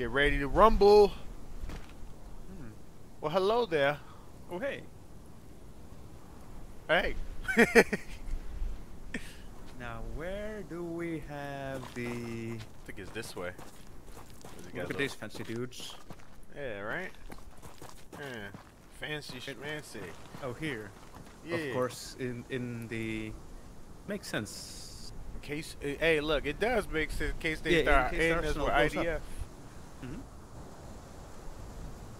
get ready to rumble. Hmm. Well, hello there. Oh, hey. Hey. now, where do we have the... I think it's this way. Look at these fancy dudes. Yeah, right? Yeah. Fancy fancy. Oh, here. Yeah. Of course, in in the... Makes sense. In case... Uh, hey, look, it does make sense in case they Yeah, in start case hitting the us with IDF. Mm -hmm.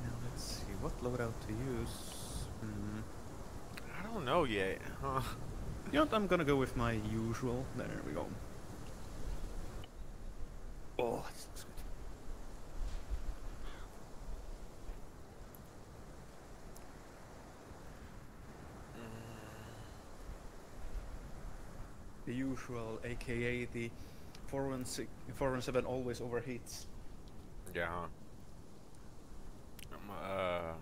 Now, let's see. What loadout to use? Hmm. I don't know yet. Huh. You know what? I'm gonna go with my usual. There we go. Oh, that looks good. The usual, aka the 416, 417 always overheats. Yeah, huh? I'm, uh,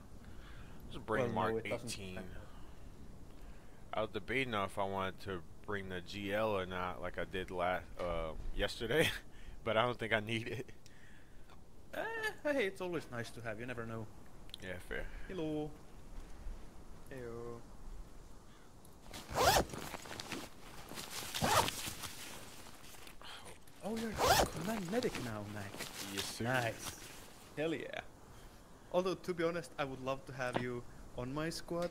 just bring Well, Mark it doesn't 18. affect us. I was debating if I wanted to bring the GL or not, like I did last uh, yesterday, but I don't think I need it. Eh, hey, it's always nice to have. You never know. Yeah, fair. Hello. Heyo. Oh, you're command medic now, Mac. Yes, sir. Nice. Hell yeah. Although, to be honest, I would love to have you on my squad.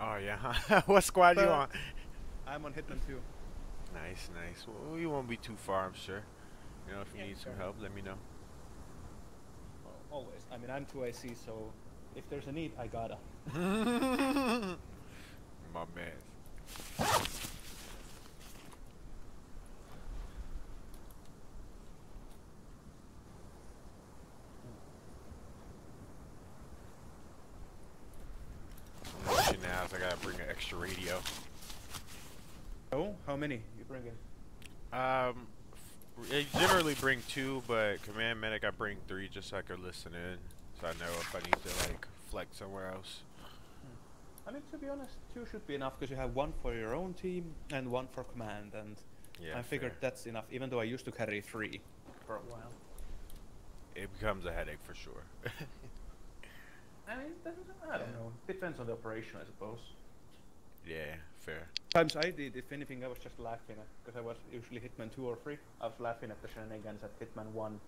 Oh yeah. huh? what squad you But- on? I'm on Hitman too. Nice, nice. Well, you won't be too far, I'm sure. You know, if you Yeah, need some help, let me know. Well, always. I mean, I'm 2IC, so if there's a need, I gotta. My man. Shit now, so I gotta bring an extra radio. Oh, how many you bringing? Um, f- I generally bring two, but command medic I bring three just so I can listen in, so I know if I need to like flex somewhere else. I mean, to be honest, two should be enough because you have one for your own team and one for command, and Yeah, I figured fair. that's enough. Even though I used to carry three for a while. it becomes a headache for sure. I mean, that- I don't know. Depends on the operation, I suppose. Yeah, fair. Times I did, if anything, I was just laughing at because I was usually Hitman two or three. I was laughing at the shenanigans at Hitman one.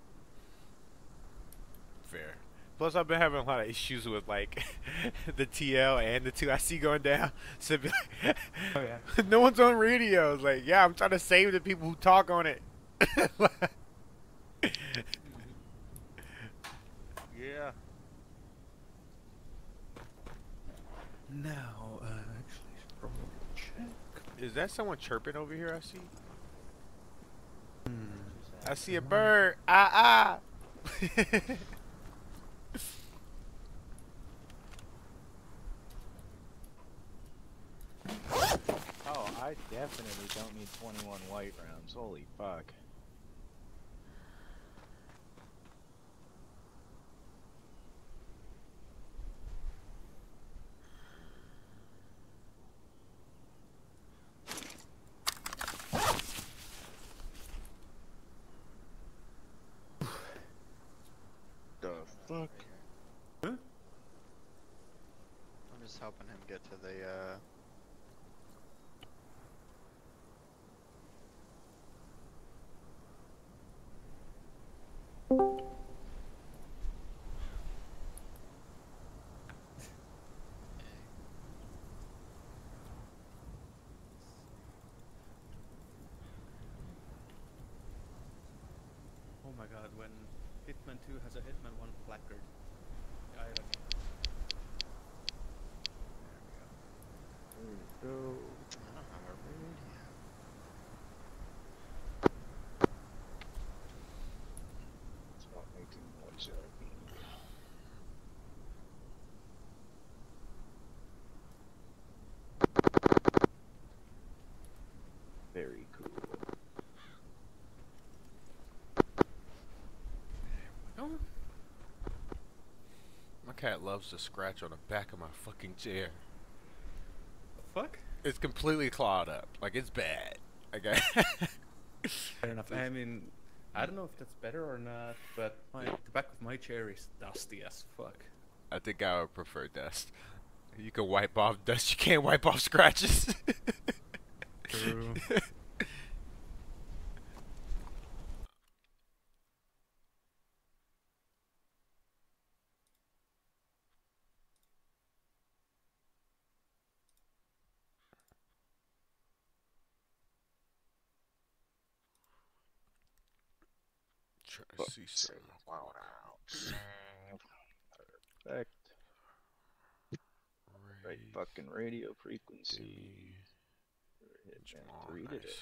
Fair. Plus, I've been having a lot of issues with like the TL and the 2IC going down. So be like, Oh yeah. no one's on radio. It's like, yeah, I'm trying to save the people who talk on it. yeah. Now, uh, actually, should probably check. Is that someone chirping over here? I see. Hmm. I see a bird. Ah ah. Oh, I definitely don't need 21 white rounds. Holy fuck. The fuck? Huh? I'm just helping him get to the uh Oh my god, when Hitman 2 has a Hitman 1 placard. I don't know. There we go. uh, radio. It's not making noise out of me. Very cool. Oh, My cat loves to scratch on the back of my fucking chair. the fuck? It's completely clawed up. Like it's bad. Okay. Fair enough. I mean, I don't know if that's better or not, but my of My chair is dusty as fuck. I think I would prefer dust. You can wipe off dust. You can't wipe off scratches. True. Try to see some. Perfect. Right fucking radio frequency. We're hitting Oh, three nice. today.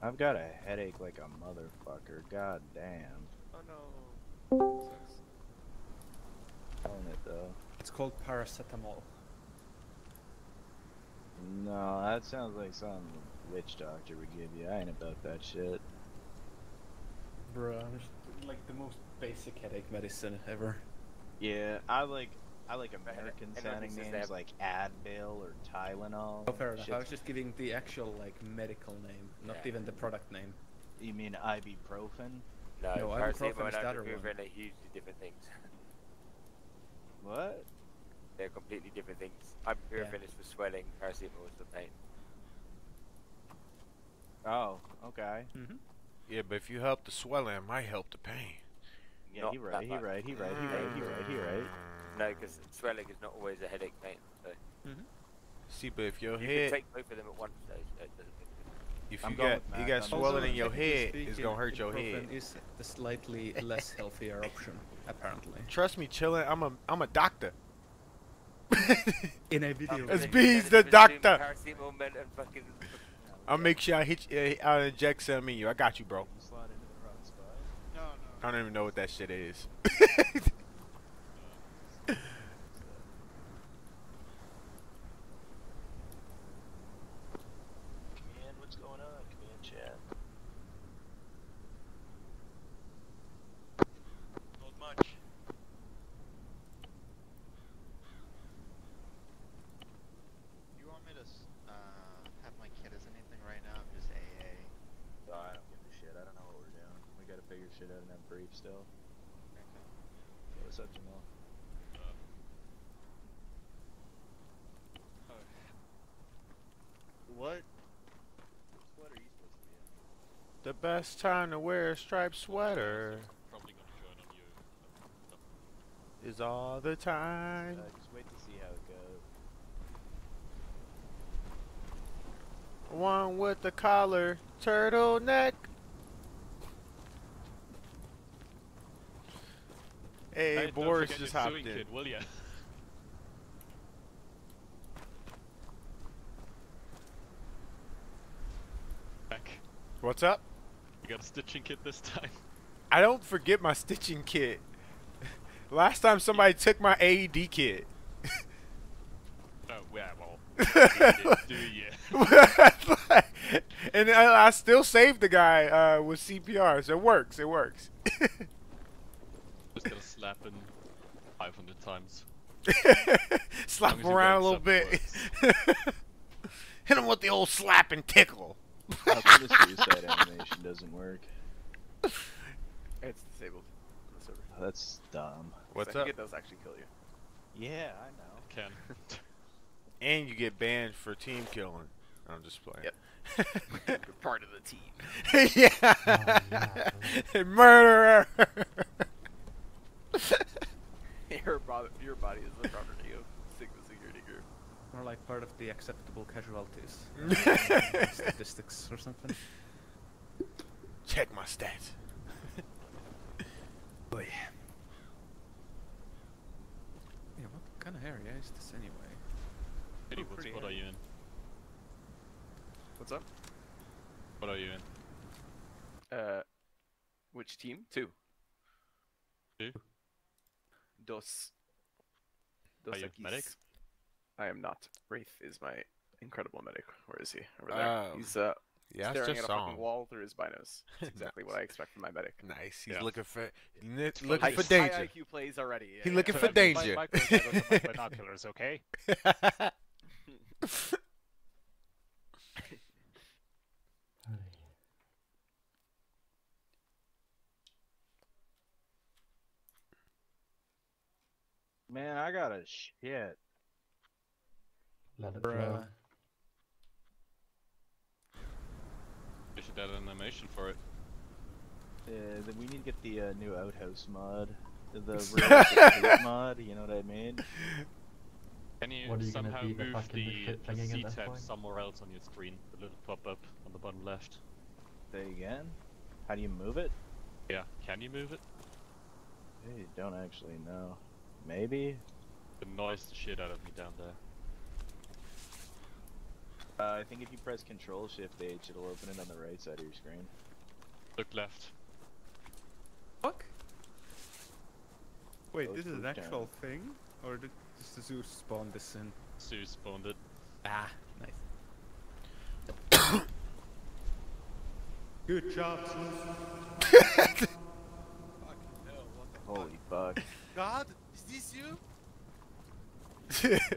I've got a headache like a motherfucker. God damn. Oh no. Sucks. It though. It's called paracetamol. No, that sounds like some witch doctor would give you. I ain't about that shit. Bruh, it's like the most basic headache medicine ever. Yeah, I like I like American anyone sounding names that- like Advil or Tylenol. Oh, fair enough. Shit. I was just giving the actual like medical name, not Yeah. even the product name. You mean ibuprofen? No, No, paracetamol ibuprofen and is the other one. ibuprofen are hugely different things. What? They're completely different things. Ibuprofen is for swelling, paracetamol is for pain. Oh, okay. Mm-hmm. Yeah, but if you help the swelling, it might help the pain. Yeah, Not he right, he right, he right, he right, he right, he right. No, because swelling is not always a headache pain. So See, but if your you head, can take both of them at once. So it doesn't make a difference. If I'm you going got you Matt. got swelling in your technically head, it's gonna hurt your head. ibuprofen is the slightly less healthier option, apparently. Trust me, chilling. I'm a I'm a doctor. In a video. It's Then bees the doctor. Paracetamol men and fucking. I'll make sure I hit you. uh, I'll inject some in you. I got you, bro. You slide into the wrong spot. No, no. I don't even know what that shit is. Command, what's going on? Command chat. Not much. You want me to s- uh, have my kid as anything right now? I'm just AA. Oh, I don't give a shit. I don't know what we're doing. We gotta figure shit out in that brief still. Okay. So what's up, Jamal? What? What are you supposed to be in? the best time to wear a striped sweater Probably gonna join on you. is all the time. Uh, just wait to see how it goes. One with the collar, turtleneck. Hey, Hey, don't Boris just hopped in. kit, will ya? Back. What's up? You got a stitching kit this time? I don't forget my stitching kit. Last time somebody took my AED kit. Oh, yeah, well. do you? and I, I still saved the guy uh, with CPR, so it works. It works. Just gonna slap him 500 times. Slap him around a little bit. Hit him with the old slap and tickle. How come the suicide animation doesn't work? It's disabled on the server. Oh, that's dumb. What's so up? think it does actually kill you. Yeah, I know. Can. And you get banned for team killing. I'm just playing. Yep. You're part of the team. yeah. Oh, Murderer. your, body, your body is the property of Sigma Security Group. Or like part of the acceptable casualties. statistics or something. Check my stats. Boy. Yeah, what kind of area is this anyway? Eddie, Oh, what pretty spot are you in? What's up? What are you in? Uh, which team? Two. Two? Dos. Are you Dos medic? Equis. I am not. Wraith is my incredible medic. Where is he? Over there. Oh. He's uh Yeah, staring just at a saw fucking wall through his binos. That's exactly what I expect from my medic. Nice. He's Yeah. looking for ni- High- looking for High danger. IQ plays already. He yeah, looking yeah. for My- danger. My, my my binoculars, okay? Man, I got a shit. Let it Bruh. flow. You should add an animation for it. Uh, then we need to get the uh, new outhouse mod. The realistic mod, you know what I mean? Can you, What are you gonna somehow be, the move the, shit the C tab somewhere else on your screen? The little pop-up on the bottom left. Say again? How do you move it? Yeah, can you move it? Hey, don't actually know. Maybe? It annoys the shit out of me down there. Uh, I think if you press Control Shift H, it'll open it on the right side of your screen. Look left. Fuck. Wait, Go this is to an down. actual thing, or did does the Zeus spawn this in? Zeus spawned it. Ah, nice. Good job, Zeus. Holy fuck. God, is this you?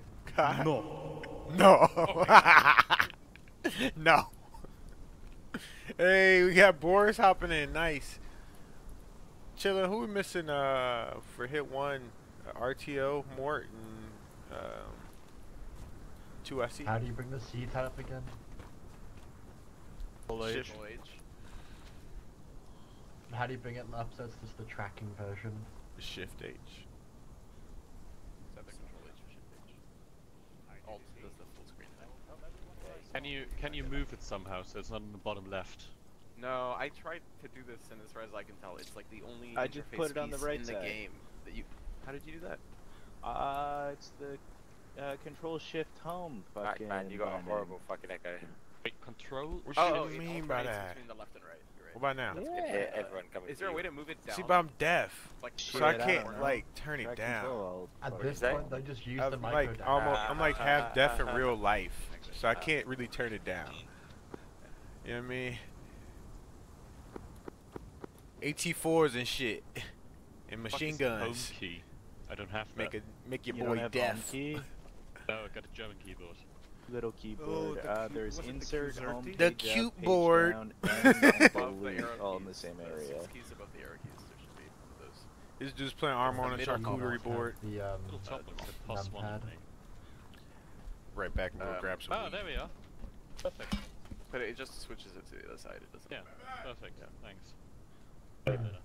God. No. No. no. Hey, we got Boris hopping in. Nice. Chillin'. Who we missing uh, for hit one? Uh, RTO, Mort, and um, 2SE. How do you bring the C tab up again? Shift. How do you bring it up so it's just the tracking version? Shift H. Is that the Control H or Shift H? Alt does the full screen thing. Can you can you move it somehow so it's not in the bottom left? No, I tried to do this, and as far as I can tell, it's like the only I just interface put it on the right in side. the game that you. How did you do that? Uh, it's the uh, Control Shift Home Back, fucking. man, you got a button. horrible fucking echo. Wait, control? What oh, you mean by that? between the left and right. You're right. What about now? That's You good. everyone coming Is there a way to move it down? See, but I'm deaf, like so I I can't know. like turn it down. At this that? point, they just use I'm the micro like almost, I'm like half deaf in real life, so I can't really turn it down. You know what I mean? AT4s and shit, and machine is the home guns key. I don't have make that. a make your You boy deaf. home key? No, I got a German keyboard. Little keyboard. the uh, there's was it the insert, QWERTY? home The cute up, board. down, and Above the delete, arrow all in the same area. Six keys above the arrow keys. There should be one of those. This dude's playing Arma on a middle charcuterie board. The um, Little top one said plus one. numpad. I think. Right back and go Um, grab some. Oh, weed. there we are. Perfect. But it just switches it to the other side. It doesn't. Yeah, perfect. Yeah. Thanks. Way better.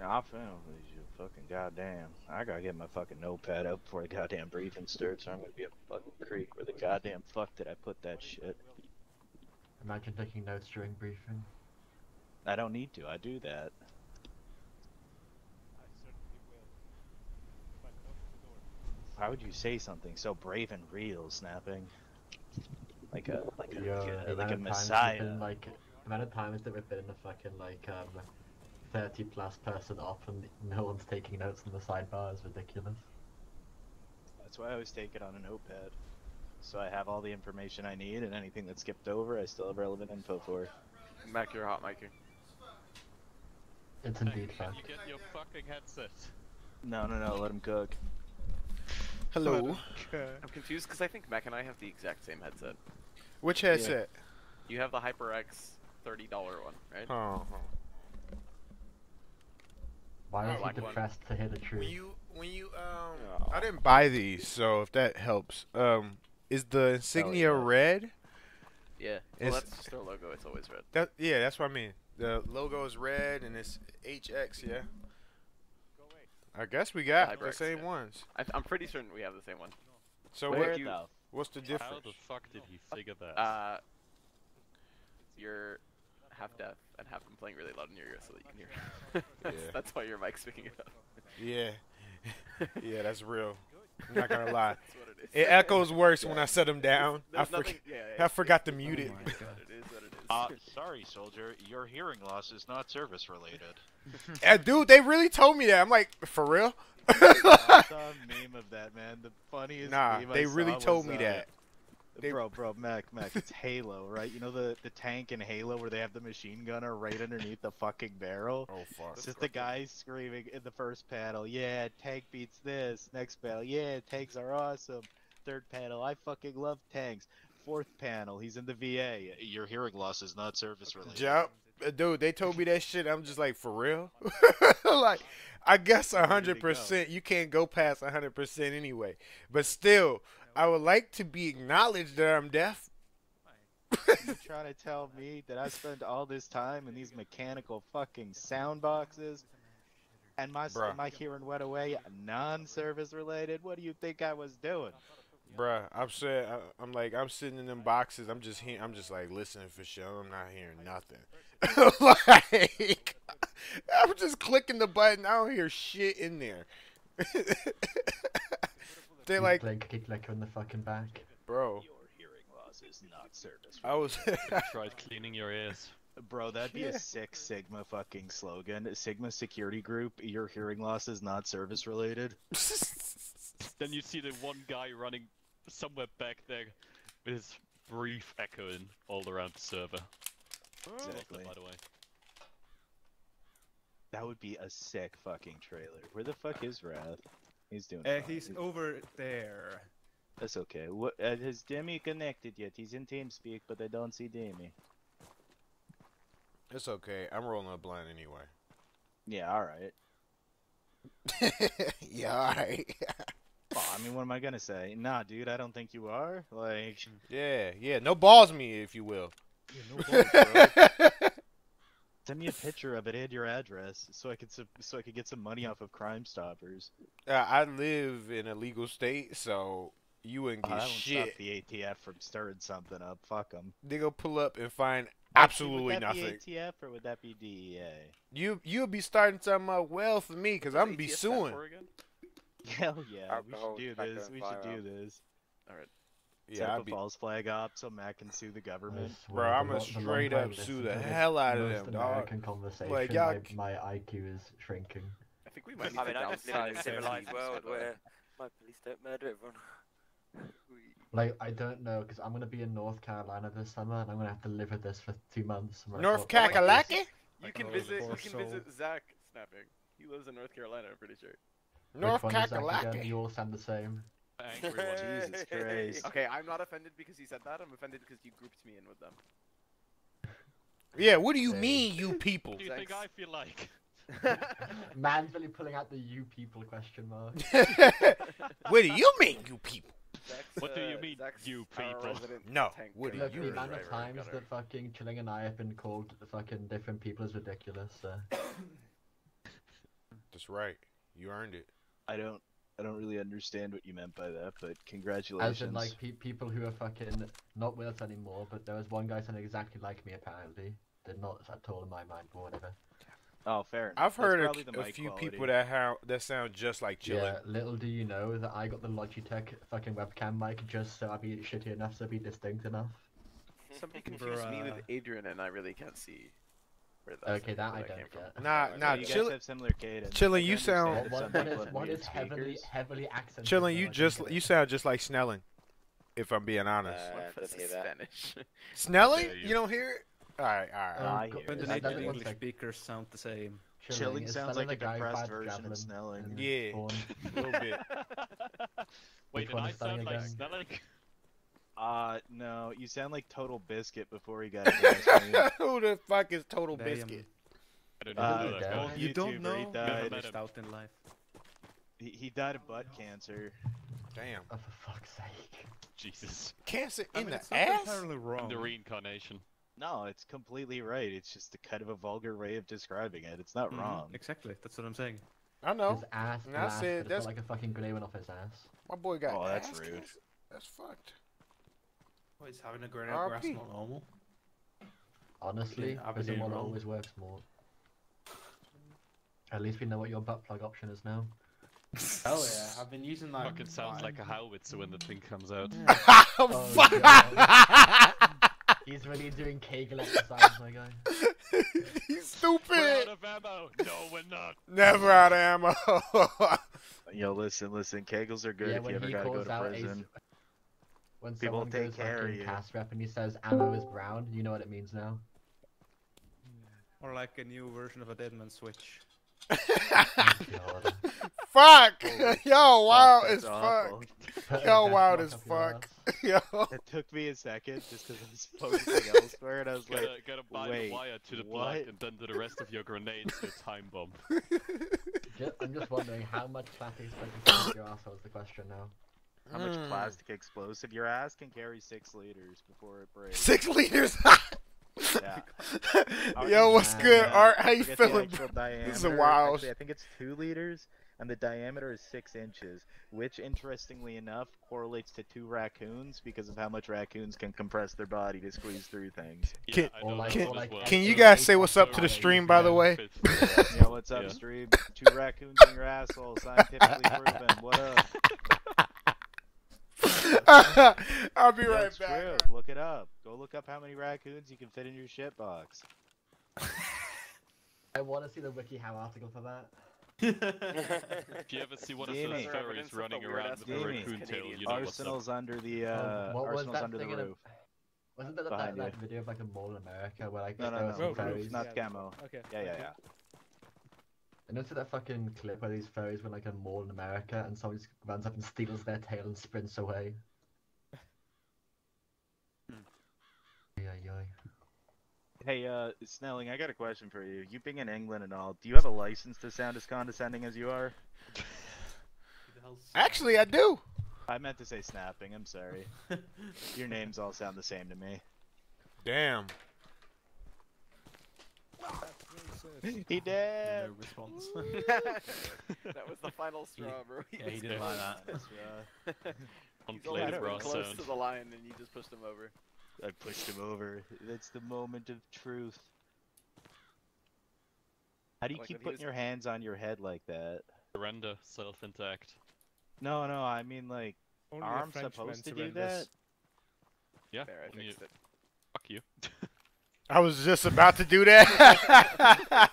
I found these you fucking goddamn. I gotta get my fucking notepad out before the goddamn briefing starts, or I'm gonna be a fucking creek. Where the goddamn fuck did I put that shit? Imagine taking notes during briefing. I don't need to. I do that. I certainly will. Why would you say something so brave and real, snapping? Like a like a, The, like a, like a of times we've messiah. Been, like, the amount of times that we've been in a fucking like um, 30 plus person up and no one's taking notes on the sidebar is ridiculous. That's why I always take it on a notepad. So I have all the information I need, and anything that's skipped over, I still have relevant info for. Mac, you're hot micing. It's indeed can fun. you get your fucking headset? No, no, no. Let him cook. Hello. I'm confused because I think Mac and I have the exact same headset. Which headset? You have the HyperX $30 one, right? Oh. oh. Why was black he one. depressed to hear the truth? When you when you um, Oh. I didn't buy these, so if that helps, um, is the insignia yeah. red? Yeah. Well, It's- that's just their logo. It's always red. That yeah, that's what I mean. The logo is red and it's HX, yeah. I guess we got the same yeah. ones. I, I'm pretty certain we have the same one. So Where what, you- what's the difference? How difference? the fuck did he figure that? Uh, you're half deaf and have them playing really loud in your ear so that you can hear. that's, Yeah. that's why your mic's picking it up. Yeah, yeah, that's real. I'm not gonna lie. That's what it is. It echoes worse when I set them down. I, There's forg nothing- yeah, yeah, I forgot to mute it. my It is God. what it is. Uh, sorry, soldier. Your hearing loss is not service related. Uh, dude, they really told me that. I'm like, for real? I saw a meme of that, man. The funniest nah, meme I they really saw told was, me uh, that. They- Bro, bro, Mac, Mac, it's Halo, right? You know the the tank in Halo where they have the machine gunner right underneath the fucking barrel? Oh fuck. It's just the guy screaming in the first panel, yeah, tank beats this. Next panel, yeah, tanks are awesome. Third panel, I fucking love tanks. Fourth panel, he's in the VA. Your hearing loss is not service related. Yep. Dude, they told me that shit. I'm just like, for real? like, I guess Where did hundred it go? percent. You can't go past hundred percent anyway. But still, I would like to be acknowledged that I'm deaf. you trying to tell me that I spend all this time in these mechanical fucking sound boxes and my Bruh. my hearing went away non-service related? What do you think I was doing? Bruh, I'm saying, I'm like, I'm sitting in them boxes. I'm just hearing, I'm just like listening for show. I'm not hearing nothing. like, I'm just clicking the button. I don't hear shit in there. they You like, playing Cookie Clicker in the fucking back. bro. Your hearing loss is not service I was. Tried cleaning your ears. Bro, that'd be Yeah. a sick Sigma fucking slogan. Sigma security group, your hearing loss is not service related. Then you see the one guy running somewhere back there with his brief echoing all around the server. I that, Exactly. by the way. That would be a sick fucking trailer. Where the fuck is Wrath? He's doing Uh, fine. he's over there. That's okay. What uh, has Demi connected yet? He's in TeamSpeak, but I don't see Demi. it's okay. I'm rolling a blind anyway. Yeah, alright. yeah, alright. Well, I mean, what am I gonna say? Nah, dude, I don't think you are. Like, yeah, yeah. No balls me, if you will. send me a picture of it and your address so I could so I could get some money off of Crime Stoppers. Uh, I live in a legal state, so you wouldn't Oh, get that won't shit. stop the ATF from stirring something up. Fuck them. They go pull up and find absolutely would that nothing. Be ATF or would that be DEA? You you'll be starting something up well for me, cause I'm gonna be ATF stand suing. for again? Hell yeah, Alcohol, we should do this. We should do firearms. this. Alright. Set Yeah, up I'd a be, false flag up so Mac can sue the government. Bro, I'm the gonna straight up listen sue the hell out of most them, dog. American conversation, Like, y'all my, my IQ is shrinking. I think we might need I mean, I just live in a civilized world where my police don't murder everyone. Like, I don't know, because I'm gonna be in North Carolina this summer, and I'm gonna have to live with this for two months. and North thought, like, Kakalaki? You oh, can visit. You can visit Zach snapping. He lives in North Carolina. I'm pretty sure. North which one is that again? Kakalaki. You all sound the same. Angry one. Jesus Christ. Okay, I'm not offended because he said that. I'm offended because you grouped me in with them. Yeah, what do you Hey. mean, you people? What do you think I feel like? Man's really pulling out the "you people" question mark. what do you mean, you people? Zach's, What do you uh, mean, Zach's you people? No, tank what do. Look, you the mean? amount Right, of times got her. that fucking Chilling and I have been called the fucking different people is ridiculous. So. That's right. You earned it. I don't I don't really understand what you meant by that, but congratulations. As congratulations. in, like, pe- people who are fucking not with us anymore, but there was one guy sounding exactly like me, apparently. Did not at all in my mind, but whatever. oh, fair. enough. I've heard probably a, a few quality. people that how that sound just like chilling. Yeah, little do you know that I got the Logitech fucking webcam mic just so I'd be shitty enough to be distinct enough. Somebody confused me uh, with Adrian, and I really can't see where that. Okay, that I where don't get. Nah, So nah, you guys chill- have similar cadence. Chillin', I you sound- understand One, if one is, one is heavily, heavily accented. Chilling, you just you sound just like Snelling. If I'm being honest. Uh, What don't is hear that. Spanish? Snelling? Yeah, you- You don't hear it? Alright, alright. Um, I hear When the. I native don't want English to- speakers sound the same. Chilling sounds like a guy who compressed version of Snelling. Yeah. A little bit. Wait, Which did one I sound like? Snelling? Uh, no, you sound like Total Biscuit before he got into Who the fuck is Total Damn. Biscuit? I don't know Uh, who that yeah. was. You don't know? he died. haven't Met out in life. He, he died of butt cancer. Damn. Oh, for fuck's sake. Jesus. Cancer I in mean, the it's not ass? entirely wrong. The reincarnation. No, it's completely right. It's just a kind of a vulgar way of describing it. It's not Mhm, wrong. Exactly, that's what I'm saying. I know. His ass And I blasted, said that's- like a fucking grenade went off his ass. My boy got Oh, that's ass rude. cancer? That's fucked. Oh, he's having a grenade RP. blast not normal. Honestly, I've been prison doing one wrong. always works more. At least we know what your butt plug option is now. Hell yeah, I've been using that. Fucking sounds like a howitzer when the thing comes out. oh, Oh, fuck! God. He's really doing Kegel exercises, my guy. He's We're out stupid. of ammo! No, we're not! Never out of ammo. Yo, listen, listen. Kegels are good yeah, if you ever gotta go to out prison. Ace, when People someone take goes care of fucking you. cast rep and he says ammo is brown, you know what it means now. Or like a new version of a Deadman Switch. Fuck. Holy oh, Yo, wild Fuck, as awful. fuck. Yo, death wild as fuck. Yo. It took me a second just because I was focusing elsewhere, and I was like, Gotta, gotta bind wait, the wire to the what? plug and then do the rest of your grenades to time bomb. I'm just wondering how much plastic explosive is your asshole is the question now. How much Mm. plastic explosive your ass can carry six liters before it breaks. Six liters. Yeah. Yo, what's man. good, Art? How I you feeling? actual This is diameter. wild. Actually, I think it's two liters, and the diameter is six inches, which, interestingly enough, correlates to two raccoons because of how much raccoons can compress their body to squeeze through things. Yeah, Can- I Or know like- that or one as like well. Can you guys say what's up to the stream, by the way? Fits- Yeah, what's up, Yeah. stream? Two raccoons in your asshole, scientifically proven. What up? I'll be Yeah, right back. true. Look it up. Go look up how many raccoons you can fit in your shit box. I want to see the WikiHow article for that. If you ever see one of those Is there furries evidence of running the around with a raccoon tail, you know what's up. Arsenal's under the uh, what was Arsenal's that under the thing in roof. Wasn't there that, Behind that you. video of like a mall in America where like No, no, there no, were some roof, furries? not camo. Okay. Yeah, yeah, yeah. And into that fucking clip where these furries were like a mall in America and someone just runs up and steals their tail and sprints away. Yeah, yeah. Hey, uh, Snelling, I got a question for you. You being in England and all, do you have a license to sound as condescending as you are? Actually, I do. I meant to say snapping. I'm sorry. Your names all sound the same to me. Damn. He did. No response. that was the final straw, bro. yeah, he didn't like that. That's right. On He's only play been close sound. to the line, and you just pushed him over. I pushed him over. That's the moment of truth. How do you Like keep putting was- your hands on your head like that? Surrender, self-intact. No, no, I mean like Only a arms supposed to do surrenders. that. Yeah, There, I when you- fixed it. fuck you. I was just about to do that.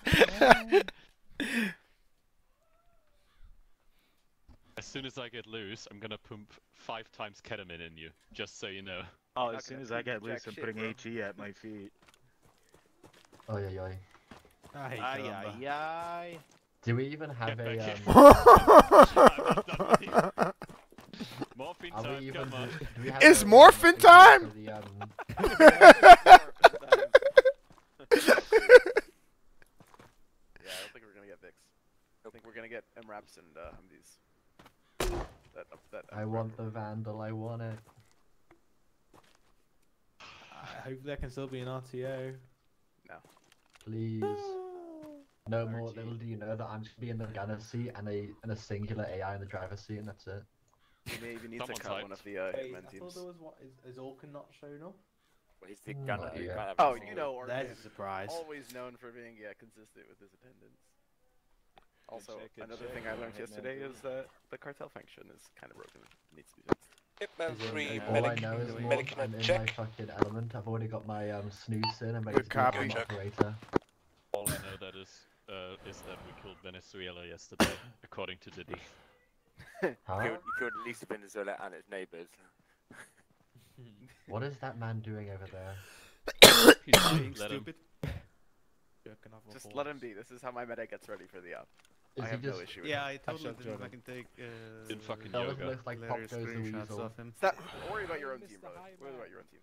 As soon as I get loose, I'm gonna pump five times ketamine in you, just so you know. Oh, as soon as I get jack loose, I'm putting bro. HE at my feet. Oh yeah, yeah. Ay, Ay, caramba. ay, ay. Do we even have Get a um? Morphine time, we even? come on. Do, do we have It's a- morphin' time? for The, um, Yeah, I don't think we're gonna get Vix. I think we're gonna get MRAPs and uh, Humvees. That, up that I want the vandal. I want it. I hope there can still be an RTO. No. Please. No more. Little do you know that I'm just be in the gunner seat and a and a singular AI in the driver's seat, and that's it. You may even need to Someone's cut one of the uh, Wait, Hitman I teams. thought there was what is, is Orkin not shown up? Well, he's the gunner. oh, You yeah. can't Oh, you know There's Orkin. a surprise. Always known for being yeah consistent with his attendance. Also, check, another check thing I learned yesterday is that the cartel function is kind of broken. It needs to be fixed. Hitman As in, 3 all I medic, know is more, medic I'm in my check. fucking element. I've already got my um snooze in. I'm ready Good to be copy. an Check. operator. All I know that is uh, is that we killed Venezuela yesterday, according to Diddy. Huh? Killed, you killed at least Venezuela and its neighbours. What is that man doing over there? He's Being let him. stupid. Jerking off Just on let him balls. be. This is how my meta gets ready for the op. Is I have just? no issue with Yeah, it. I told him shot to Jordan. fucking take. Uh, In fucking That was yoga. looks like Pop hilarious goes the screenshots weasel. of him. Stop. Worry about your own team, brother. Worry about your own team.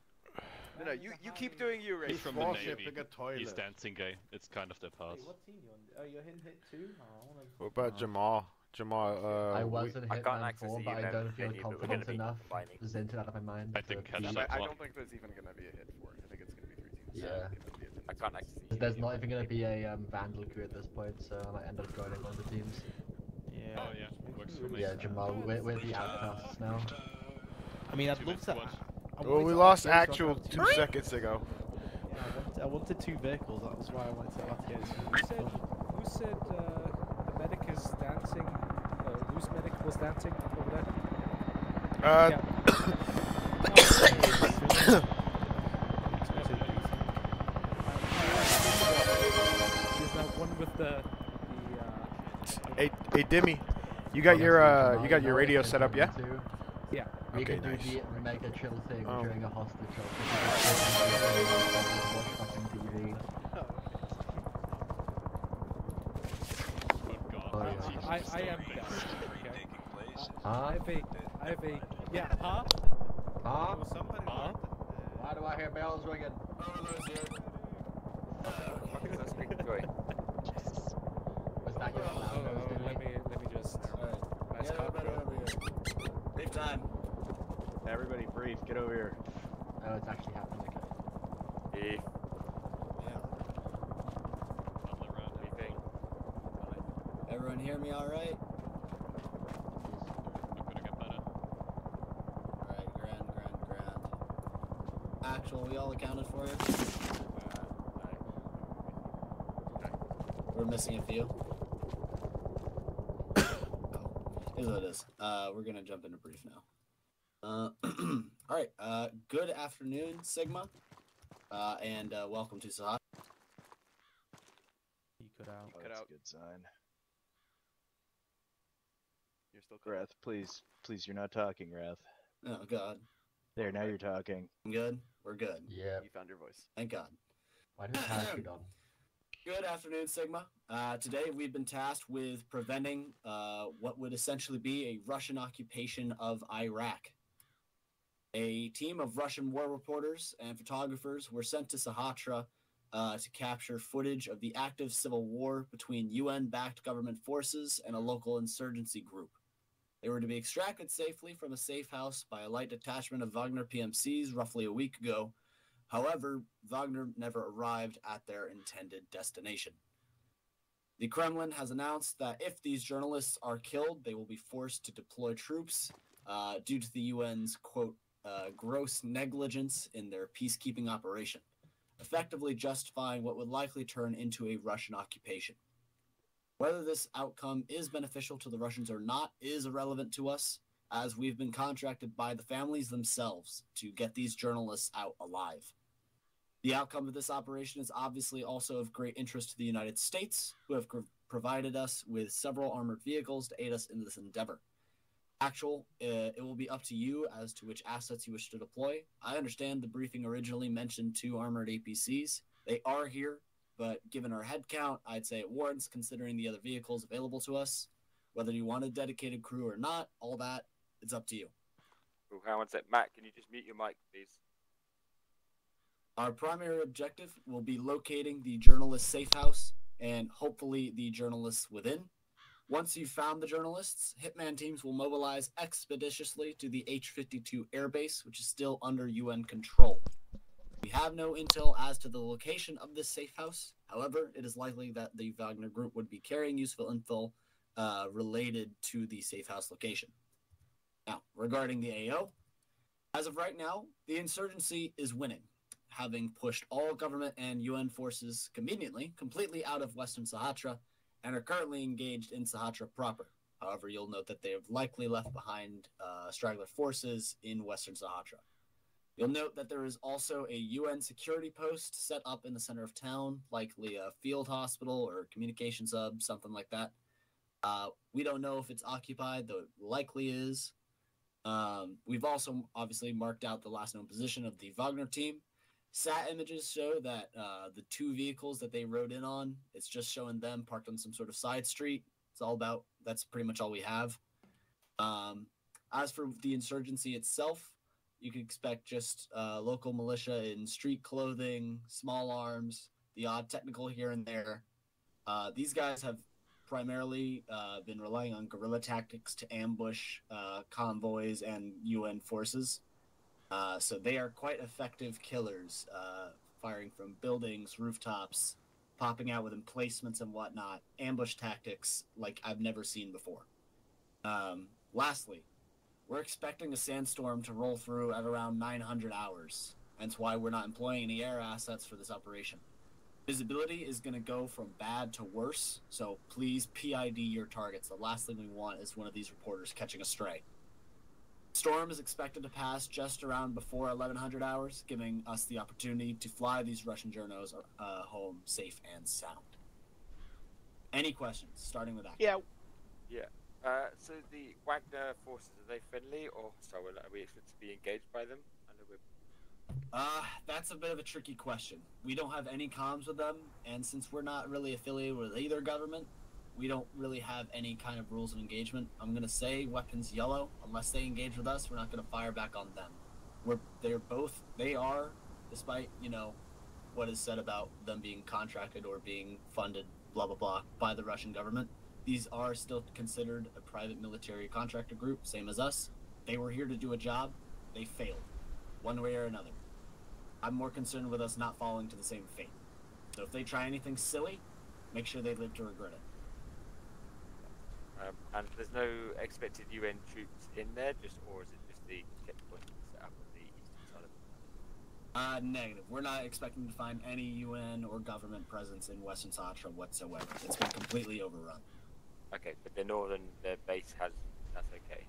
No, no, you, you keep doing you, Ray. He's from the Navy. like. He's dancing gay. It's kind of their Wait, part. what team you on? Oh, you're hitting hit two. Oh, I wanna... what about Jamal? Jamal, uh, I was in I can't Hitman 4, but I don't feel venue, but we're gonna confident be enough. combining. Zinted out of my mind. I to didn't catch be- I, that. I don't think there's even gonna be a hit for it. I think it's gonna be three teams. Yeah. It's gonna be a I can't access the There's not even going to be a um, Vandal crew at this point, so I might end up joining one of the teams. Yeah. Oh yeah, works for me. Yeah, Jamal, we're, we're the outcasts now. I mean, I'd Too love to. to. I Well, we lost RTO so actual have two seconds ago. Yeah, I, wanted, I wanted two vehicles. That was why I wanted to RTO. Who said, who said uh, the medic is dancing? Uh, whose medic was dancing over there? Uh, Yeah. One with the the. Uh, Hey, hey, Dimmy, you got your uh, you got your radio set up, yeah? yeah. We Okay, can nice. do the mega chill thing Oh. during a hostage. Watch fucking TV. Oh, yeah. I, I am down. Okay. I Huh? have a I have a yeah. Huh? Huh? somebody Huh? Why do I hear bells ringing? Fucking that's great joy. Was that your Oh, sound? oh, let me let me just. Nice cop. Brief time. Everybody brief, get over here. Oh, it's actually happening. Okay. Anything. Everyone hear me all right? All right, grand, grand, grand. Actual, we all accounted for you? Uh, We're missing a few. Oh, is what it is. Uh, we're gonna jump into brief now. Uh, all right. Uh, good afternoon, Sigma, uh, and uh, welcome to Sahat. He cut out. Oh, cut that's out. a good sign. You're still cut. Wrath, please, please, you're not talking, Wrath. Oh God, There, now you're talking. I'm good. We're good. Yeah. You found your voice. Thank God. Why do you have parachute on? Good afternoon, Sigma. Uh, today we've been tasked with preventing uh, what would essentially be a Russian occupation of Iraq. A team of Russian war reporters and photographers were sent to Sahatra uh, to capture footage of the active civil war between UN backed government forces and a local insurgency group. They were to be extracted safely from a safe house by a light detachment of Wagner PMCs roughly a week ago, However, Wagner never arrived at their intended destination. The Kremlin has announced that if these journalists are killed, they will be forced to deploy troops uh, due to the UN's, quote, uh, gross negligence in their peacekeeping operation, effectively justifying what would likely turn into a Russian occupation. Whether this outcome is beneficial to the Russians or not is irrelevant to us, as we've been contracted by the families themselves to get these journalists out alive. The outcome of this operation is obviously also of great interest to the United States, who have pro- provided us with several armored vehicles to aid us in this endeavor. Actual, uh, it will be up to you as to which assets you wish to deploy. I understand the briefing originally mentioned two armored APCs. They are here, but given our headcount, I'd say it warrants considering the other vehicles available to us. Whether you want a dedicated crew or not, all that, it's up to you. Oh, hang on one. Matt, can you just mute your mic, please? Our primary objective will be locating the journalist safe house and hopefully the journalists within. Once you've found the journalists, Hitman teams will mobilize expeditiously to the H 52 airbase, which is still under UN control. We have no intel as to the location of this safe house. However, it is likely that the Wagner group would be carrying useful info uh, related to the safe house location. Now, regarding the AO, as of right now, the insurgency is winning having pushed all government and UN forces conveniently completely out of Western Sahatra and are currently engaged in Sahatra proper. However, you'll note that they have likely left behind uh, straggler forces in Western Sahatra. You'll note that there is also a UN security post set up in the center of town, likely a field hospital or communications hub, something like that. Uh, we don't know if it's occupied, though it likely is. Um, we've also obviously marked out the last known position of the Wagner team, Sat images show that uh, the two vehicles that they rode in on, it's just showing them parked on some sort of side street. It's all about that's pretty much all we have. Um, as for the insurgency itself, you can expect just uh, local militia in street clothing, small arms, the odd technical here and there. Uh, these guys have primarily uh, been relying on guerrilla tactics to ambush uh, convoys and UN forces. Uh, so they are quite effective killers, uh, firing from buildings, rooftops, popping out with emplacements and whatnot, ambush tactics like I've never seen before. Um, lastly, we're expecting a sandstorm to roll through at around 900 hours. Hence why we're not employing any air assets for this operation. Visibility is going to go from bad to worse, so please PID your targets. The last thing we want is one of these reporters catching a stray. Storm is expected to pass just around before 1100 hours, giving us the opportunity to fly these Russian journos uh, home safe and sound. Any questions? Starting with that. Yeah. Yeah. Uh, so the Wagner forces are they friendly or hostile? Are we expected to be engaged by them? I know we're Uh, that's a bit of a tricky question. We don't have any comms with them, and since we're not really affiliated with either government, we don't really have any kind of rules of engagement. I'm gonna say weapons yellow. Unless they engage with us, we're not gonna fire back on them. We're they're both they are, despite you know what is said about them being contracted or being funded, blah blah blah, by the Russian government. These are still considered a private military contractor group, same as us. They were here to do a job. They failed, one way or another. I'm more concerned with us not falling to the same fate. So if they try anything silly, make sure they live to regret it. Um, and there's no expected UN troops in there, just or is it just the checkpoint set up on the eastern side of Uh, negative. We're not expecting to find any UN or government presence in Western Sahara whatsoever. It's been completely overrun. Okay, but the northern the base has that's okay.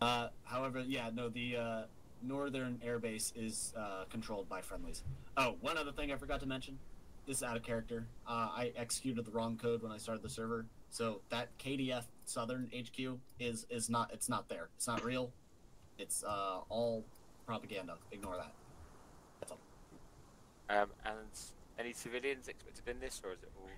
Uh, however, yeah, no, the uh, northern airbase is uh, controlled by friendlies. Oh, one other thing I forgot to mention. This is out of character. Uh, I executed the wrong code when I started the server, so that KDF Southern HQ is is not it's not there. It's not real. It's uh, all propaganda. Ignore that. That's all. Um, and any civilians expected in this, or is it all?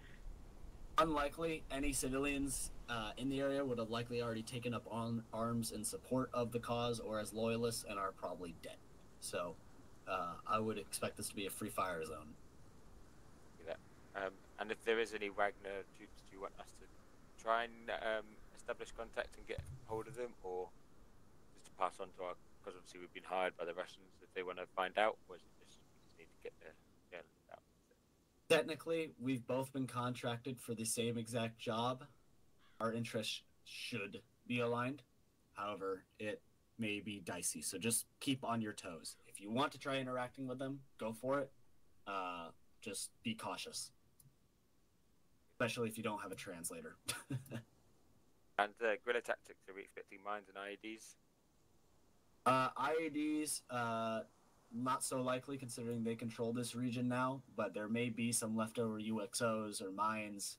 unlikely any civilians uh, in the area would have likely already taken up on arms in support of the cause or as loyalists and are probably dead. So uh, I would expect this to be a free fire zone. Yeah. Um, and if there is any Wagner troops, do you want us to try and um, establish contact and get hold of them, or just to pass on to our? Because obviously we've been hired by the Russians. If they want to find out, or is it just we just need to get there? Technically, we've both been contracted for the same exact job. Our interests should be aligned. However, it may be dicey. So just keep on your toes. If you want to try interacting with them, go for it. Uh, just be cautious. Especially if you don't have a translator. And uh, guerrilla tactics, are we expecting mines and IEDs? Uh, IADs, uh, not so likely considering they control this region now, but there may be some leftover UXOs or mines,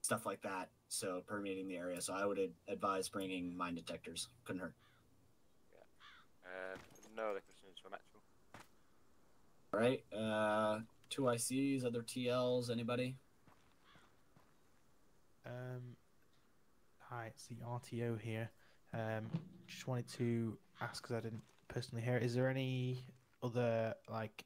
stuff like that, so permeating the area. So I would ad- advise bringing mine detectors. Couldn't hurt. Um, no other questions from actual. All right, uh, two ICs, other TLs, anybody? Um, hi, it's the RTO here. Um, just wanted to ask because I didn't personally hear. Is there any other like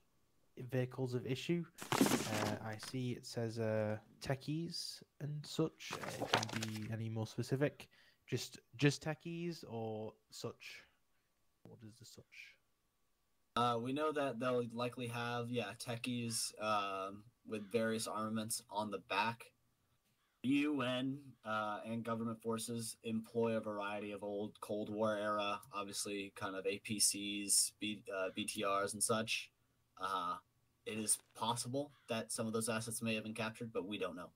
vehicles of issue? Uh, I see it says uh, techies and such. Uh, it can be any more specific? Just just techies or such? What is the such? Uh, we know that they'll likely have, yeah, techies um, with various armaments on the back. UN uh, and government forces employ a variety of old Cold War era, obviously, kind of APCs, B, uh, BTRs, and such. Uh, it is possible that some of those assets may have been captured, but we don't know.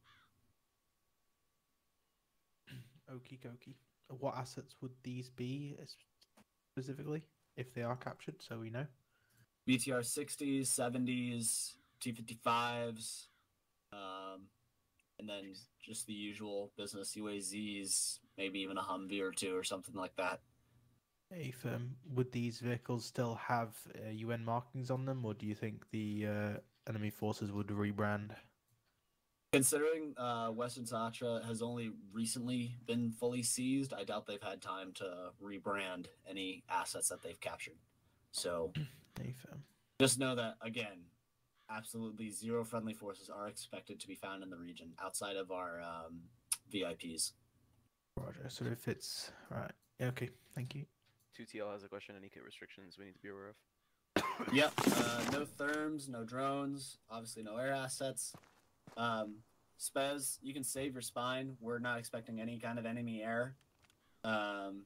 Okie dokie. What assets would these be specifically if they are captured? So we know. BTR 60s, 70s, T 55s, um, and then just the usual business UAZs, maybe even a Humvee or two or something like that. If um, would these vehicles still have uh, UN markings on them, or do you think the uh, enemy forces would rebrand? Considering uh, Western Sahara has only recently been fully seized, I doubt they've had time to rebrand any assets that they've captured. So just know that, again, absolutely zero friendly forces are expected to be found in the region outside of our um, VIPs. Roger. So if it's right, yeah, okay. Thank you. 2TL has a question. Any kit restrictions we need to be aware of? Yep. Uh, no therms, no drones, obviously no air assets. Um, Spez, you can save your spine. We're not expecting any kind of enemy air. Um,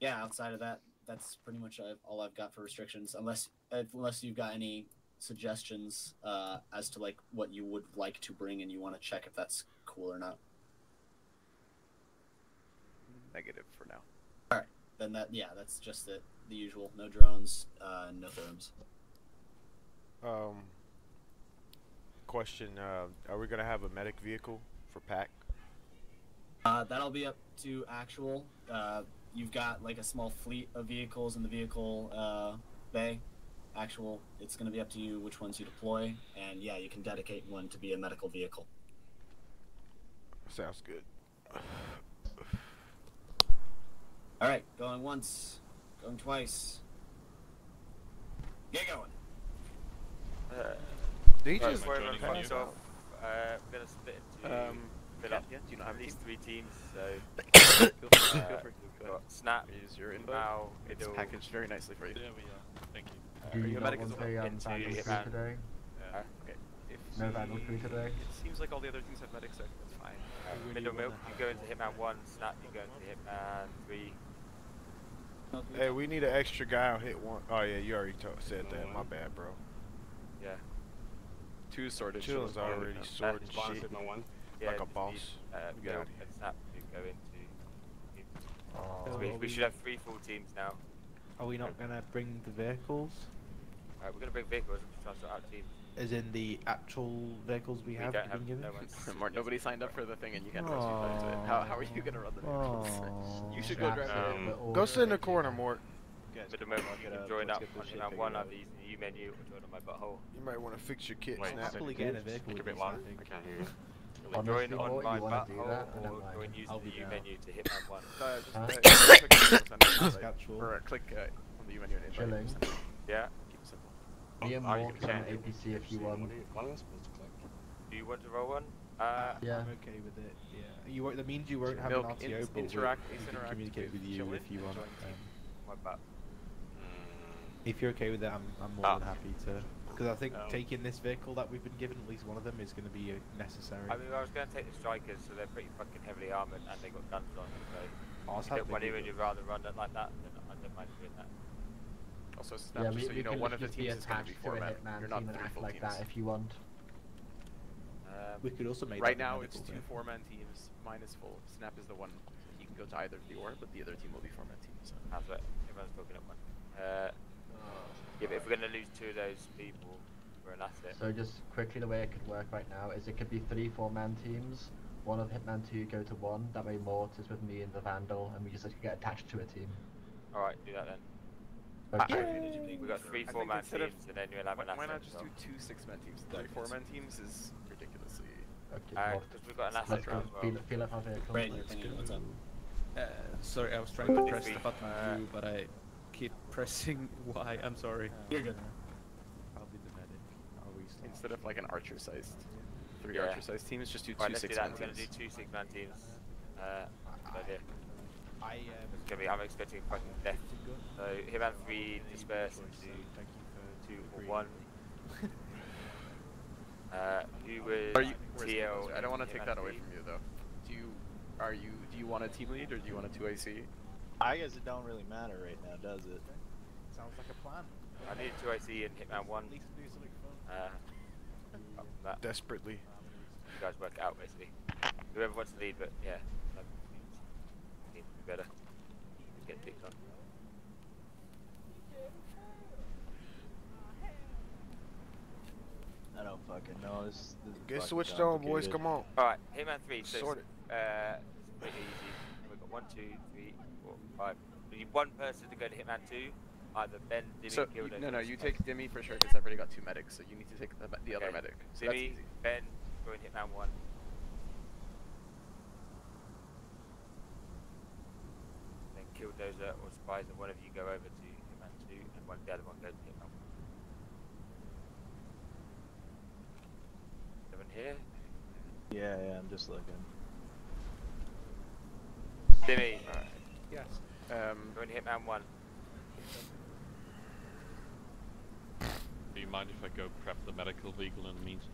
yeah, outside of that, that's pretty much uh, all I've got for restrictions. Unless unless you've got any suggestions uh, as to like what you would like to bring and you want to check if that's cool or not. Negative for now. All right, then that yeah, that's just it. The usual. No drones, uh, no therms. Um, question. Uh, are we gonna have a medic vehicle for pack? Uh, that'll be up to actual. Uh, you've got like a small fleet of vehicles in the vehicle uh, bay. Actual, it's going to be up to you which ones you deploy, and yeah, you can dedicate one to be a medical vehicle. Sounds good. All right, going once, going twice. Get going. Uh, Did he right, just- before Joining everyone you. fucks off, uh, we're gonna split into Um, fill yeah, up yeah, do you not have at a least three teams. So Feel free, uh, feel free. we've Go got Snap, Use your info. Now It's Middle, packaged very nicely for you. There we are. Thank you. Uh, Do Are you you a not medic want as a well? um, Into vandal crew Hitman. today? Uh, okay. If No he- vandal crew today? It seems like all the other teams have medics, so that's fine. uh, really Middle wanna Milk, you have go a into Hitman 1, Snap, you go into Hitman 3. Hey, we need an extra guy on hit one. Oh yeah, you already to- said that. My bad, bro. Yeah. Two sorted. Chill's shields. already Uh, sorted Spawn shit. Yeah, Like a boss. Need, uh, We got it. Snap to go into. Oh. So we, are we should have three full teams now. Are we not gonna bring the vehicles? Alright, we're gonna bring vehicles and try to sort out teams. As in the actual vehicles we, We have been have- given? no Mark, nobody signed up for the thing, and you can't rush people it. How, how are you gonna run the vehicles? You should go drive That's the it, Um, we're all Go sit in the corner, Mort. Middle Milk, you can join up on Hitman 1, either using the U menu or join on my butthole. You might want to fix your kit. Wait, Snap. happily get a vehicle with me, I think. Either Honestly, join on my you wanna do butthole that? I don't or mind. join using the be U menu to Hitman 1. Uh, just, uh, click on the Ask or uh, click uh, on the U menu and invite. Chilling. Yeah? Keep it simple. Me and Oh, you Mort can can on change. APC if you want. Do you want to roll one? Uh, Yeah. I'm okay with it. Yeah. You won't, that means you won't have Milk, an RTO, in- but interact- we, please can interact communicate with with you if you want. join team. Um, my butt. if you're okay with that, I'm, I'm more Ah. than happy to. Because I think Um, taking this vehicle that we've been given, at least one of them, is going to be uh, necessary. I mean, I was going to take the Strykers, so they're pretty fucking heavily armoured and they've got guns on. them, So Ours if you have don't want bigger to, would you rather run it like that? Then I don't mind doing that. Also, Snap, Yeah, just we, so you know, one of the just be teams is going to be attached to four a men. hitman You're not team three full like teams. that if you want. Um, we could also make Right now, it's two four-man teams. Mine is full. Snap is the one. You can go to either of the or, but the other team will be four-man teams. So. How's that? Everyone's talking at one. Uh, yeah, but if we're going to lose two of those people, we're an asset. So just quickly, the way it could work right now is it could be three four-man teams. One of Hitman 2 go to one. That way Mort is with me and the Vandal, and we just like, get attached to a team. Alright, do that then. Okay. We've got three I four-man instead of- teams, and then you'll have Why, an why not just as do two six-man teams? Three four-man teams is ridiculously. Okay, Uh, we've got an asset go. as well. Feel, feel up our vehicle. Right, in your opinion, what's up? Uh, sorry, I was trying to press the button uh, blue, but I keep pressing Y. I'm sorry. You're good. I'll be the medic. I'll. Instead of like an archer-sized, three Yeah. archer-sized teams, just do two let's six-man that. We're going to do teams. two six-man teams. Uh, good idea. I, um, It's gonna be, I'm expecting fucking death. So Hitman 3 disperse into Thank you for 2 or 1. Uh, who was Are you? where's TL? I don't want to take that away from you though. Do you? Are you? Do you want a team lead or do you want a two IC? I guess it don't really matter right now, does it? Sounds like a plan. I need 2 IC and Hitman 1. At least do something fun. Uh, apart from that, Desperately. you guys work it out basically. Whoever wants to lead, but yeah, that seems, seems to be better. Get picked on. I don't fucking know. This, this is Get switched on, boys. Come on. Alright, Hitman 3, so Sorted. uh, pretty easy. We've got one, two, three, four, five. We need one person to go to Hitman 2, either Ben, Dimmy, So Gildo, no, no, you Spike. take Demi for sure because I've already got two medics. So you need to take the, the other Okay. medic. So that's Dimmy, easy. Ben, join Hitman 1. Then Killdozer or Spicer, one of you go over to Hitman 2, and one the other one goes to Hitman 1. Someone here? Yeah, yeah, I'm just looking. Dimmy, Yes. Um, join Hitman 1. Do you mind if I go prep the medical vehicle in the meantime?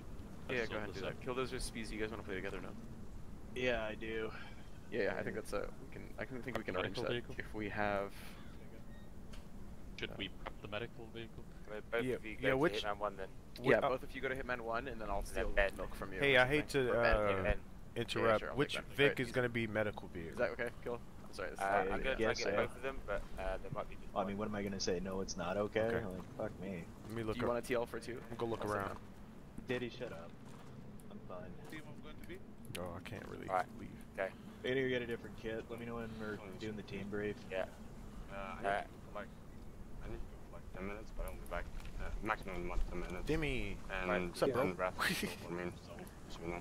yeah, go ahead and do this that. Kill those speeds. You guys want to play together now? Yeah, I do. Yeah, yeah. I think that's a. We can. I can think we can arrange that vehicle? if we have. Out. Should we prep the medical vehicle? Both Yeah, of you yeah, go which- Hitman 1 then. Wh- Yeah, uh, both of you go to Hitman one, and then I'll then steal Ben. milk from you. Hey, I hate to uh, Hitman. interrupt. sure, Which. Vic Alright, is going to be medical vehicle? Is that okay? Kill. I'm sorry. That's Uh. I'm going to try and guess get so. both of them, but uh, there might be just I one. mean, what am I gonna say? No, it's not okay. Okay. Like, fuck me. Let me look Do look you up. want a TL for two? We'll go look I'll send around. Diddy, shut up. fine. Team I'm going to be. Oh, I can't really Alright. leave. Okay. Later, you get a different kit. Let me know when we're doing the team brief. Yeah. Uh, I need Uh, to go for like I need to go for like 10 minutes, but I'll be back. Uh, maximum like 10 minutes. Demi. And What's up, bro? and Wrath will go for me, so just so you know.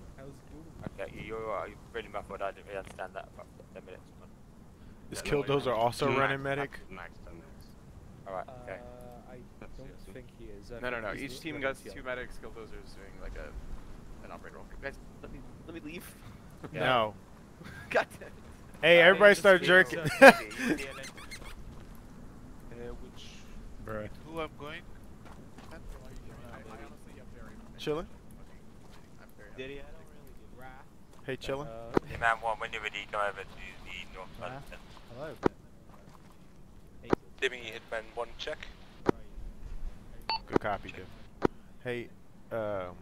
Okay, you- you're, uh, you're really muffled. I didn't really understand that. About 10 minutes. Is Yeah, no, Killdozer max- also max- running medic? Max 10 minutes. Alright, okay. Uh, I don't think he is. I No, no, no. Each team running gets two medics. Killdozer is doing like a an operator role. Guys, let me let me leave. No. God damn it. Hey, Uh, everybody start be- jerking. uh, be- be- be- Uh, which Bruh. who I'm going? Chilling. I'm very happy. I don't really. Hey, chilling. Uh, Hey, man, one, when you're ready, come over to the North Ah. London. hello. Demi Hitman one check. Good copy, Dim. Hey, um,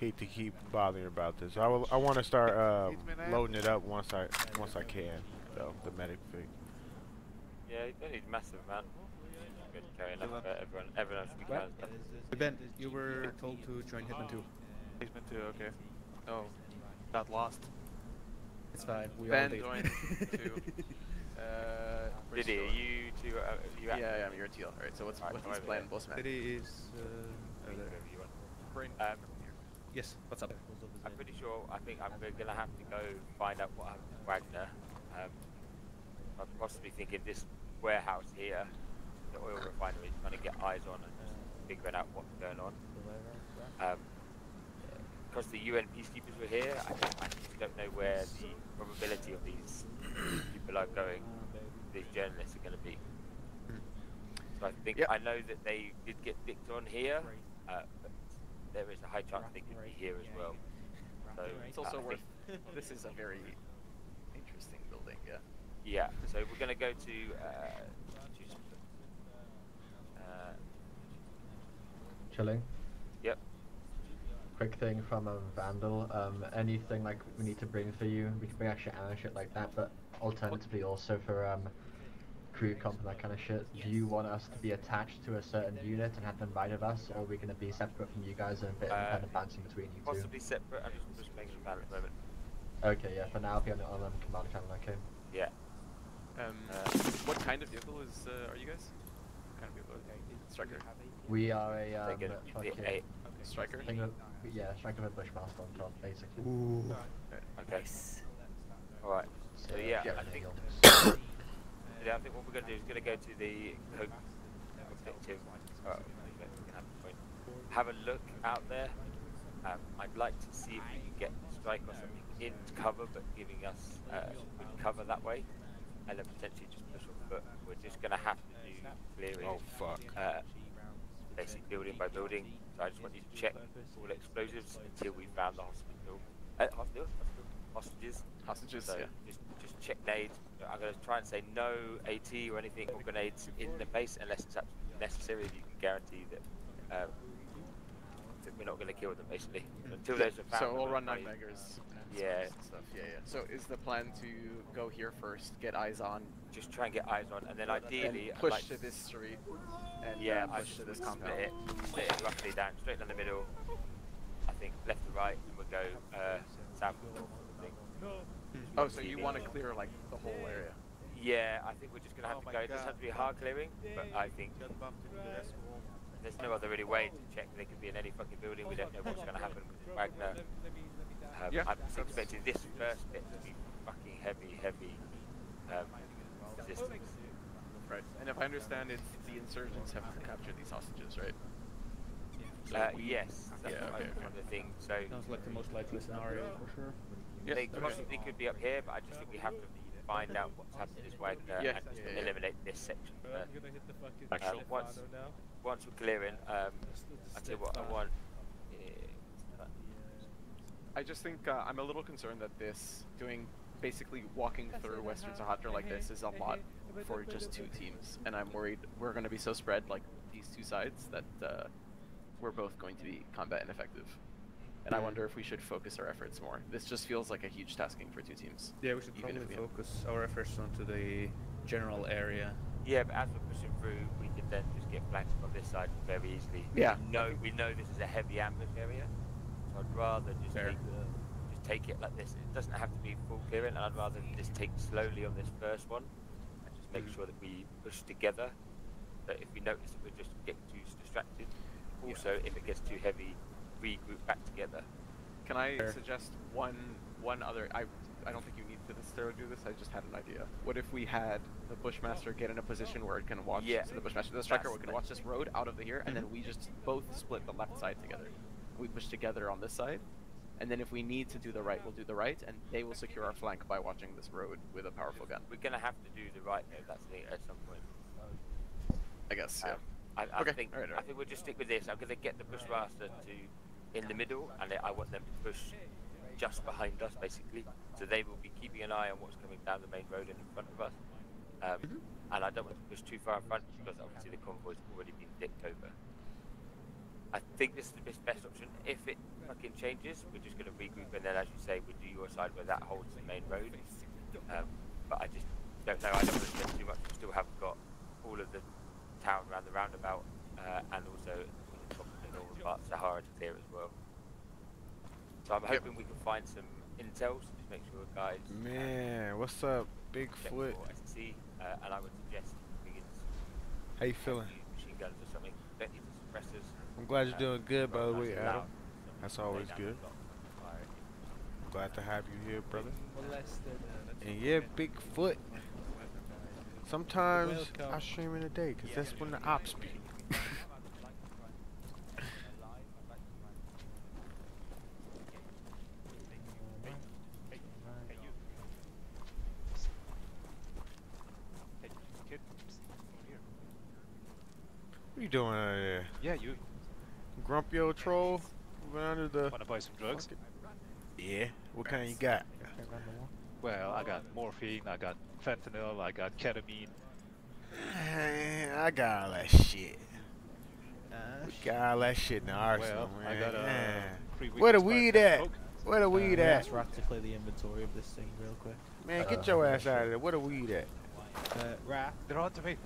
hate to keep bothering about this. I will. I want to start um, loading it up once I once I can. Though the medic thing. Yeah, you don't need a massive amount. Good carry enough for everyone. Everyone else can What? carry Ben, you were told to join Hitman 2. Hitman 2, okay. Oh, got lost. It's fine. We Ben all did. joined two. Uh, Diddy, are you two? Uh, you Yeah, yeah, I'm your TL. Alright, so what's Alright, what's come his plan, there. boss man? Diddy is. Uh, Wherever there. you want. Brain. Um, Yes, what's up? I'm pretty sure. I think I'm we're gonna have to go find out what happened to Wagner. Um, I'm possibly thinking this warehouse here, the oil refinery, trying to get eyes on and just figuring out what's going on. Um, because the UN peacekeepers were here, I, don't- I don't know where the probability of these people are going. These journalists are going to be. So I think Yep. I know that they did get picked on here, uh, but there is a high chance they could be here as well. So It's uh, also worth. this is a very interesting building. Yeah. Yeah, so we're going to go to. Uh, uh, Chilling. Yep. Quick thing from a vandal. Um, anything like we need to bring for you, we can bring extra ammo and shit like that. But alternatively, also for um, crew comp and that kind of shit. Do you want us to be attached to a certain unit and have them ride with us, or are we gonna be separate from you guys and a bit Uh, independent bouncing between you two? possibly separate. I'm just, just making a plan at the moment. Okay, yeah. For now, I'll be on the on um, command channel. Okay. Yeah. Um, Uh, what kind of vehicle is uh, are you guys? What kind of vehicle? Stryker. We are a um, Like a- the fucking eight- Stryker. thing of, yeah, Stryker with Bushmaster on top, basically. Ooh. Okay. Alright. So yeah, Yeah. I think yeah, I think what we're gonna do is gonna go to the objective. Uh, have, a point. have a look out there. Um, I'd like to see if we can get strike or something in cover, but giving us uh, good cover that way, and then potentially just push on foot. We're just gonna have to do clearing. Oh fuck. Uh, basically building by building. So I just want you to check all explosives until we found the hospital. Uh, hospital? Hospital? Hostages. Hostages. So yeah. just just check nades. I'm going to try and say no AT or anything or grenades in the base unless it's necessary. If you can guarantee that, um, that we're not going to kill them basically until there's a found. So we'll run nine everybody- Yeah. Stuff. Yeah, yeah. So is the plan to go here first, get eyes on, Just try and get eyes on, and then ideally and push like to this street, and yeah, uh, push just to this split compound. it, split it roughly down, straight down the middle. I think left to right, and we'll go uh, south to north. I think. Oh, so you want to clear like the whole area? Yeah, I think we're just gonna have Oh to go. It doesn't have to be hard clearing, but I think there's no other really way to check. They could be in any fucking building. We don't know what's gonna happen with Wagner. Um, Yeah, I'm expecting this first bit to be fucking heavy, heavy um, resistance. Right. And if I understand it, the insurgents have captured these hostages, right? Uh, yes, that's Yeah, what okay, I- one of the things. So Sounds like the most likely scenario for sure. Yeah, they okay. possibly could be up here, but I just think we have to find out what's happened to this Wagner Yeah, and just yeah, yeah. eliminate this section first. Um, Actually. once, once we're clearing, um, I tell you what I want. uh, I just think uh, I'm a little concerned that this doing basically walking through Western Sahara like this is a lot for just two teams, and I'm worried we're going to be so spread like these two sides that uh, we're both going to be combat ineffective. And I wonder if we should focus our efforts more. This just feels like a huge tasking for two teams. Yeah, we should even probably if we focus our efforts onto the general area. Yeah, but as we're pushing through, we could then just get flanked on this side very easily. Yeah. We know, we know this is a heavy ambush area, so So I'd rather just take, just take it like this. It doesn't have to be full clearing. And I'd rather just take slowly on this first one and just make Mm. sure that we push together. But if we notice that we're just getting too distracted, also if it gets too heavy, regroup back together. Can I Sure. suggest one one other? I I don't think you need to necessarily do this. I just had an idea. What if we had the Bushmaster get in a position where it can watch? Yeah. So the Bushmaster, the Stryker, we can watch this road out of the here, and then we just both split the left side together. We push together on this side, and then if we need to do the right, we'll do the right, and they will secure our flank by watching this road with a powerful gun. We're gonna have to do the right though. That's the at some point. I guess. Yeah. Um, I, I Okay, think alright, I think we'll just stick with this. I'm gonna get the Bushmaster to in the middle, and I want them to push just behind us, basically. So they will be keeping an eye on what's coming down the main road in front of us. Um, Mm-hmm. And I don't want to push too far in front because obviously the convoy's already been dipped over. I think this is the best, option. If it fucking changes, we're just gonna regroup, and then, as you say, we do your side where that holds the main road. Um, but I just don't know. I don't want to spend too much. We still haven't got all of the town around the roundabout, uh, and also the top of the northern part of Sahara to clear as well. So I'm hoping we can find some intel to just make sure guys Man, what's up, Bigfoot? for SC, uh, and I would suggest bringing some How you feeling? machine guns or something. Don't need the suppressors. I'm glad you're Uh, doing good, by the nice way, Adam. That's always good. the block, fire. I'm glad to have you here, brother. Molested. And yeah, Bigfoot. Sometimes Welcome. I stream in the day, cause that's when the ops be. What you doing out here? Yeah, you Grumpy old troll? Moving under the. wanna buy some drugs? Yeah. What kind you got? Well, I got morphine, I got fentanyl, I got ketamine. I got all that shit. Uh, We got all that shit in the arsenal, Well, I man. got, uh, Yeah. three Where the weekly weed spice at? smoke. Where the weed uh, at? Ask Rat to clear the inventory of this thing real quick. Man, get your ass out of there. Where the weed at? Uh, Rat. They're on to me.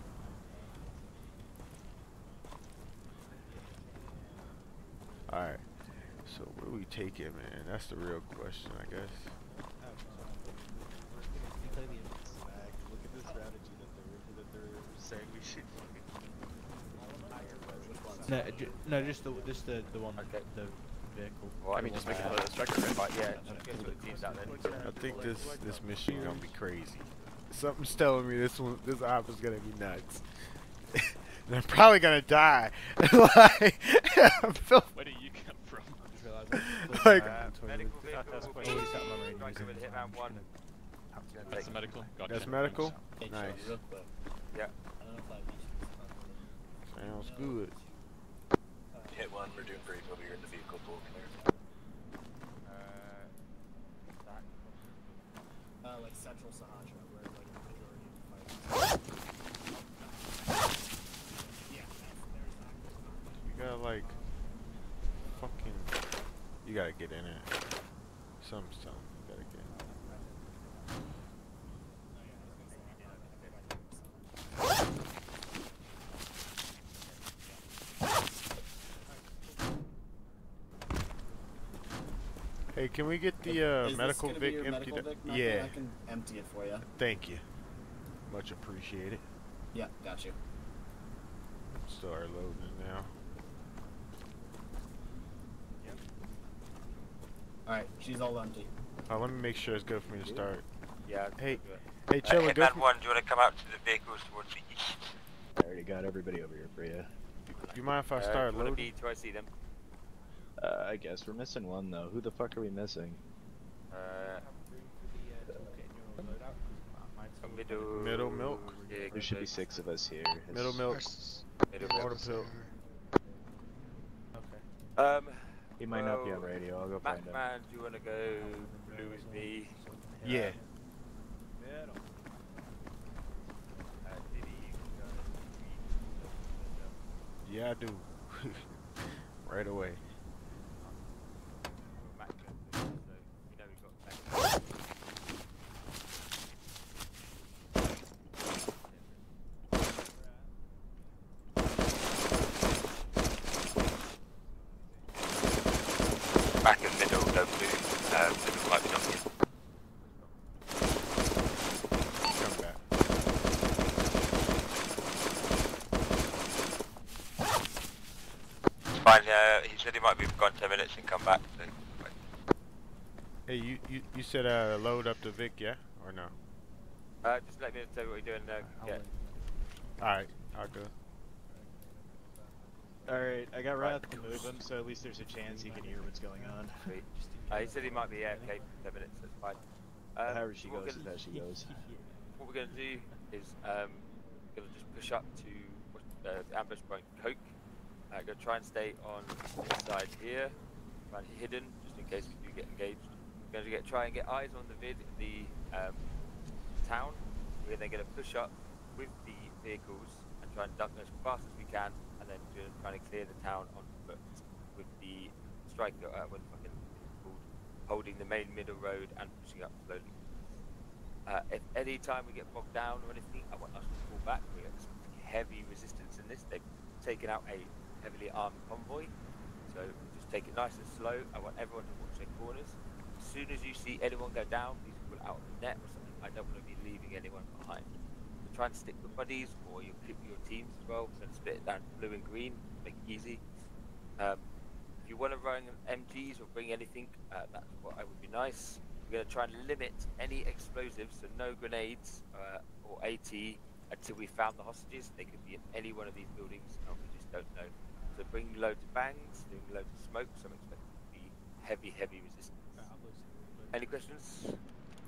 Alright. So where do we take it, man? That's the real question, I guess. Look at the strategy that they're that they're saying we should No, ju- no, just the just the the one the vehicle. Well, I mean, just make another Stryker, right? But yeah, just get the teams out there. I think this this mission is gonna be crazy. Something's telling me this one this op is gonna be nuts. and I'm probably gonna die. like I feel Where do you come from? like Uh, medical vehicle that's will be Stryker with hitman one. That's medical. Gotcha. that's medical. Nice. Shelby, real quick. Yeah. I don't know if I mentioned Sounds good. Hit one, we're doing great over here in the vehicle pool. Uh, like Central Sahara, where like the majority of the fighters. Yeah, there's that. You gotta like fucking you gotta get in it. Something's telling me you gotta get in. Hey, can we get the uh, medical Vic emptied? medical? Vic, Yeah. I can empty it for you. Thank you. Much appreciated. Yeah, got you. Start loading now. Alright, she's all empty. Oh, let me make sure it's good for me to start. Yeah. Hey, Uh, hey, Chilla, go hitman for one, do you want to come out to the vehicles towards the east? I already got everybody over here for you. Do you mind if I Uh, start do you want to loading? be to I see them? Uh, I guess we're missing one though. Who the fuck are we missing? Uh, a middle. Middle milk. Yeah, There should be six of us here. Middle milk. Middle Water milk. pill. Um. He might not be on radio. I'll go find him. Macman, do you want to go blue with me? Yeah. Diddy, you can go green. Yeah, I do. right away. Macman, so we know we've got Macman. Back fine. Uh, he said he might be gone 10 minutes and come back. So. Hey, you, you, you said uh, load up the Vic, yeah? Or no? Uh, just let me know what you're doing. Uh, yeah. Alright, I'll go. Alright, I got Wrath to move him, so at least there's a chance he can hear what's going on. Sweet. Uh, he said he might be AFK for 10 minutes, that's fine. Um, However she goes, gonna- is how she goes. What we're going to do is um, going to just push up to uh, the ambush point Coke. Going to try and stay on this side here, try and hidden, just in case we do get engaged. Going to get try and get eyes on the vid, the um, town. We're then going to push up with the vehicles and try and duck as fast as we can, and then trying to clear the town on foot with the Stryker, uh, what the fucking called, holding the main middle road and pushing up slowly. Uh, if any time we get bogged down or anything, I want us to pull back. We have heavy resistance in this. They've taken out a heavily armed convoy, so just take it nice and slow. I want everyone to watch their corners. As soon as you see anyone go down, please pull out of the net or something. I don't want to be leaving anyone behind. So try and stick with buddies or your your teams as well. So split it down blue and green, make it easy. Um, if you want to run MGs or bring anything, uh, that's what I would be nice. We're going to try and limit any explosives, so no grenades uh, or AT until we found the hostages. They could be in any one of these buildings, and we just don't know. So bring loads of bangs, bring loads of smoke, so I'm expecting to be heavy, heavy resistance. Any questions?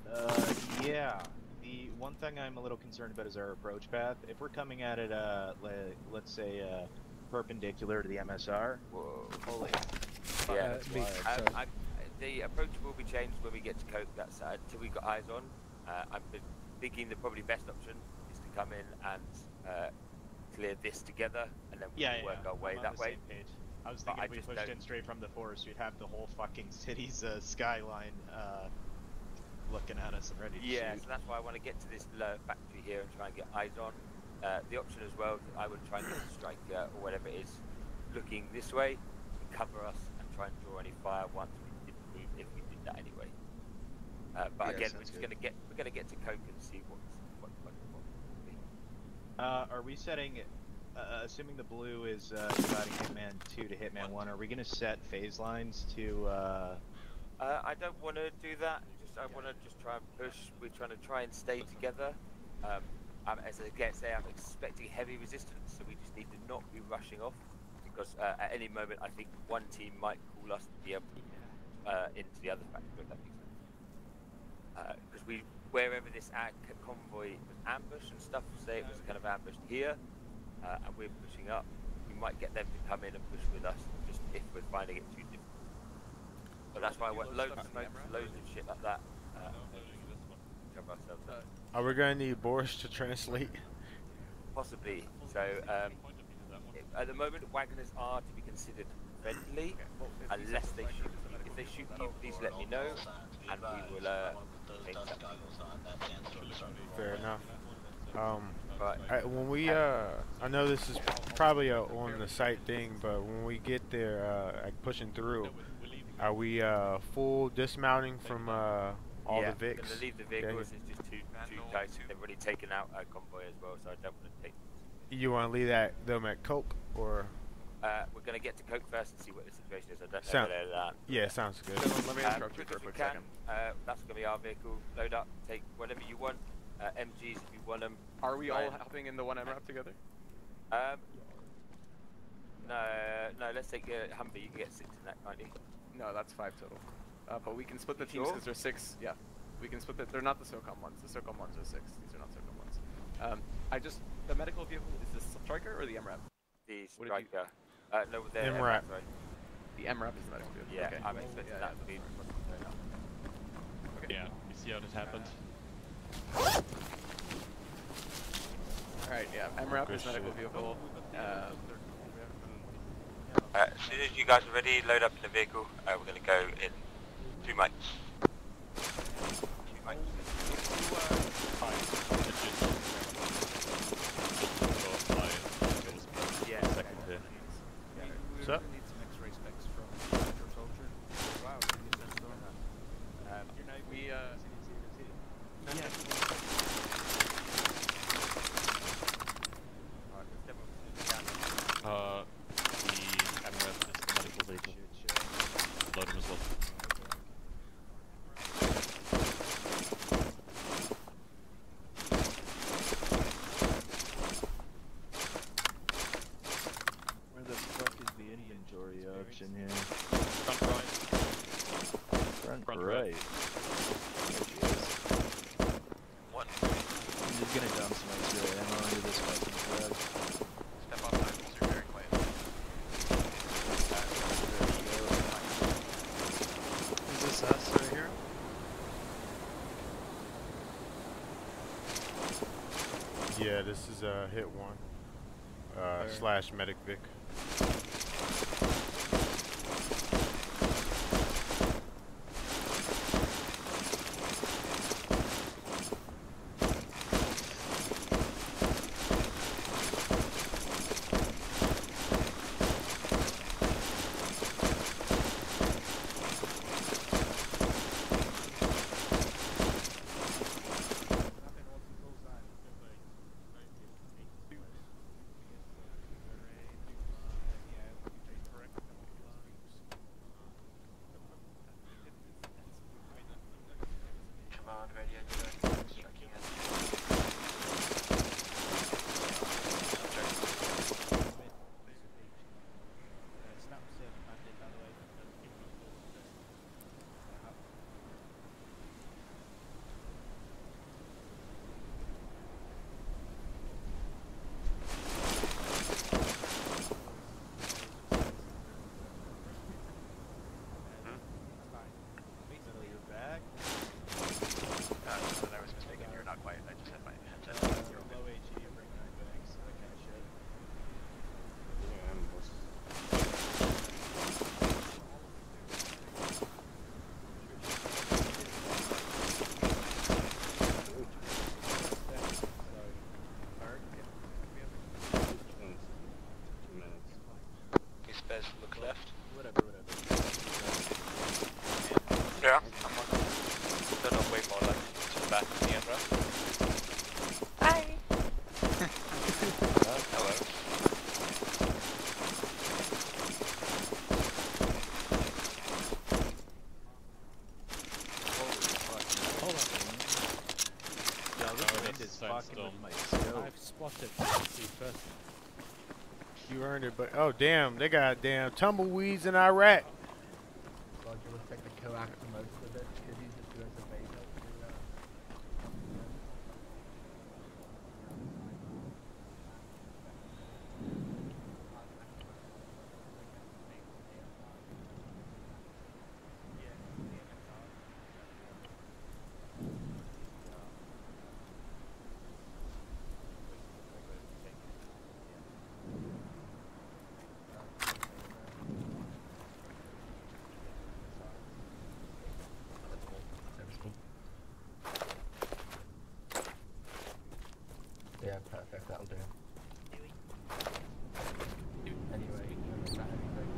Uh, yeah. The one thing I'm a little concerned about is our approach path. If we're coming at it, uh, le- let's say, uh, perpendicular to the MSR. Whoa. Holy. Yeah, that's um, wild. I, the approach will be changed when we get to Coke. that side. until we've got eyes on. Uh, I'm thinking the probably best option is to come in and uh, clear this together, and then we Yeah, can yeah, work our I'm way that way. I was thinking I if we just pushed don't- in straight from the forest, we'd have the whole fucking city's uh, skyline uh, looking at us and ready to Yeah, shoot. so that's why I want to get to this low factory here and try and get eyes on. Uh, the option as well, I would try and get the Stryker or whatever it is looking this way and cover us and try and draw any fire once we did move if we did that anyway. Uh, but Yeah, again, we're just gonna get we're gonna get to Coke and see what what what. will be. Uh, are we setting, uh, assuming the blue is uh, dividing Hitman 2 to Hitman 1, are we going to set phase lines to, uh, Uh, I don't want to do that. Just I want to just try and push. We're trying to try and stay together. Um, as I again say, I'm expecting heavy resistance, so we just need to not be rushing off because uh, at any moment I think one team might call us to be able uh, into the other factory. If that makes sense. Because we wherever this convoy was ambushed and stuff, say it was kind of ambushed here, uh, and we're pushing up, we might get them to come in and push with us. Just if we're finding it too difficult. But that's why I want loads of smoke, loads of shit like that. Uh, cover ourselves up. Are we gonna need Boris to translate? Possibly. So, um, at the moment, Wagoners are to be considered friendly unless they shoot. If they shoot you, please let me know, and we will uh. Fair enough. Um, Right. I, when we, uh, I know this is probably a on the site thing, but when we get there, uh, like pushing through, are we uh, full dismounting from uh, all yeah, the Vics? gonna leave the Okay. It's just too too tight. They've already taken out a convoy as well, so I don't want to take. You want to leave that them at Coke or? Uh, we're gonna get to Coke first and see what the situation is. I don't know Sound- where they're yeah, sounds good. Gentlemen, let me Um, interrupt you quick for a quick we second. can, Uh, that's gonna be our vehicle. Load up, take whatever you want. Uh, MGs if you want them. Are we all hopping in the one MRAP together? Um, no, no. Let's take uh, Humvee. You can get six in that, can't you? No, that's five total. Uh, but we can split the You teams sure? because there's six. Yeah, we can split the. They're not the SOCOM ones. The SOCOM ones are six. These are not SOCOM ones. Um, I just the medical vehicle is the Stryker or the MRAP? The What did you- Stryker. Uh, no, the MRAP. Sorry. The MRAP is the medical vehicle. Yeah, okay. I'm expecting Yeah, that yeah, to be. Yeah, you see how this happened? All right. Yeah, MRAP Good is medical shit. vehicle. Um, Uh, as soon as you guys are ready, load up in the vehicle. Uh, we're gonna go in two mics. Two mics. Yeah, second here. What's up? need some X-ray specs from Metro Soldier. Wow, you sent them. Um, we uh. Uh, the MRAP is this is uh, hit one uh, slash medic Vic. But oh damn, they got damn tumbleweeds in Iraq. Roger will take the coax for most of it because he's just doing some bait up to, uh, Yeah, perfect, that'll do. Anyway, is that everything?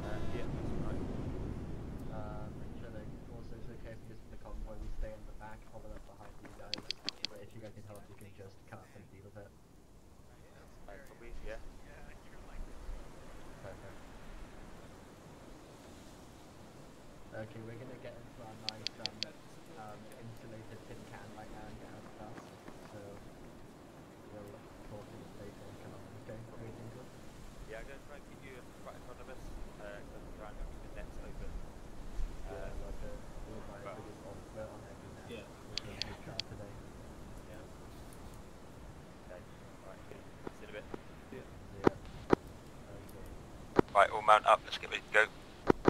Uh, yeah, that's right. Um, chilling. Also, it's okay if you just the convoy, we stay in the back, hold it up behind you guys. But if you guys need help, you can just come up and deal with it. Probably, yeah. Perfect. Okay, we're gonna get into our nice um, um, insulated tin can right now and get our stuff. So we'll talk to you later and come up. Okay, everything good? Yeah, I'm going to try and keep you right in front of us. Uh, 'cause I'm trying to keep the nets open. Yeah, Um, like a, we're my but- biggest on, we're on every net. Yeah. We're doing a good job today. Yeah. Okay. Right. See you in a bit. Yeah. Okay. Right, all mount up. Let's get ready to go.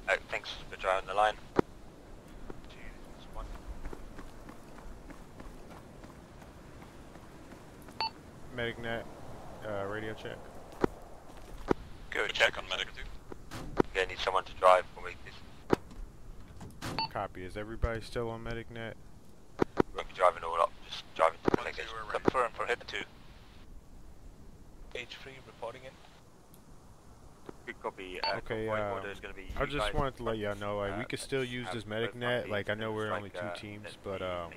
Uh, thanks for driving the line. Medicnet, uh, radio check. Go check on medical too. Yeah, need someone to drive for me. Copy. Is everybody still on Medicnet? won't be driving all up. Just driving to the location. Confirm for hit two. H3 reporting in. Good copy. Uh, Okay, convoy uh, order is going to be I you just guys wanted to let y'all know, like, we could still use this medic net. Like, I know we're only strike, two uh, teams, then but um,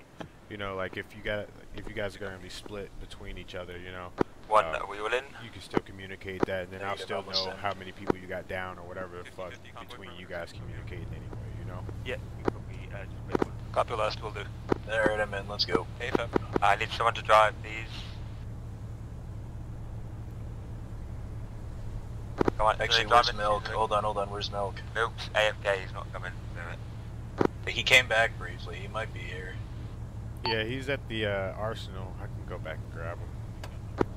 you know, like if you got, if you guys are gonna be split between each other, you know, One, uh, we will in? You can still communicate that, and then I'll still know in. how many people you got down or whatever the fuck between you guys communicating anyway, you know. Yeah, good copy. Uh, just. Copy last, will do. Alright, I'm in. Let's go. Hey, fam. I need someone to drive, please. Come on, Actually, where's driving. Milk? Hold on, hold on. Where's Milk? Milk's AFK, he's not coming. He came back briefly. He might be here. Yeah, he's at the uh, arsenal. I can go back and grab him.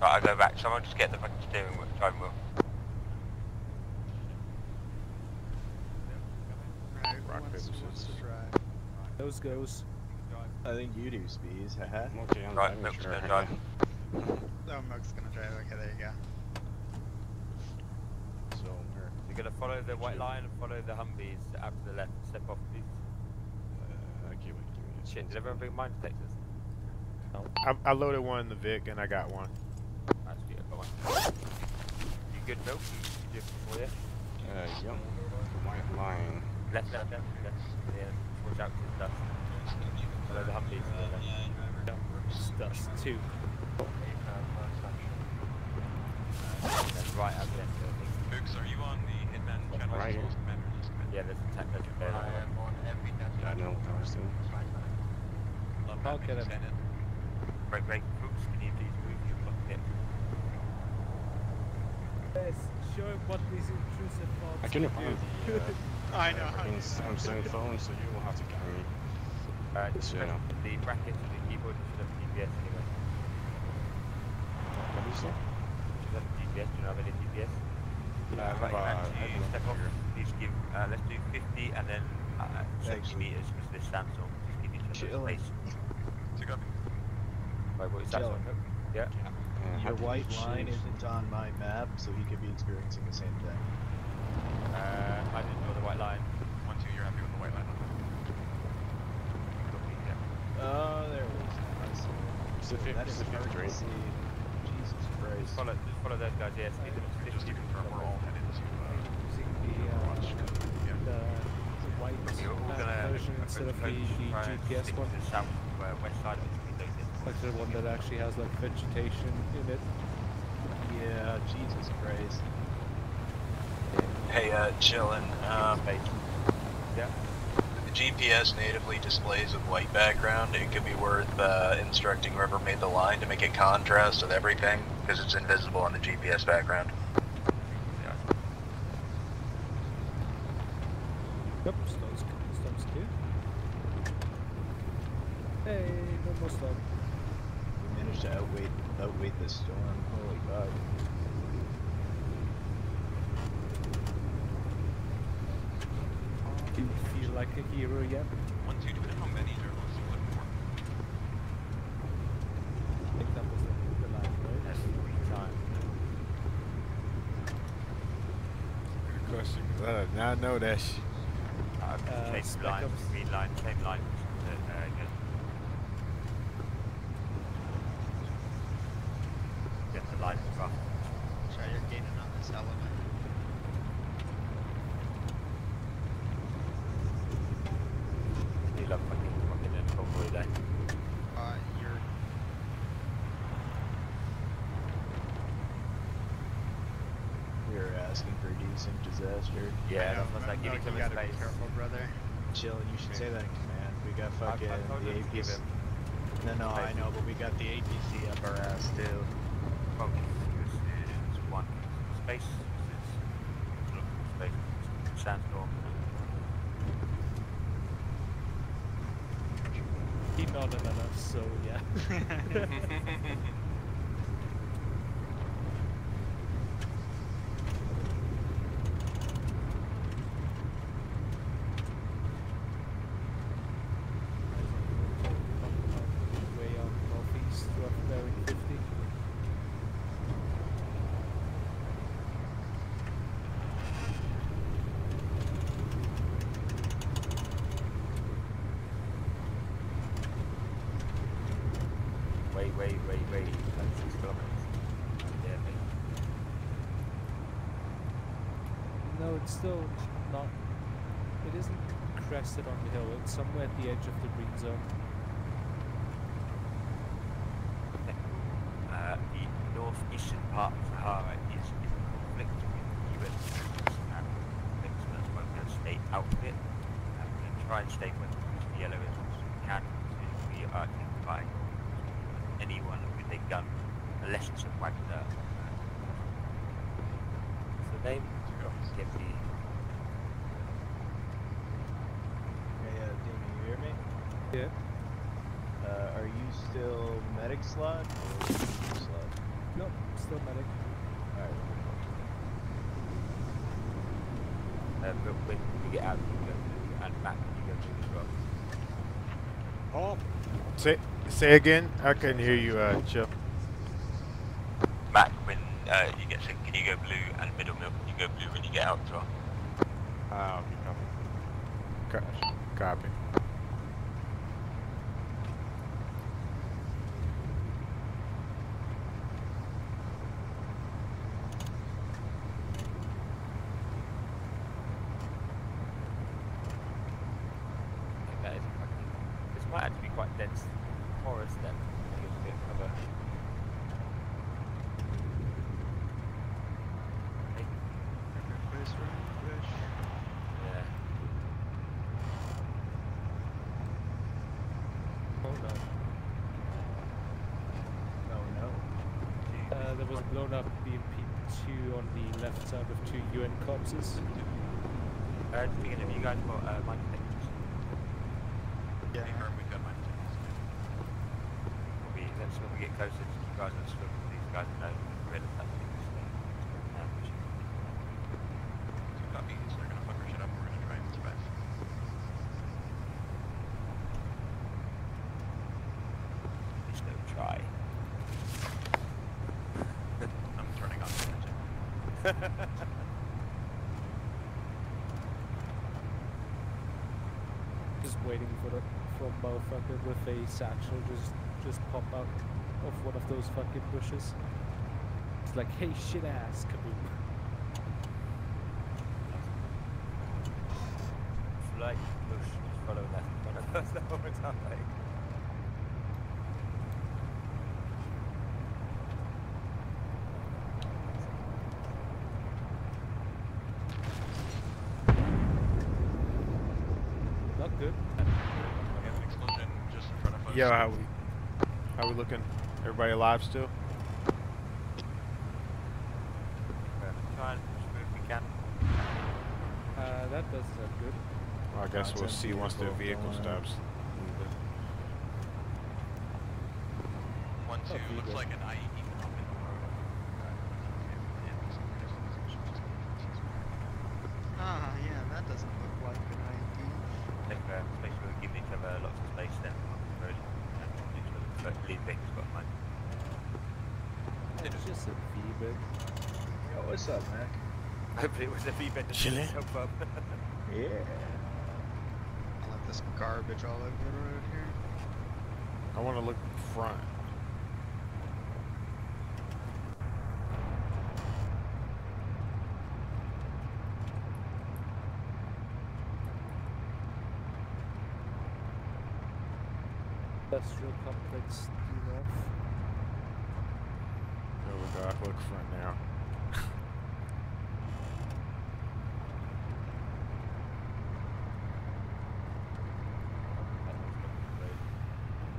Right, I'll go back. Someone just get the fucking steering wheel, driving wheel. Rock, paper, scissors. Those goes. I think you do, Spees. Haha. I'm okay, I'm Right, Milk's sure. gonna drive. Oh, Mook's gonna drive. Okay, there you go. So we're You're gonna follow the white line and follow the Humvees out to the left. Step off, please. Uh, give it, give it. Shit, did everyone bring mine detectors? I, I loaded one in the Vic and I got one. That's good. Come on. You good, Milk? You, you do for you? Uh, yep. The white line. Left, left, left, left. Yeah. Watch out for the dust. Follow the Humvees to the left. Dust two. Then right out the end. I think. Mooks, are you on the Hitman channel? Right here. Yeah, there's a tank that's there. Yeah, I know what I was doing. I'll get him. Break, break. Mooks, can you please move your block hit? Yes, show what these intrusive mobs I can do. find the. Uh, I know. I'm, I'm phone, so you will have to carry. Uh, Just so you know. the brackets of the keyboard should have GPS anyway. What do you say? Should have GPS. Do you have any GPS? Uh, Yeah, right, but uh, I you don't step off. hear. Please give. Uh, let's do 50 and then uh, 70 meters because this sandstorm. Just give each other Chilling. space. Took up. Right, what is that? Chilling. one? Yeah. Uh, Your white to line isn't on my map, so he could be experiencing the same thing. Uh, I didn't know the white line. One, two, you're happy with the white line. Copy, yeah. Oh, there it is. I see it. Pacific- that is Pacific hard to Jesus Christ. Follow, just follow those guys. Yeah. Just to confirm, we're all headed to. Uh, Using the, uh, the, white You're all map gonna version instead of the, the GPS one. the south uh, west side of it. Speed those. Like the one that actually has like vegetation in it. Yeah, Jesus Christ. Hey, uh, chillin'. Um, Yeah. the GPS natively displays with white background. It could be worth uh, instructing whoever made the line to make it contrast with everything, because it's invisible on the GPS background. Yep, stones, stones clear. Hey, no more stone. We managed to outwait outwait this storm. Holy God. Do you feel like a hero yet? one, two, depending on how many journalists you look for. I think that was the, the line, right? That's three times. Good question. 'cause I did not know that shit. Uh, Uh, change Spec line, Ops. green line, same line. Uh, uh, again. Get the line rough. Try your gaining on this element. You love fucking fucking in convoy day. Uh, you're We are asking for a decent disaster. Yeah, I know, that's what I give each you other space. be careful, brother. Chill, you should say that in command. We got I- I fucking the him to give APC. No, no, I know, but we got the APC up our ass too. Focus is one space. Is look space. Sandstorm. He nodded enough, so yeah. Way on northeast, rough bearing 50. Way, way, way, way. Like six kilometers. Yeah, mate. No, it's still not. It isn't crested on the hill. It's somewhere at the edge of the green zone. Uh, the northeastern part of Sahara is in conflict with the US and Mexico won't going to stay out of it. And we're going to try and stay with the yellow as much as we can because we are identifying anyone with a gun unless it's a Wagner. What's the name? Get the Hey, uh, Damien, you hear me? Yeah. Uh, are you still medic slot or medic slot? Nope, still medic. Alright. uh, but when we get out, you go to and back, you go to as well. Say again. I couldn't hear you. uh, you get second, can you go blue and middle milk? Can you go blue when you get out as well? Ah, okay, copy. Co- copy. I think that is fucking. This might actually be quite dense forest then. I think it's a bit of cover. Yeah. Oh no. No, no. Uh, there was a blown up BMP2 on the left side with two UN corpses. Uh, speaking of you guys got uh, mic detectors. Yeah, we've got mine. Probably that's when we get closer to you guys on screen. These guys know rid of that thing. so, um, we should- Two copies. They're gonna fuck our shit up. We're gonna try and survive. Just no try. I'm turning on the engine. Just waiting for the for a motherfucker with a satchel just just pop out of one of those fucking bushes. It's like, hey shit ass, kaboom. Flight, push, follow left. Those the whole time. Not good. We have an explosion just in front of us. Yo, how we how we looking? Everybody alive still? Try and push move if we can. Uh, that does sound good. Well, I guess we'll see once the vehicle stops moving. One, two, Oh, looks good. like an IED phenomenon. Ah, yeah, that doesn't look like an IED. Take, uh, make sure we give each other lots of space then on the road. And make sure that the lead vehicle's got mine. It's just a VBIED. Yo, what's up, Mac? Hopefully it was a V-bend to Chillin'. itself up. Yeah. I left this garbage all over the road here. I want to look front. Industrial complex due north. There we go. I look front now.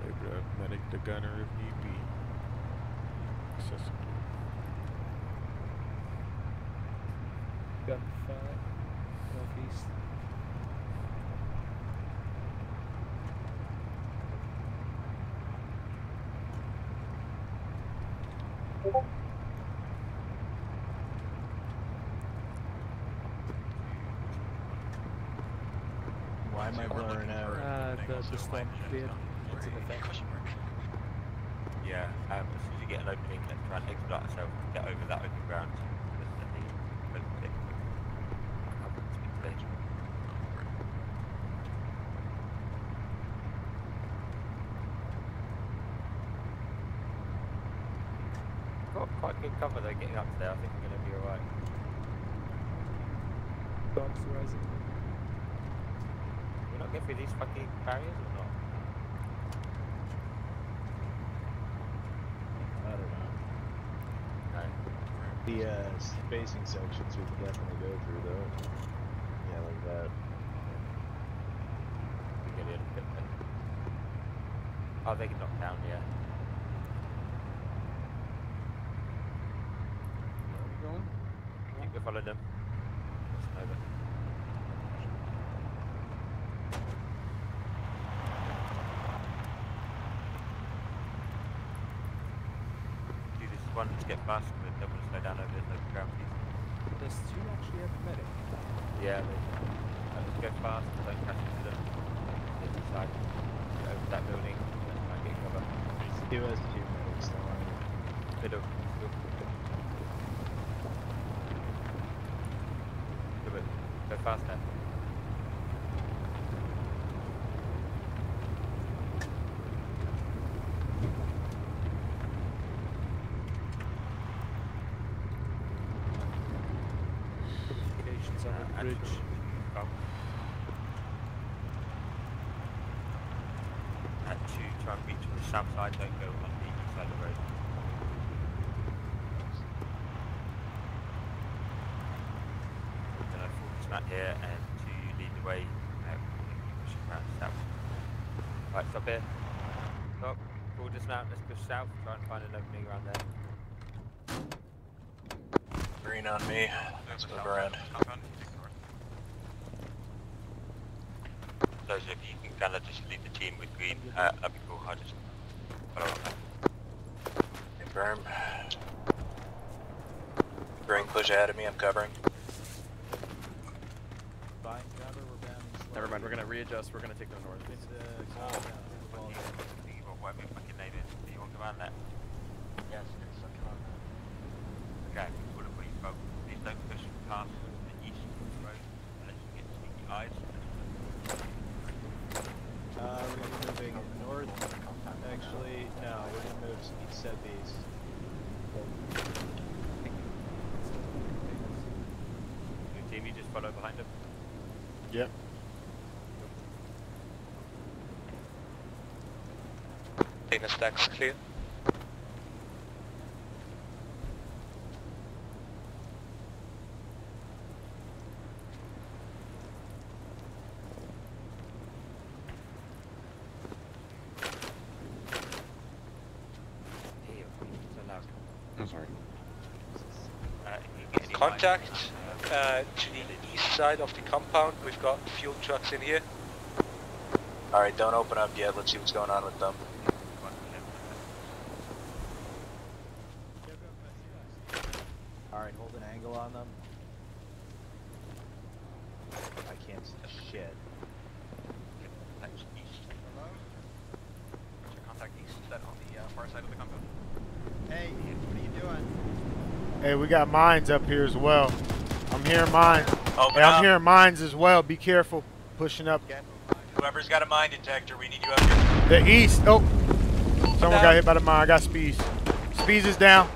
Able to medic the gunner if need be. Accessible. Gunfire. Northeast. Why am I blurring out? Uh, the, the storm cleared. It's in effect. Yeah, as soon as you get an opening, let's try and expedite ourselves to get over that open ground. Just let the open pit. Cover the speed stage. Got quite good cover though getting up there. I think we're going to be alright. Storm's rising. We're not getting through these fucking barriers or not? I don't know. No. The spacing sections we can definitely go through though. Yeah, like that. We get in a then. Oh, they can knock down, yeah. Where are we going? Keep we following them. Over. Do this one, just get past, but don't want to slow down over this open ground, please. Does two actually have medic? Yeah, they, let's go fast, don't crash into them. Get inside, get over that building, and then try and get cover. Two has two medics, don't worry. Middle, middle. past that. Notifications on the bridge. Oh. Had to try and reach the south side, don't go on the east side of the road. Then I full dismount here and to lead the way um, out, pushing around south. Right, stop here. Stop. Full dismount, let's push south, try and find an opening around there. Green on me. Let's move around. Those of you can kind of just lead the team with green, uh, that'd be cool. I'll just follow up. Confirm. Green, push ahead of me. I'm covering. Never mind, we're gonna readjust, we're gonna take the north. Whatever your fucking name is, do you want to come around there? Yes, it's Okay, what have we got? Please don't push past the east road unless you get sneaky eyes. Uh, we're gonna be moving north. Actually, no, we're gonna move east southeast. Your team, you just follow behind them. Yep. Dana stacks clear. I'm sorry. Contact uh, to the east side of the compound. We've got fuel trucks in here. Alright, don't open up yet. Let's see what's going on with them. Alright, hold an angle on them. I can't see shit. Contact east, then on the uh, far side of the compound. Hey, what are you doing? Hey, we got mines up here as well. I'm hearing mines. Open Hey, I'm up. hearing mines as well. Be careful. Pushing up. Whoever's got a mine detector, we need you up here. The east. Oh. Someone got hit by the mine. I got Speeds. Speeds is down.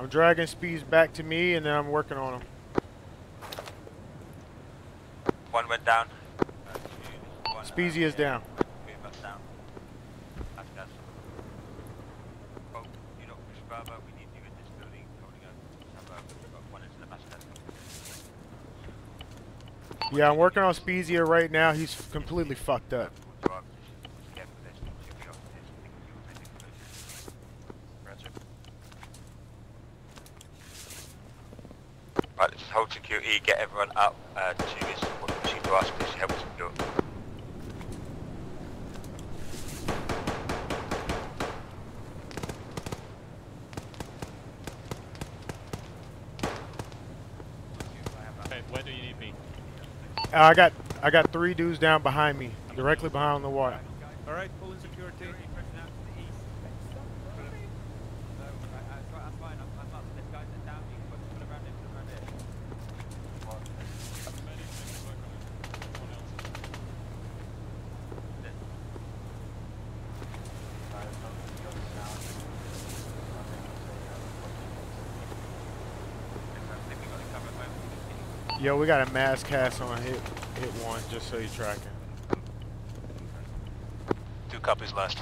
I'm dragging Speeds back to me and then I'm working on him. One went down. Speezy is down. Three of us down. Oh, you not push further. We need you in this building holding a cover. We've got one into the basket. Yeah, I'm working on Speezy right now. He's completely fucked up. Right, let's hold security, get everyone up uh, to this machine to us, please help us secure. Where do you need me? Uh, I got I got three dudes down behind me, directly behind the water. All right, Yo, we got a mass cast on hit hit one, just so you're tracking. Two copies left.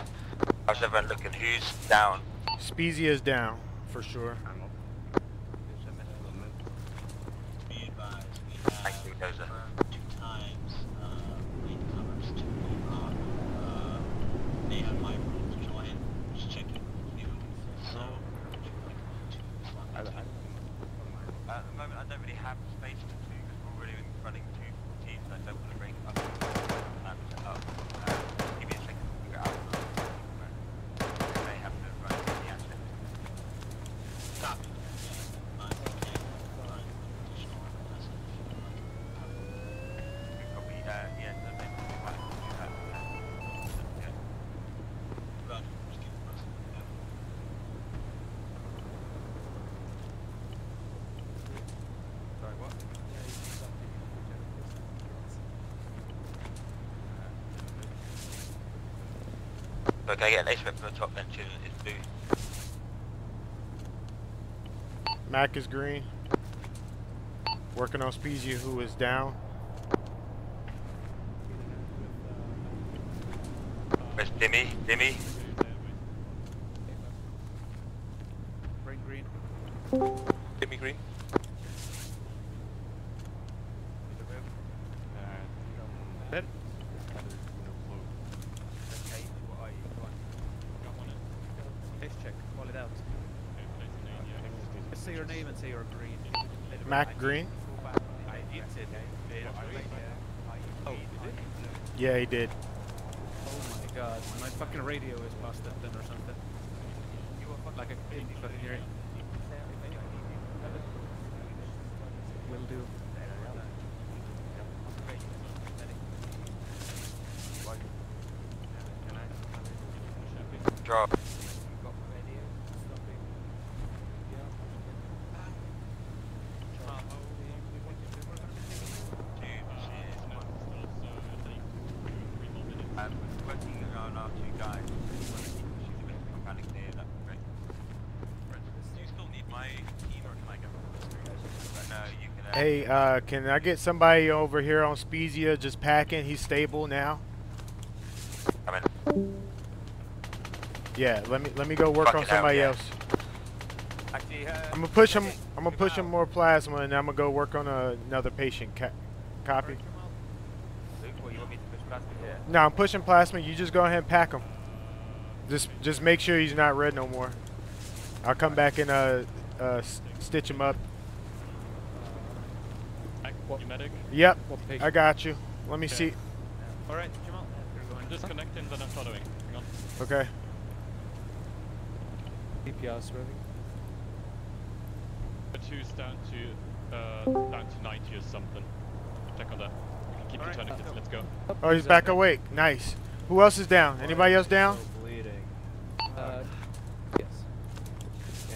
How's everyone looking? Who's down? Speezy is down for sure. Thank you, Dozer. At the moment, I don't really have space for two because we're already running two teams. I don't want to break up. Um, set up. Uh, give me a second to figure out. We may have to run the asset. Copy. I get an ace from the top then to his blue? Mac is green. Working on Spezia, who is down. Where's Dimmy? Dimmy? Green, green. Dimmy green? Dead? Face check. Call it out. Just say your name and say you're green. Mac green. I did say Oh, you did? Yeah, he did. Oh my god, my fucking radio is busted then or something. Like I didn't fucking hear it. Will do. Drop. I'm working around our two guys. She's a bit mechanic there, that'd be great. Do you still need my team or can I get No, you can. Uh, can I get somebody over here on Spezia just packing? He's stable now. Come in. Yeah, let me let me go work Fuck on it out, somebody yeah. else. Actually, uh, I'm gonna push him. I'm gonna push him more plasma, and I'm gonna go work on a, another patient. Ca- copy. Luke, what, you want me to push plasma here? No, I'm pushing plasma. You just go ahead and pack him. Just just make sure he's not red no more. I'll come back and uh, uh stitch him up. What medic? Yep, I got you. Let me Okay. see. Alright, Jamal. You're going Disconnecting, then I'm following. Hang on. Okay. DPS ready. Two's down to uh, down to 90 or something. Check on that. We can keep Alright, the tourniquets. Let's go. Oh, he's back awake. Nice. Who else is down? Anybody else down? Bleeding. Uh, yes.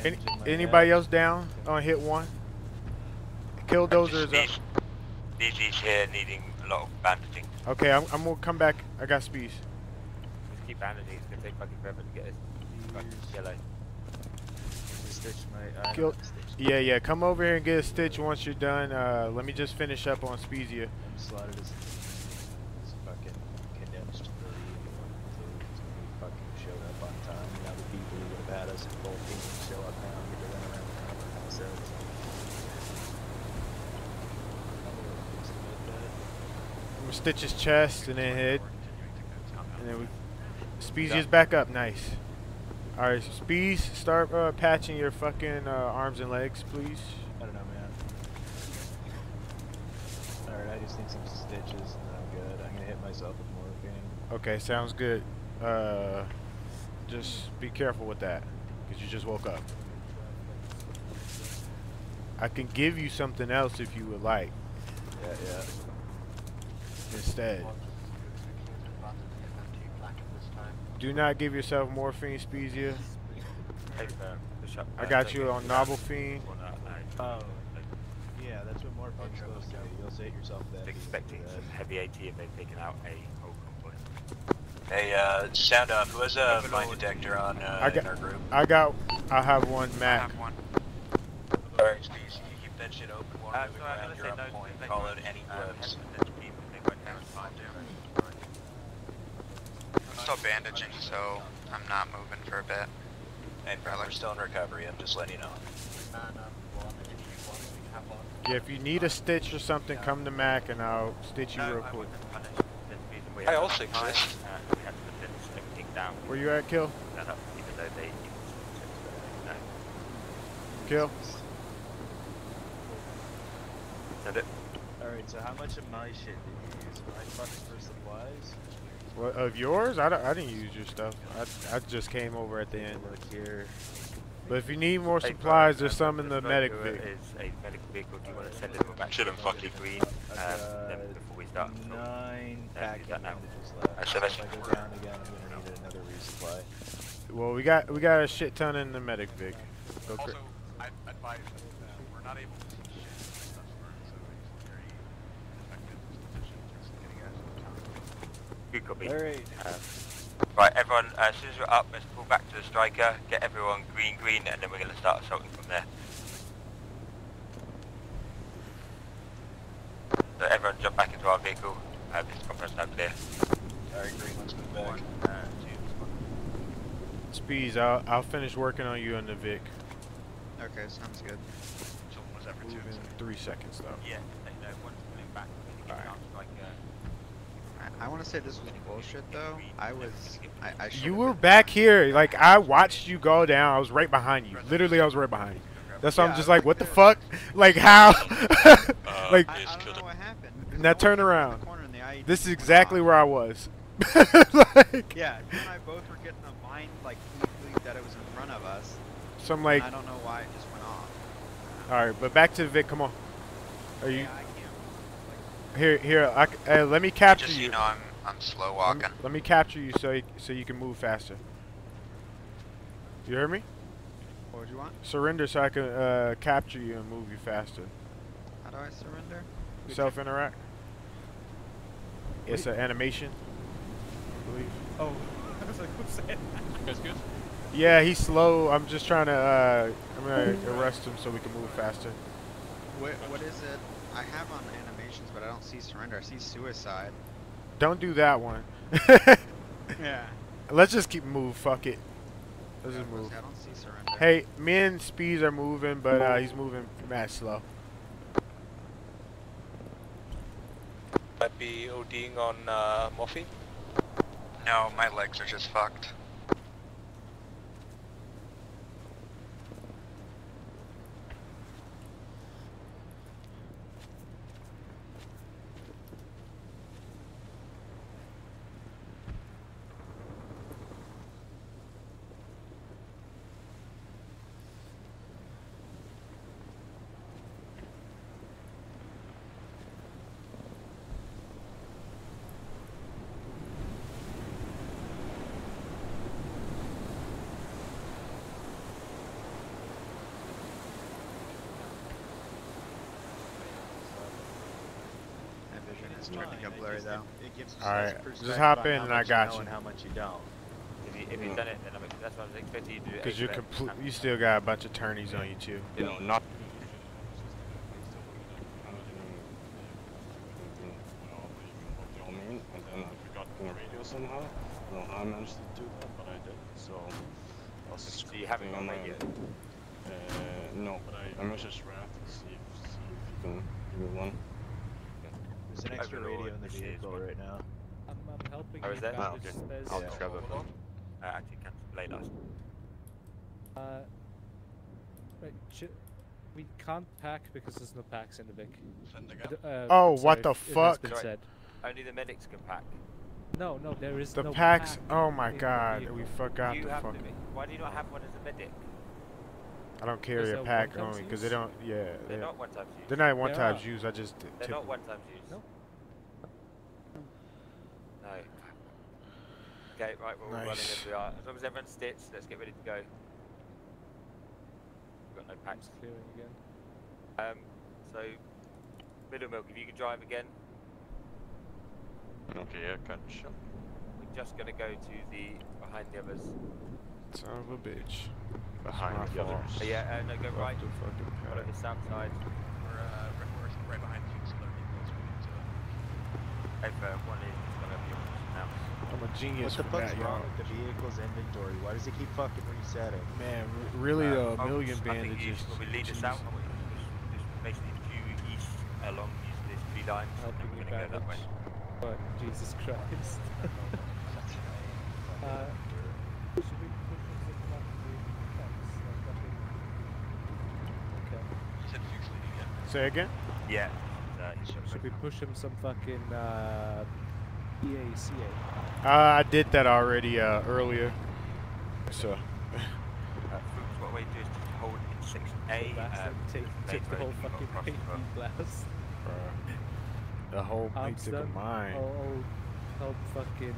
Any, Damage in my anybody else down on hit one? Killdozer is up. DG's here needing a lot of bandaging. Okay, I'm, I'm gonna come back. I got speed. Just keep bandaging. It's gonna take fucking forever to get it. Yellow. Stitch, mate. Kill yeah, yeah. Come over here and get a stitch once you're done. Uh, let me just finish up on Spezia. Slotted as stitch his chest and then head, and then we. Spezia's back up. Nice. All right, Speez, start uh, patching your fucking uh, arms and legs, please. I don't know, man. Alright, I just need some stitches and I'm good. I'm gonna hit myself with morphine. Okay, sounds good. Uh, just be careful with that, cause you just woke up. I can give you something else if you would like Yeah, yeah. Instead. Do not give yourself morphine, Spezia. Take the, the shot. I got you on nalbuphine. Oh. Yeah, that's what morphine's supposed to do. You'll set yourself that. Expecting some heavy AT if they've taken out a whole convoy. Hey, uh, sound up. Who has a mine detector on uh, I in got, our group? I got, I have one Mac. Alright, Speed, you keep that shit open while Uh, so I'm gonna say no point. Call out any blips. head to the team, they went down fine, I'm still bandaging, so I'm not moving for a bit. Hey, bro, we're still in recovery. I'm just letting you know. Yeah, if you need a stitch or something, come to Mac and I'll stitch you No, real quick. wasn't punished. There's a reason we I had also enough time, exist. and we had to finish everything down. Where you at, Kill? That up, even though they even switched it, no. Kill. Send it. Alright, so how much of my shit did you use? My fucking for supplies? What, of yours? I, don't, I didn't use your stuff. I, I just came over at the end. Look here. But if you need more Hey, supplies, there's some in the Smoker medic Vic. is a medic vehicle. Do you want to send it back Should to have the fucked you. green um, then before we start? So, Nine Yeah, packing do that now. bandages left. I So said if I I should- go down again, I'm gonna need another resupply. Well, we got we got a shit ton in the medic Vic. Go Also, I advise that uh, we're not able to see shit in the customers, so it's very effective position in terms of getting us to town. Good copy. Alright. Um, Right, everyone, uh, as soon as we're up, let's pull back to the Stryker, get everyone green, green, and then we're going to start assaulting from there. So everyone jump back into our vehicle. Uh, this conference now clear. Alright, green, let's move back. One, uh, two, Speeds, I'll, I'll finish working on you and the Vic. Okay, sounds good. So one was ever two. Three seconds though. Yeah, let you know, one's pulling back. Alright. Like, uh, I, want to say this was bullshit though. I was. I, I You were back here, like I watched you go down. I was right behind you. Literally, I was right behind you. That's why I'm just like, what the fuck? Like how? Uh, like I, I don't know what happened. now turn around. corner and the IED This is exactly where I was. like, Yeah, you and I both were getting a mind like that it was in front of us. so I'm like, I don't know why it just went off. all right, but back to Vic. Come on. Are you Yeah. Here? Here, I, c- uh, let me capture Just so you. you know, I'm I'm slow Let walking. me, let me capture you so you, so you can move faster. You hear me? What would you want? Surrender so I can uh, capture you and move you faster. How do I surrender? Self interact. It's an animation. I believe. Oh, I was like, who's that? Guys good? Yeah, he's slow. I'm just trying to. Uh, I'm gonna arrest him so we can move faster. What, what is it? I have on animations, but I don't see surrender. I see suicide. Don't do that one. Yeah. Let's just keep move. Fuck it. Let's just move. I don't see surrender. Hey, me and Speeds are moving, but uh, he's moving mad slow. Might be ODing on uh, morphine. No, my legs are just fucked. My vision starting to get blurry though. It gives All right, just hop in and I got know you. And how much you don't. if, you, if you've mm. done it, then I'm, that's what I was expecting you to do. Cause you're complete. You still got a bunch of turnies on you too. You know, not. And then I forgot the radio somehow. I don't know how I managed to do that, but I did. So I was So you haven't scripting got on my- radio? Uh, no, but I, I messaged Raph to see if, see if he can give me one. There's an extra Overall, radio in the this is vehicle what- right now. I'm, I'm helping Oh, you is that? guys Oh, with okay. spares. I'll Yeah. just grab it. Uh, actually, cancel play last. Uh, wait, we can't pack because there's no packs in the Vic. Uh, Oh, I'm what the if it has fuck? said. Only the medics can pack. No, no, there is The no packs. pack Oh my god, vehicle. we forgot you the have fuck. to. Why do you not have one as a medic? I don't carry Is a pack one times only because they don't. Yeah, They're they- not one times use. they're not one They times are. use. I just t- They're not one times use. No. No. Okay, right, we're all running as we are. As long as everyone's stitched, let's get ready to go. We've got no packs. Clearing again. Um, so, Middle Milk, if you could drive again, Okay, yeah, catch. we're just going to go to the behind the others. Son of a bitch. Behind the others. Uh, yeah, uh, no, go Off right. the fucking Follow the south side. We're, uh, right, behind you, so that'd be close. We need to- If uh, one is going to be on now. I'm a genius What the for fuck's that, wrong y'all. with the vehicle's inventory? Why does it keep fucking resetting? Man, really, Uh, a I'll- million I think you bandages. should lead us out. we just, just basically due east along these, these three lines, and we're going to go that way. But Jesus Christ. uh, should we push this into one of the tanks? Like, up in- Okay. You said Fuchs leading it. Say again. Yeah. Uh, Should we push him some fucking uh, EACA? Uh, I did that already uh, earlier. So. Uh, what we do is just hold in section A. Blast Um, take, take the whole fucking across paint the blast. The whole Arms painted of mine. I'll, I'll help fucking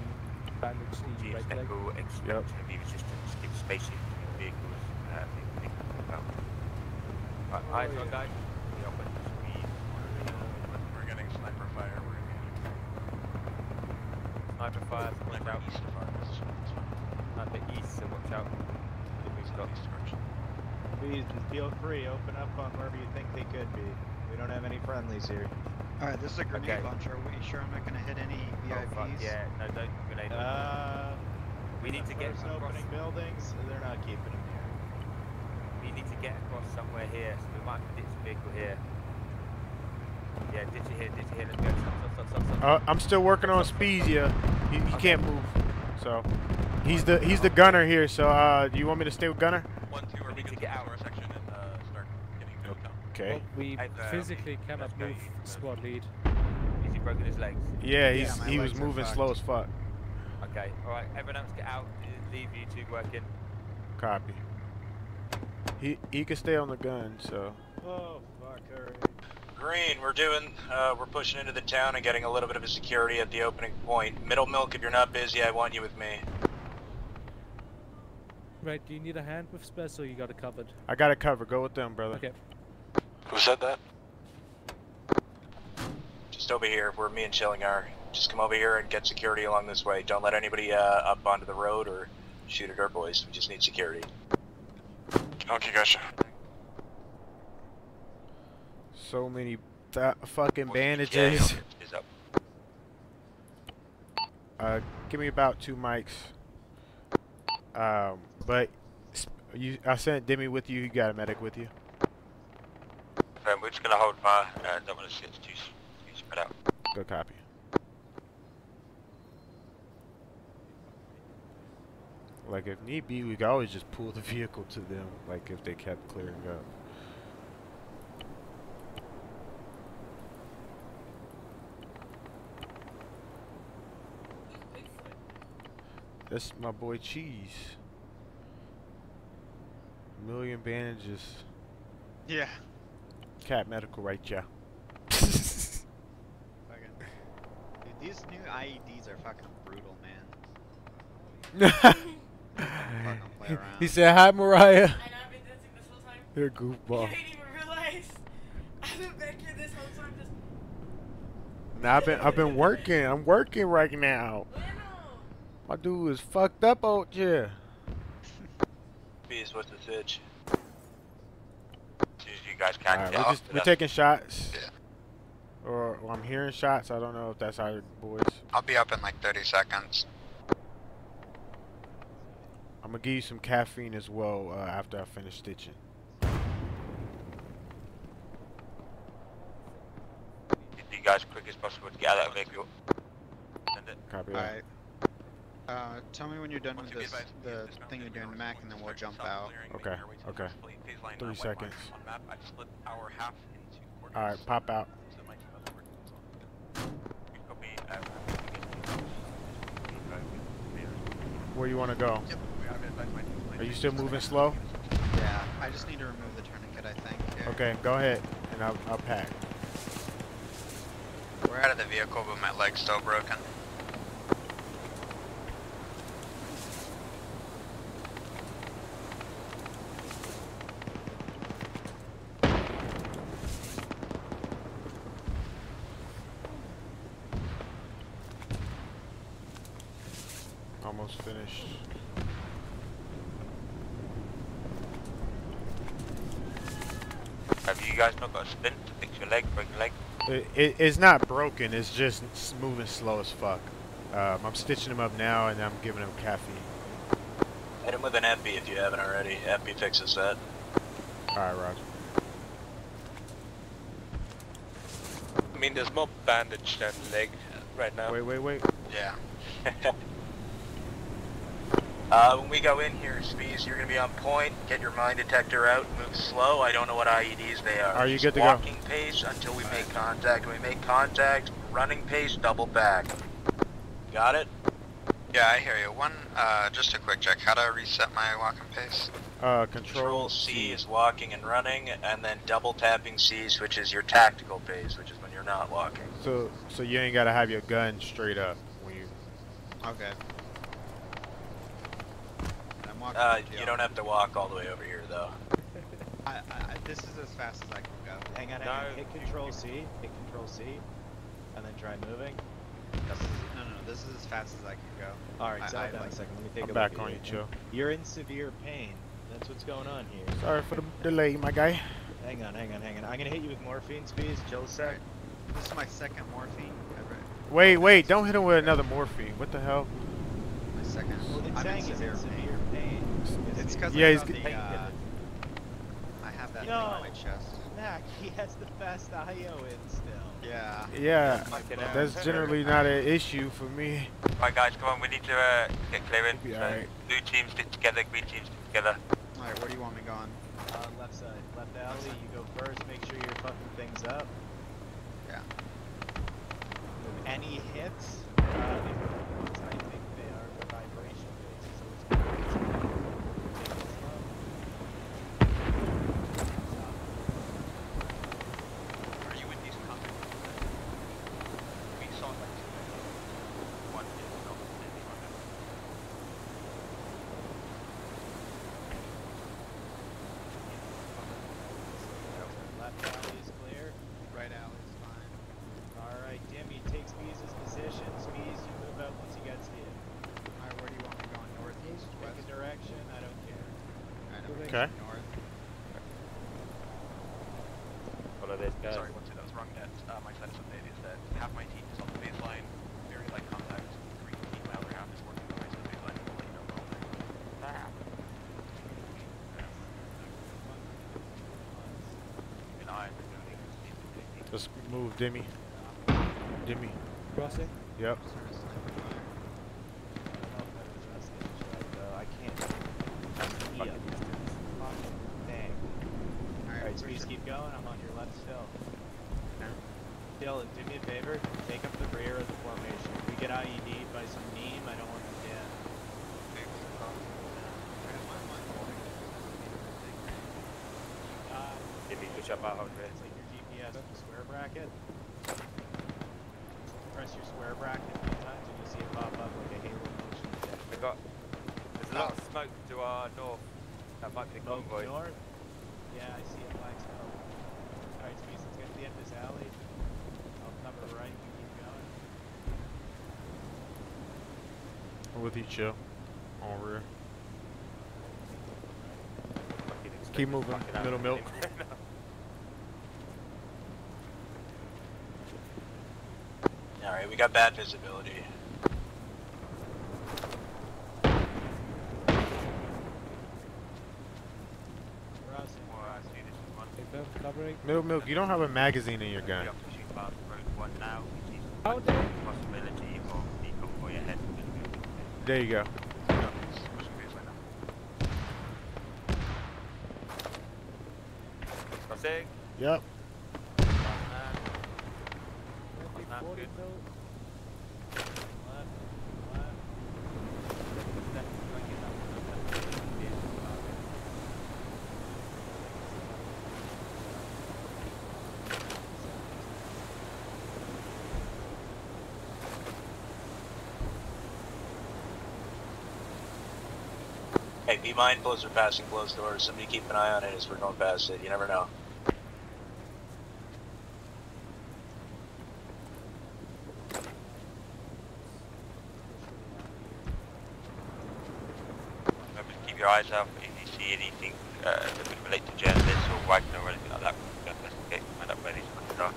bandage the GS right leg. Echo expect Yep. heavy resistance, give spacing between vehicles. Uh, big, big, well. Right, guys. Yeah, but we We're getting sniper fire. We're getting sniper fire, watch sniper out. east of our position. out. We've got Please just feel free. Open up on wherever you think they could be. We don't have any friendlies here. Alright, this is a grenade Okay. launcher. Are we sure I'm not gonna hit any Oh, fuck, VIPs? yeah, no, don't grenade. launcher. Uh, we need to get across. opening buildings. They're not keeping them here. We need to get across somewhere here, so we might have to ditch the vehicle here. Yeah, ditch it here, ditch it here. Let's go. Stop, stop, stop, stop, stop. Uh, I'm still working on Spezia. He, he can't move. So he's the he's the gunner here. So uh, do you want me to stay with gunner? One, two, or we need to get get to out. our section and uh, start getting to town. Okay. Well, we Hey, uh, physically cannot let's move squad lead. Has he broken his legs? Yeah, he's Yeah, he was moving slow as fuck. Okay, alright, everyone else get out. Leave you two working. Copy. He he can stay on the gun. So Oh, fucker. Green, we're doing, uh, we're pushing into the town and getting a little bit of a security at the opening point. Middle Milk, if you're not busy, I want you with me. Right, do you need a hand with Spez or you got it covered? I got it covered. Go with them, brother. Okay. Who said that? Just over here, where me and Chilling are. Just come over here and get security along this way. Don't let anybody uh, up onto the road or shoot at our boys. We just need security. Okay, gotcha. So many th- fucking bandages. Uh, give me about two mics. Um, but you, I sent Demi with you. You got a medic with you. Um, we're just gonna hold fire. Uh, don't want to see it too, too spread out. Good copy. Like if need be, we could always just pull the vehicle to them. Like if they kept clearing up. That's my boy Cheese. Million bandages. Yeah. Cat medical right yeah. Fucking. Dude, these new IEDs are fucking brutal, man. Fucking he said hi Mariah. I know I've been dancing this whole time. You're a goofball. You didn't even realize. I've been back here this whole time just. Nah, I've been I've been working. I'm working right now. My dude is fucked up out here. Bees, what's the sitch? So you guys can't Alright, get we're just we're taking shots. Yeah. Or well, I'm hearing shots. I don't know if that's our boys. I'll be up in like 30 seconds. I'm gonna give you some caffeine as well uh, after I finish stitching. You guys quick as possible to get out of that vehicle. Send it. Copy that. Alright. Uh, tell me when you're done with this, the thing you're doing, Mac, and then we'll jump out. Okay. Okay. Three seconds. On map, I split our half into quarters. All right, pop out. So it might be about the work. Copy. Where you want to go? Yep, we have it. That's my- my- Are you still moving slow? Yeah, I just need to remove the tourniquet, I think. here. Okay, go ahead, and I'll, I'll pack. We're out of the vehicle, but my leg's still broken. Almost finished. have you guys not got a splint to fix your leg, broken leg? It, it, it's not broken. It's just moving slow as fuck. Um, I'm stitching him up now, and I'm giving him caffeine. Hit him with an MP if you haven't already. MP fixes that. All right, Roger. I mean, there's more bandage than leg right now. Wait, wait, wait. Yeah. uh, when we go in here, Spees, you're gonna be on point. Get your mine detector out. Move slow. I don't know what IEDs they are. Are you Just good to go? walking pace until we make contact. When we make contact, running pace, double back. Got it? Yeah, I hear you. One, uh, just a quick check. How do I reset my walking pace? Uh, Control control C is walking and running, and then double tapping C switches your tactical pace, which is when you're not walking. So, so you ain't gotta have your gun straight up when you. Okay. I'm walking Uh, you don't have to walk all the way over here, though. I, I, this is as fast as I can go. Hang on, No. hang on. Hit Control C. Hit Control C, and then try moving. No, no, no. this is as fast as I can go. All right, I- settle I, down like- a second. Let me take I'm a back look on you. you, Joe. You're in severe pain. That's what's going on here. Sorry for the delay, my guy. Hang on, hang on, hang on. I'm gonna hit you with morphine, Speeds. Chill a sec. This is my second morphine ever. Wait, wait, don't hit him with another morphine. What the hell? My second. Well, it's I'm in he's severe in pain. severe pain. It's because Yeah, I he's got g- the, uh, I have that You thing on my chest. Mac, he has the fast IO in still. Yeah. Yeah, Fucking that's generally not an issue for me. Alright guys, come on, we need to uh, get clearing. Be So, alright. Blue teams stick together, green teams stick together. Alright, where do you want me going? Uh, left side, left alley. You go first. Make sure you're fucking things up. Yeah. With any hits, uh, they were, I think they are vibration based, so it's gonna be take it slow. Are you in these contact We saw like two One is not standing on it. Left alley is clear. Right alley is fine. Alright, Dimmy, take Spees' position. Spees, you move out once he gets to you. Alright, where do you want me going? Northeast? Pick West? a direction, I don't care. Alright, I'm Okay. going north. Follow this guy. Sorry, one two, that was wrong. That uh, my status update is that half my team is on the baseline, very light contact. Green team, my other half is working the way to the baseline. We'll let you know when all that. And I am doing Dimmy. Dimmy. Crossing? Yep. I can't. Fucking dang. Alright, Spees, keep going. I'm on your left still. Dylan, do me a favor. Take up the rear of the formation. If we get IED'd by some meme, I don't want them dead. Uh, Jimmy, push up out of there. It's like your GPS square bracket. Press your square bracket a few times and you'll see it pop up like a halo motion. We got. There's a lot of smoke to our north. That might be the Smoke convoy. north. Yeah, I see a black smoke. Alright, Speeds, let's get to the end of this alley. I'll cover right, you keep going. I'm with you, chill. On rear. Keep moving. Middle of milk. him. Alright, we got bad visibility. Crossing. Take them, covering. Middle milk, you don't have a magazine in your gun. One now, which is How dare possibility of the convoy ahead. There you go. Yep. Now, Left, Not forward, good. no. Left, left. Left, right, get up, left, left. Yeah, okay. Hey, be mindful as we're passing closed doors. Somebody keep an eye on it as we're going past it. You never know. Keep your eyes out if you see anything uh, that would relate to journalists or Wagner or anything like that. We'll investigate. Find out where these fuckers are.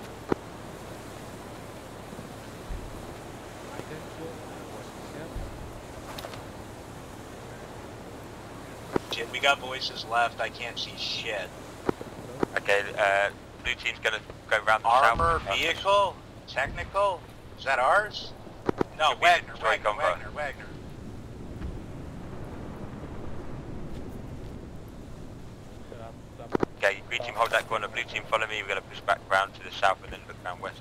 Shit, voices left. I can't see shit. Okay, uh, blue team's gonna go round the Armor south. vehicle? Technical? Is that ours? No, Could Wagner, Wagner. Wagner, Wagner. Okay, green team hold that corner, blue team follow me, we're gonna push back round to the south and then look round west.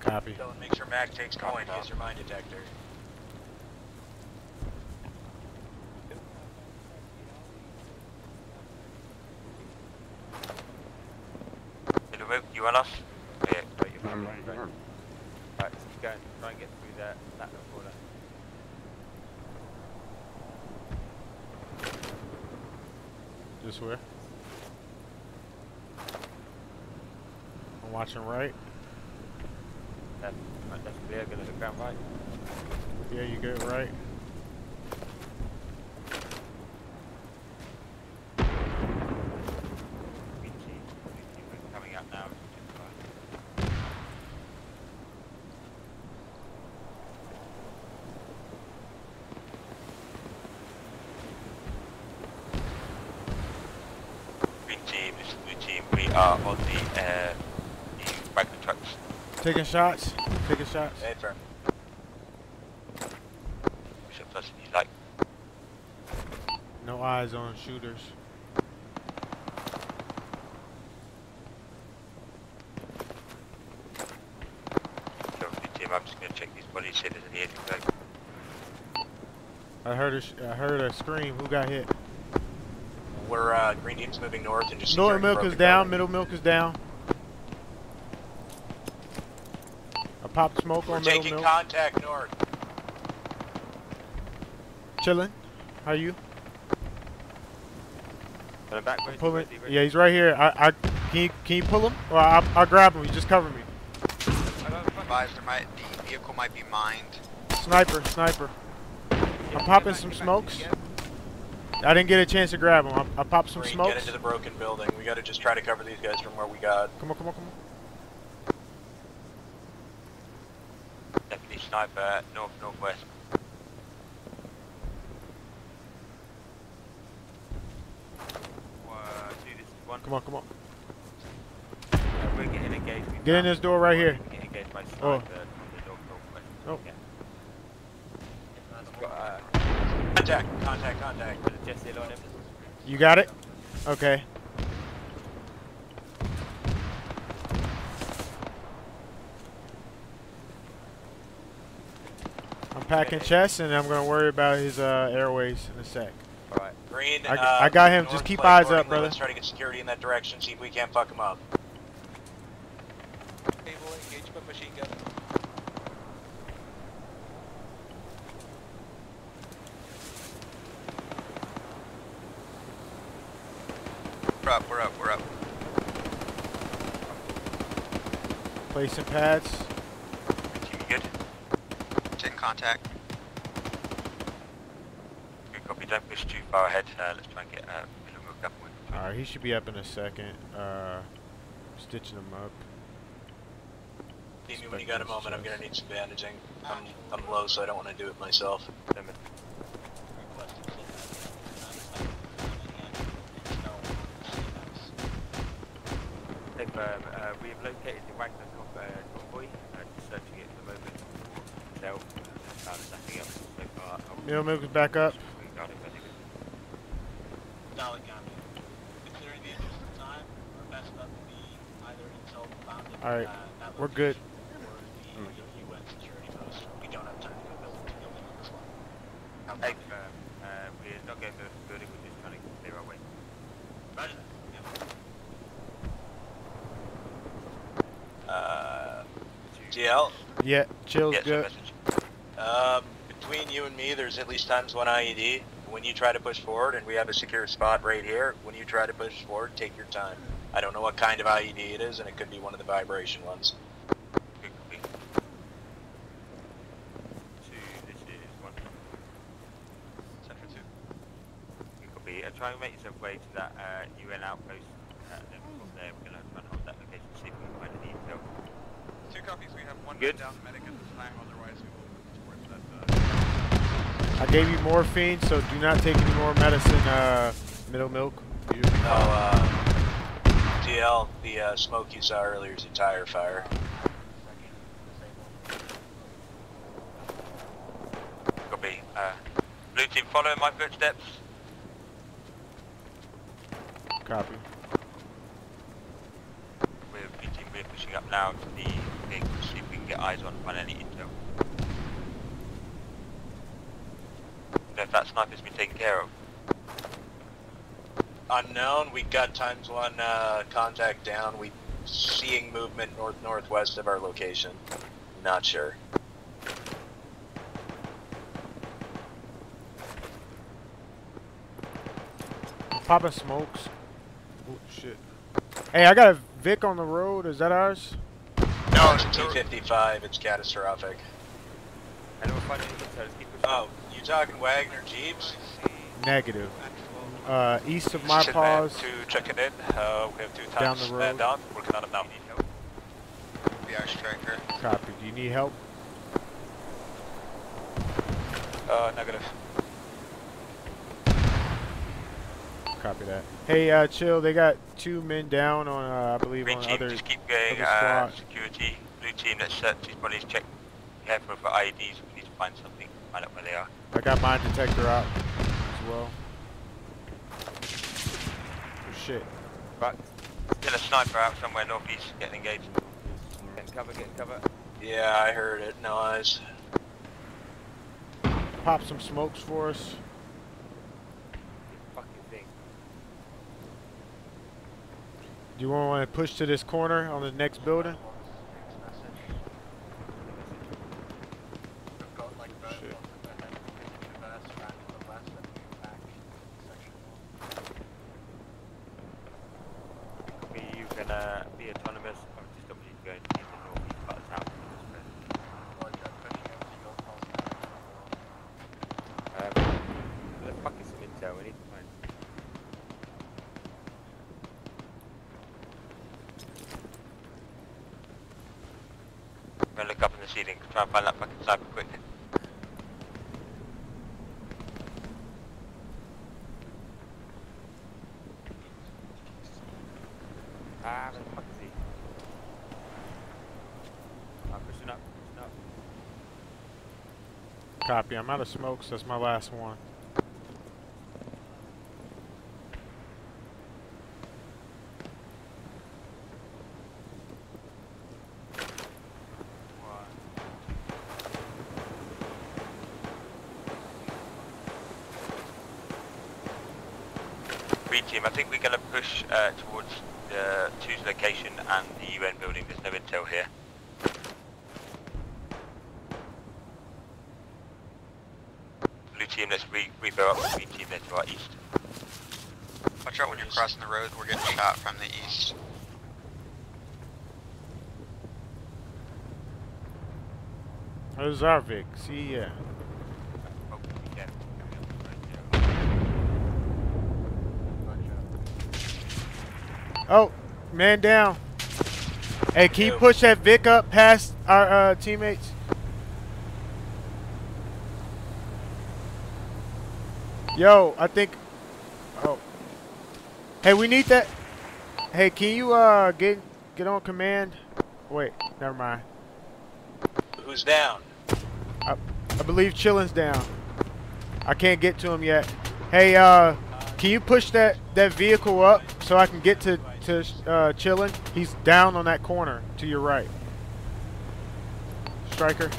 Copy. Dylan, make sure Mac takes point. He has your mine detector. Middle rope, you on us? Yeah, Wait, you're right, right, right. Right, let's keep going. Try and get through that, that little corner. This way. I'm watching right. Right, that's. Gonna look round right. Yeah, you get it right. Coming up now. Green team, this is blue team. We are on the uh, the trucks. Taking shots. Taking shots. Hey. Bishop plus if you like. No eyes on shooters. So blue team, I'm just gonna check these bodies, see there's any anything. I heard a sh- I heard a scream. Who got hit? We're green team's moving north and just. North milk is down. Middle milk is down. I popped smoke We're on middle taking contact north. Chilling. How you? Coming back, I'm where's he, pulling. where's he. Yeah, he's right here. I, I can you can you pull him? Or I'll, I'll grab him. You just cover me. Advise there might the vehicle might be mined. Sniper, sniper. I'm popping some smokes. I didn't get a chance to grab him. I, I popped some Green, smokes. get into the broken building. We gotta just try to cover these guys from where we got. Come on, come on, come on. Deputy sniper, north northwest. One, two, this is one. Come on, come on. Uh, we're getting engaged. Get in this door right here. Engaged by sniper Oh. on the north northwest. Oh. Yeah. Got, uh, Contact, contact, contact. put a chest seal on him. You got it? Okay. I'm packing chests and I'm gonna worry about his uh, airways in a sec. Alright. Green, I- uh, I got him. Just keep eyes up, brother. Let's try to get security in that direction. See if we can't fuck him up. Able engagement machine gun. We're up, we're up, we're up. Placing pads. Good? Taking contact. Good copy. Don't push too far ahead. Uh, let's try and get uh, middle milk up. Alright, he should be up in a second. Uh, stitching him up. See me when you got a moment. I'm gonna need some bandaging. I'm, I'm low, so I don't want to do it myself. Lemon. They've, um, uh, we have located the Wagner co- uh, convoy. Uh, just searching it at the moment for itself. Found nothing else so far. I'll- Middle milk is back up. regarding whether it- Considering the interest of time, our best bet would be either intel found at Alright, uh, that we're good. location or the UN security post. We don't have time to go building to building on this one. Hey, um, uh, we're not going to the building, we're just trying to clear our way. Roger that. Uh, GL. Yeah, chill's Yes, good. Um, between you and me, there's at least times one IED. When you try to push forward, and we have a secure spot right here, when you try to push forward, take your time. I don't know what kind of IED it is, and it could be one of the vibration ones. Good copy. Two, this is one. Central two. Good copy. Uh, try and make yourself way to that uh, UN outpost. Uh, then from there, we're going to try and hold that location, see if we can find any intel. Two copies. We have one Good. down medic at this time. Otherwise, we will move towards that. Uh, I gave you morphine, so do not take any more medicine. Uh, middle milk. You- No, uh, GL, the uh, smoke you saw earlier is a tire fire. Copy. Uh, blue team, following my footsteps. Copy. We're blue team, we're pushing up now to the vehicle to see if we can get eyes on find any intel. Know if that sniper's been taken care of. Unknown, we got times one uh, contact down. We seeing movement north northwest of our location. Not sure. Popping smokes. Oh shit. Hey, I got a Vic on the road. Is that ours? No, it's a T-55. It's catastrophic. And also find any intel. Let's keep pushing. Oh, you talking Wagner Jeeps? Negative. Uh, east of my Shit, paws. man, two checking in. Uh, we have two Down tanks the man road. down. Working on it now. We are Stryker. Copy. Do you need help? Uh, negative. Copy that. Hey, uh, chill. They got two men down on, uh, I believe, Green on team, other. just keep going. other Uh, security. Blue team, let's set these bodies. Check careful for IEDs. We need to find something. Find out where they are. I got mine detector out as well. Oh, shit. Right. Still a sniper out somewhere northeast. Getting engaged. Get cover. Get cover. Yeah, I heard it. No eyes. Pop some smokes for us. Fucking thing. Do you want to push to this corner on the next building? Shit. Are you gonna be autonomous or just don't believe going in the northeast part of town? Um, where the fuck is some intel? We need to find. I'm gonna look up in the ceiling, try and find that fucking sniper quick. Ah, where the fuck is he? I'm pushing up, pushing up. I'm out of smokes. That's my last one. Green team, I think we're gonna push uh, towards the two's location and the UN building. There's no intel here. Blue team, let's re refill up. Green team, there to our east. Watch out when you're crossing the road. We're getting shot from the east. There's Arvik. See ya. Oh. Oh, man down. Hey, can you push that Vic up past our uh, teammates? Yo, I think. Hey, we need that. Hey, can you uh get get on command? Wait, never mind. Who's down? I, I believe Chillin's down. I can't get to him yet. Hey, uh, can you push that that vehicle up so I can get to to uh, Chillin? He's down on that corner to your right. Stryker.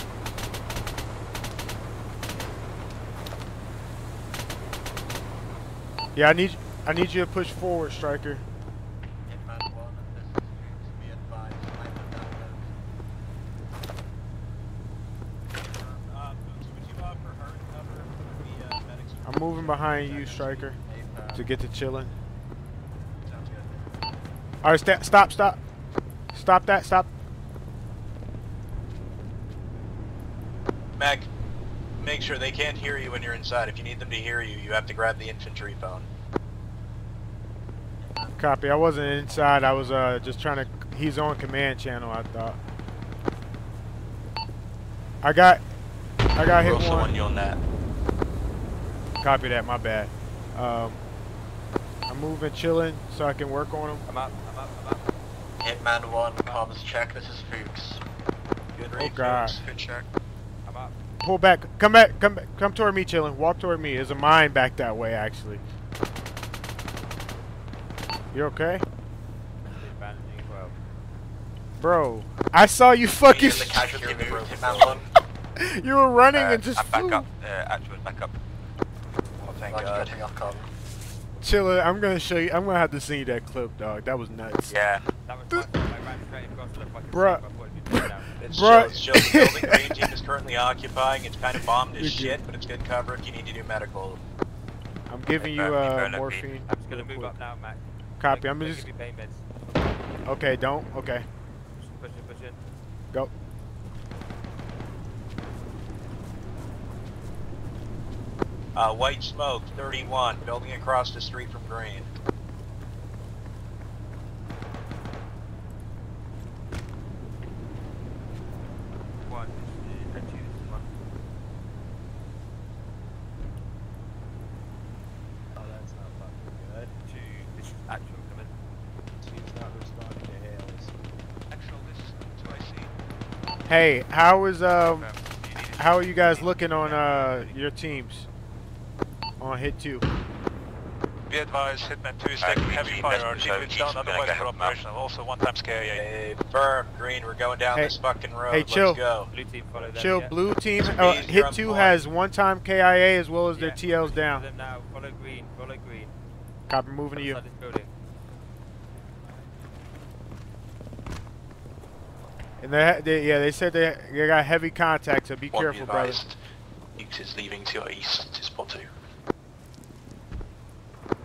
Yeah, I need I need you to push forward, Stryker. I'm moving behind you, Stryker, to get to chilling. All right, sta stop, stop, stop that, stop. Mac, make sure they can't hear you when you're inside. If you need them to hear you, you have to grab the infantry phone. Copy. I wasn't inside. I was uh just trying to. He's on command channel. I thought. I got. I got hit Wilson, one. on you on that. Copy that. My bad. Um, I'm moving, chilling, so I can work on him. I'm up. I'm up. I'm up. Hitman 1, comms check, this is Fuchs. Good Oh God. Good check. I'm up. Pull back. Come back. Come back. Come toward me, chilling. Walk toward me. There's a mine back that way, actually. You okay, Bandaging as well. bro? I saw you fucking. the casualty move, Hitman 1. you were running Uh, and just I'm back flew. up. Uh, actual, back up. Oh, thank Roger, God. dropping off comm. Chiller, I'm gonna show you. I'm gonna have to send you that clip, dog. That was nuts. Yeah. That was fun. I ran straight across the fucking Bruh. sniper. I thought it'd be down. It's Bruh. chill, it's chill. The building green team is currently occupying. It's kind of bombed as shit, but it's good cover if you need to do medical. I'm giving you Uh, uh, morphine. I'm just gonna move quick. up now, Mac. Copy. I'm just. Okay, don't. Okay. Push push. Go. Uh, white smoke, 31, building across the street from Green. Hey, how is um, how are you guys looking on uh your teams? On hit two. Be advised, Hitman 2 is taking heavy fire. Keep it down, otherwise we're operational. Also, one time scare, yeah. Hey, firm, green, we're going down Hey- this fucking road. hey, Let's go. Blue team follow them. Chill, yeah. blue team. Mr. Uh, Bees, hit you're on two has one time KIA as well as their Yeah, TLs follow down. them now. Follow green, follow green. Copy, moving to you. Outside this building. And they, they yeah, they said they they got heavy contact, so be One, be careful, brother. advised. X is leaving to your east, to spot 2. I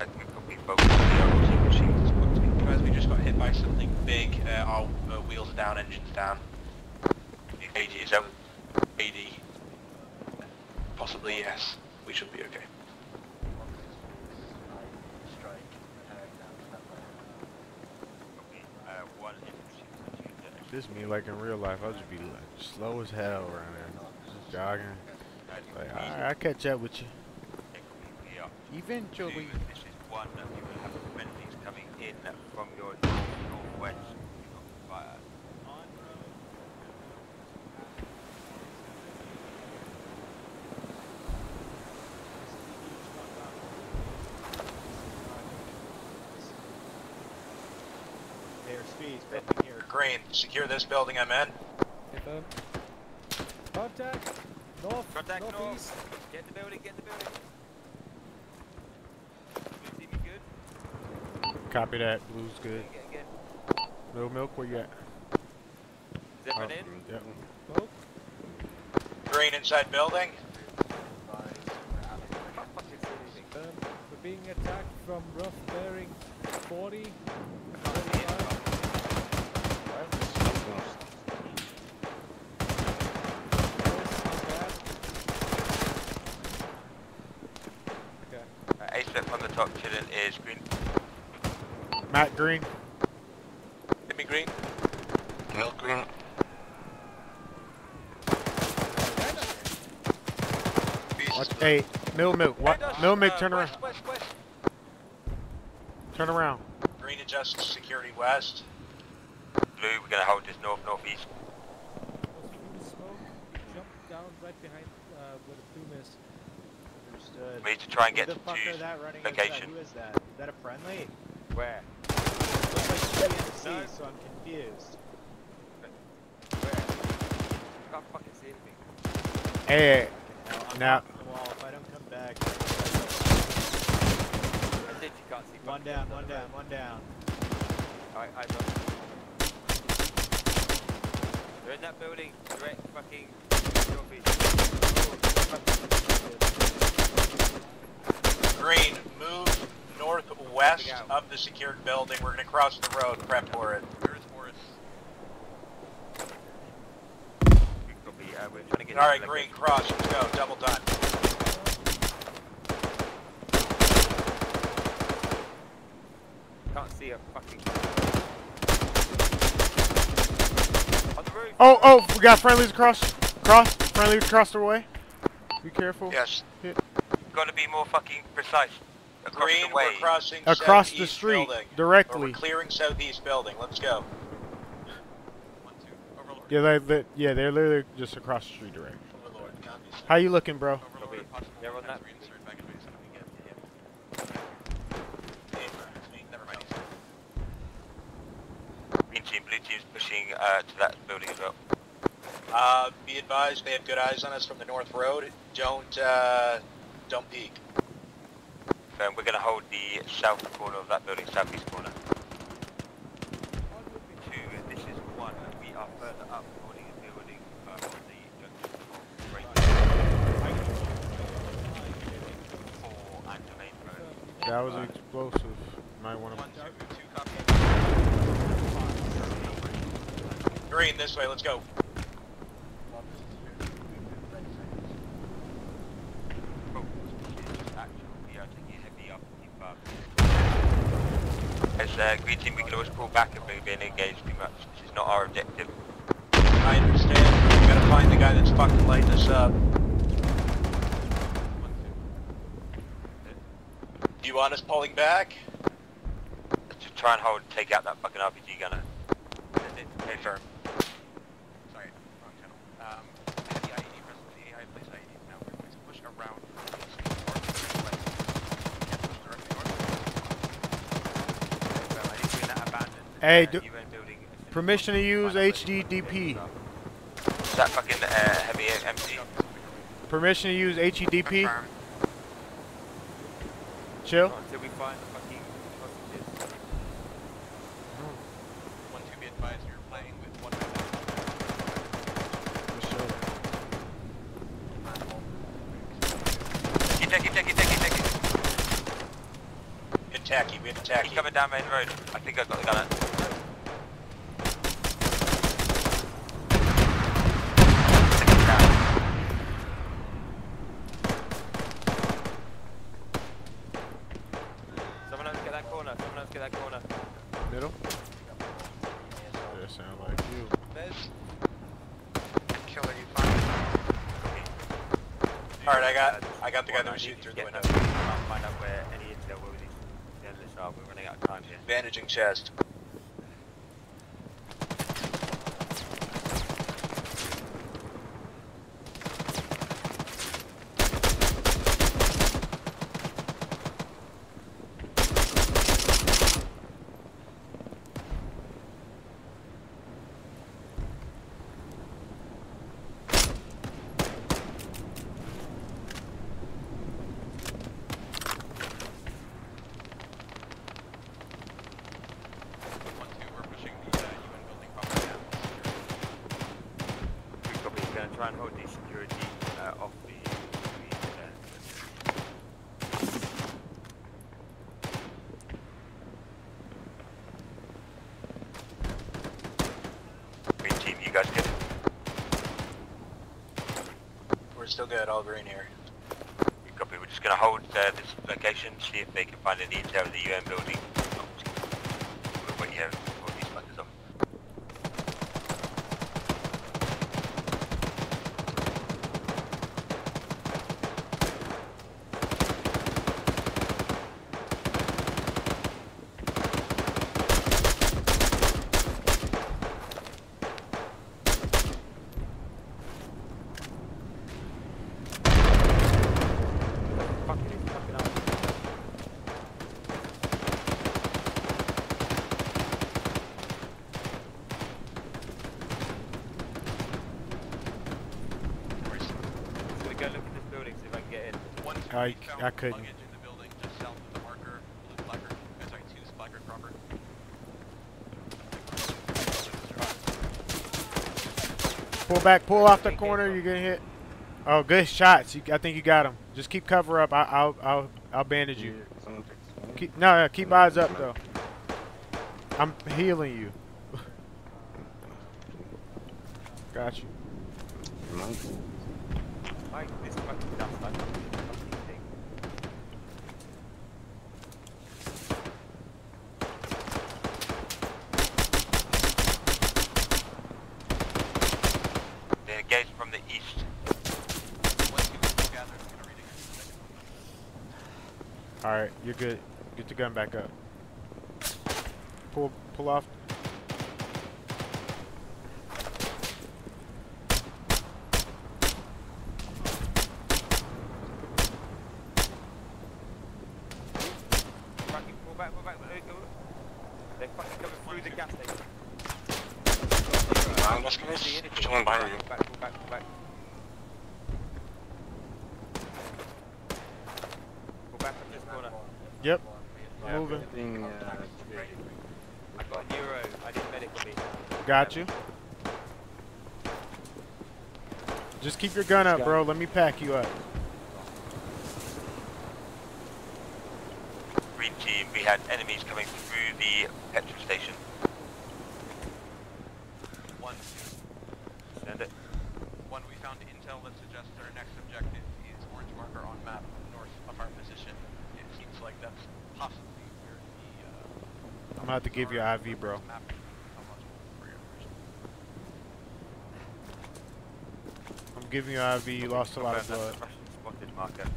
think we've got big boats in the other team machines. What do we- Guys, we just got hit by something big. Uh, our uh, wheels are down, engines down. AD is out. AD. Possibly, yes. We should be okay. Uh, one infantry, two jet. This me like in real life, I'll just be like slow as hell around there, just jogging. Like, alright, I'll catch up with you. Eventually. two, This is one. You will have friendlies coming in from your northwest. You've got fire. Air speeds, building here. Green, secure this building I'm in. Confirm. Contact. North. Contact north. northeast. Get the building, get the building. Blue team, you good? Copy that. Blue's good. Get, get, get. Little milk, where you at? Is everyone oh, in? Yep. Smoke. Green inside building. Confirm. We're being attacked from rough bearing 40. Okay. Uh, Ace left on the top chilling is green. Matt Green. Hit me green. Milk green. Watch, hey, Mill Milk. What? Mill Milk, Uh, turn around. west, west, west. Turn around. Green adjusts security west. Blue, we're gonna hold this north, northeast. Was through the smoke. Jump down right behind uh, where the plume is. Understood. We need to try and get the fuck to are that running location. Who is that? Is that a friendly? Where? Looks like CNC, No. so I'm confused. Where? Can't fucking see anything. Hey, No, I'm now. off the. If I don't come back. I said you can't see. One down, one down, one down. Alright, eyes up. They're in that building, direct fucking Green, move northwest of the secured building. We're gonna cross the road. Prep for it. Where is Morris? Copy, uh, we're trying to get All right, green, cross. Let's go. Double time. Can't see a fucking. On the roof! Oh, oh, we got friendlies across. Cross. Friendlies across the way. Be careful. Yes. Hit. Gotta be more fucking precise. Across Green, the way. we're crossing Across the southeast street, building. Directly. we're clearing southeast building. Let's go. Yeah, they, they, yeah, they're literally just across the street direct. Overlord, copy. How you looking, bro? Copy. They're on. Green team, blue team's pushing uh, to that building as well. Uh, be advised, they have good eyes on us from the north road. Don't, uh, don't peek. Um, we're gonna hold the south corner of that building, southeast corner. Two, this is one. We are further up holding a building uh, on the junction of Great Four and the main road. That was an explosive. Might want to. Green, this way. Let's go. Uh, green team, we can always pull back if we're being engaged too much. This is not our objective. I understand, but we gotta find the guy that's fucking lighting us up. Do you want us pulling back? To try and hold, take out that fucking RPG gunner. Hey, firm. Sorry, wrong channel. Um, heavy IED present. The AI place IED. Now we're going to push around. Hey, do, permission to use HEDP. Is that fucking uh, heavy MC? Permission to use HEDP. Chill. Until we find the fucking hostages. One to be advised, you're playing with one Keep taking, taking, taking, taking. Hit tacky, we hit tacky. Keep coming down main road. I think I've got the gunner. Someone else get that corner. Someone else get that corner. Middle. That sound like you. Killer, you find Alright, I got the guy that was shooting through the window. Find out where any where these journalists are. We're running out of time here. Bandaging chest. We've got, we're going to try and hold the security uh, off the. the uh, Green team, you guys good? Good, all green. Copy. We're just going to hold uh, this location, see if they can find any intel of the UN building. We'll wait here, hold these fuckers off. So we go look at this building, see if I can get in. One to I, be found I couldn't. luggage in the building just south of the marker, blue placard. Uh, sorry, two placard proper. Pull back, pull off the corner. You're gonna hit. Oh, good shots. You, I think you got him. Just keep cover up. I, I'll, I'll, I'll bandage you. Keep, no, no, keep eyes up though. I'm healing you. got you. Like this fucking dust, I don't fucking thing. They're engaged from the east. All right, you're good. Get the gun back up. Pull, pull off. Fucking pull back, pull back, pull back. They're fucking coming through the gas station. I'm just gonna See anything? someone behind you. Pull back, pull back, pull back. Pull back from this corner. Yep. Yeah, Moving. I got a neuro. I need medical me. Got you. Just keep your gun up, bro. Let me pack you up. Green team, we had enemies coming through the petrol station. One, Send it. one, we found intel that suggests our next objective is orange marker on map north of our position. It seems like that's possibly where the uh, gonna have to give you IV, bro. I'm giving you IV. You lost a lot of blood. Spotted marker.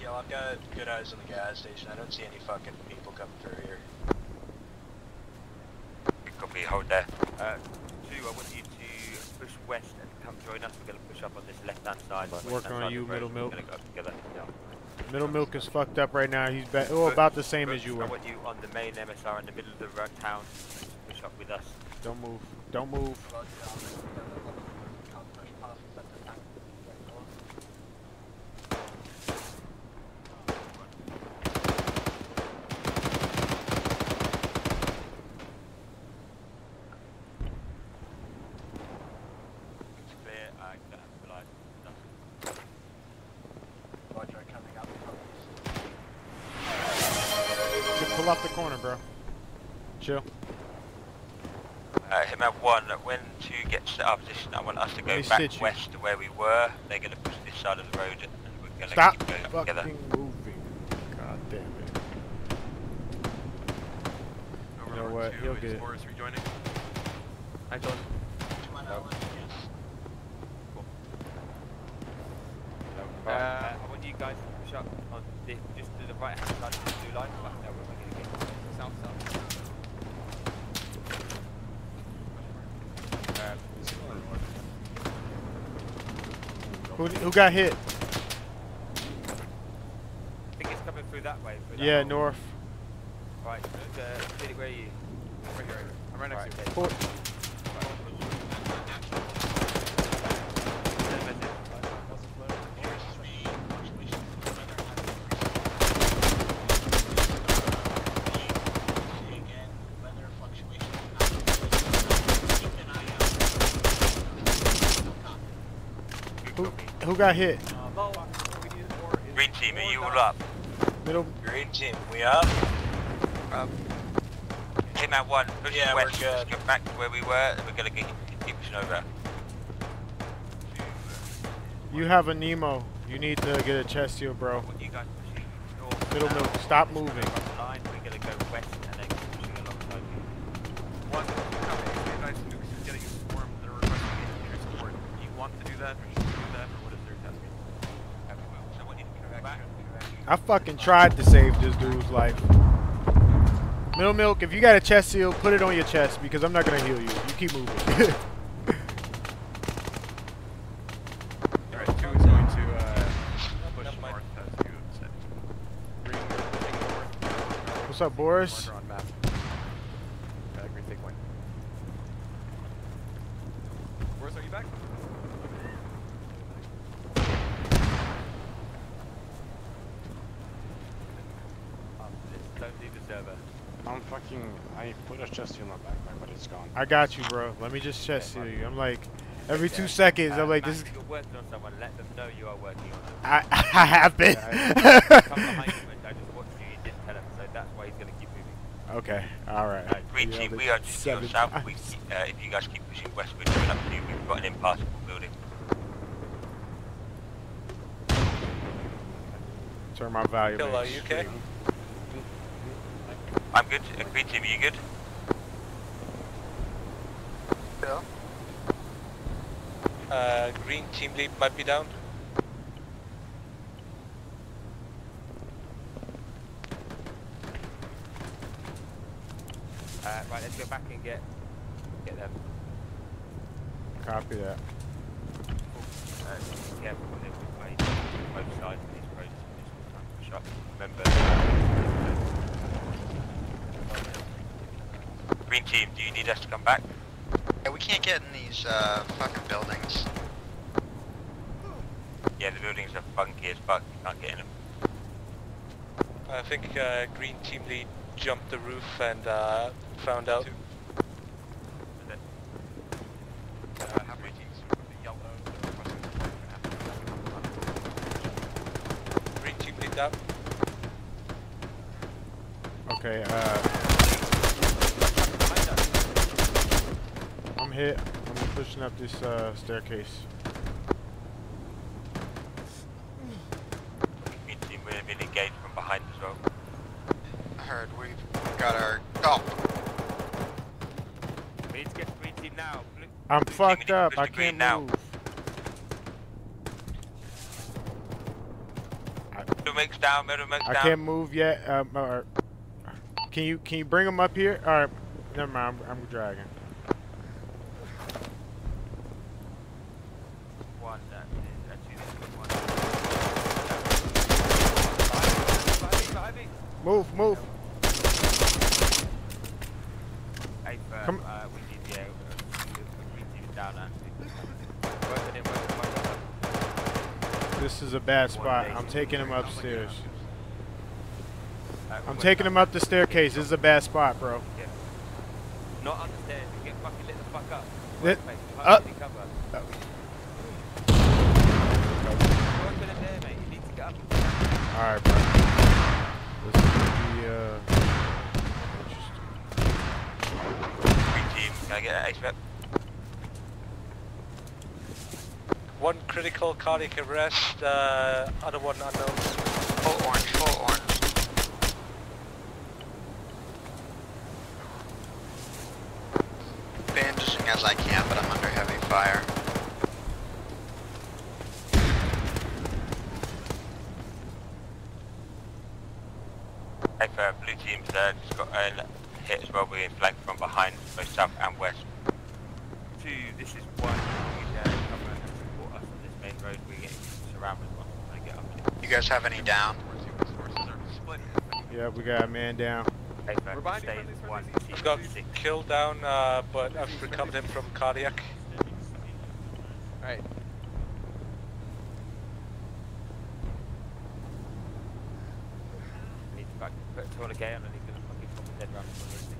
Yo, I've got good eyes on the gas station. I don't see any fucking people coming through here. Copy, hold there. Uh, two, I want you to push west and come join us. We're going to push up on this left-hand side. Working on you, of the road. Middle Milk. We're going to go up together. Yeah. Middle milk is fucked up right now. He's oh, about the same as you I were. want you on the main MSR in the middle of the town. Push up with us. Don't move. Don't move. Go back sit you. west to where we were. They're going to push this side of the road and we're going to Stop keep going up fucking together. moving. God damn it. You know what? He'll get it. Forest rejoining. I don't. Uh, I want you guys to push up on the, just to the right hand side of the blue line. Back there, where we're going to get south south. Um, Who, who got hit? I think it's coming through that way. through that Yeah, hole. north. Right, uh, where are you? Right here. I'm right next Right. to you. Four. Who, who got hit? Green team, are you all up? Middle. Green team, we up? Up. Hitman 1, push Yeah, we're good. Let's get back to where we were and we're going to keep pushing over. You have a pneumo. You need to get a chest seal, bro. You guys pushing north. Middle stop moving. Across the line, we're going to go west and then keep pushing alongside you. One, you guys nukes are getting informed. They're requesting engineer support. You want to do that, or should we do that, or what is their test So what need to come back? I fucking tried to save this dude's life. Middle milk, if you got a chest seal, put it on your chest because I'm not gonna heal you. You keep moving. Alright, two is going to uh, push north as you said. Green, we're pushing north. What's up, Boris? Marker on map. Uh, green, take point. Boris, are you back? Don't leave the server. I'm fucking. I put a chest seal in my backpack, but it's gone. I got you, bro. Let me just chest seal you. I'm like, every two seconds, I'm like, this is. You're working on someone, let them know you are working on them. I, I have been. Come behind him and I just watched you, you didn't tell him, so that's why he's going to keep moving. Okay, alright. Uh, Green team, we are just to your south. We, uh, if you guys keep pushing west, we're coming up to you. We've got an impassable building. Turn my volume. Bill, are you okay? I'm good. Green team, are you good? Bill? Uh, green team lead might be down. Uh, right, let's go back and get get them. Copy that. Uh, careful with it. We've both sides of these roads. Just trying to push up. Remember. Green team, do you need us to come back? Yeah, we can't get in these uh, fucking buildings. Yeah, the buildings are funky as fuck. You can't get in them. I think uh, green team lead jumped the roof and uh, found out. Green team lead down. Okay, uh. I'm hit. I'm pushing up this uh, staircase. heard. We've got our. Oh, We need to get the green team now. Blue- I'm blue team, we need fucked up. I can't now. move. Middle mix down, middle mix I can't move yet. Um, or, can you can you bring them up here? All right. Never mind. I'm, I'm dragging. One, that is actually one. Move, move. Hey, firm, Come- uh, we need the, uh, the green team is down actually. Work on it, work on it, work on it. This is a bad spot. I'm taking him upstairs. I'm taking him up the staircase. This is a bad spot, bro. Not on the stairs. You get fucking lit the fuck up. Lit- Work, mate. You up. can't see cover. Uh. Work on it there, mate. You need to get up. All right, bro. This is gonna be uh. Green team, can I get an ace rep? One critical cardiac arrest, uh, other one unknown. full orange, full orange. Bandaging as I can, but I'm under heavy fire. Hey, for blue team's uh, just got a hit as well. We're being flanked from behind, both south and west. Two, this is one. We need uh, cover and support us on this main road. We're getting surrounded once I get up. You guys have any down? Yeah, we got a man down. Hey, for behind stay one. I've got killed down, uh, but I've recovered him from cardiac. Alright. Need to back, put a toilet gay on and he's gonna fucking pop his head round the corner.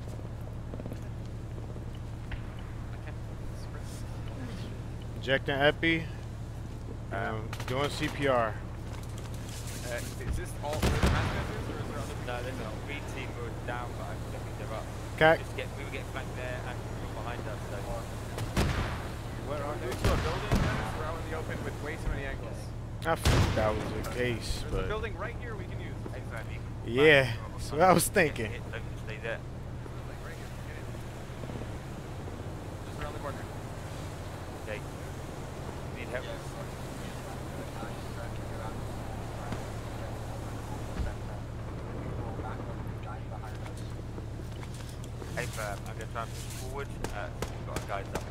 Injecting epi. Um, doing CPR. Uh, is this all for the mass members or is there other No, there's not. Green team were down, but I don't think they're up. Okay. Just get, we were getting flanked there and from behind us. So. Where are they? To a building guys? We're out in the open with way too many angles. I thought that was the case, There's a but building right here we can use. Hey, fam, you can yeah, flank or- or that's what I was thinking. Hit, don't just stay there. Just around the corner. Okay. Need help. Hey, fam, I'm gonna try and push forward. Uh, we've got our guys up.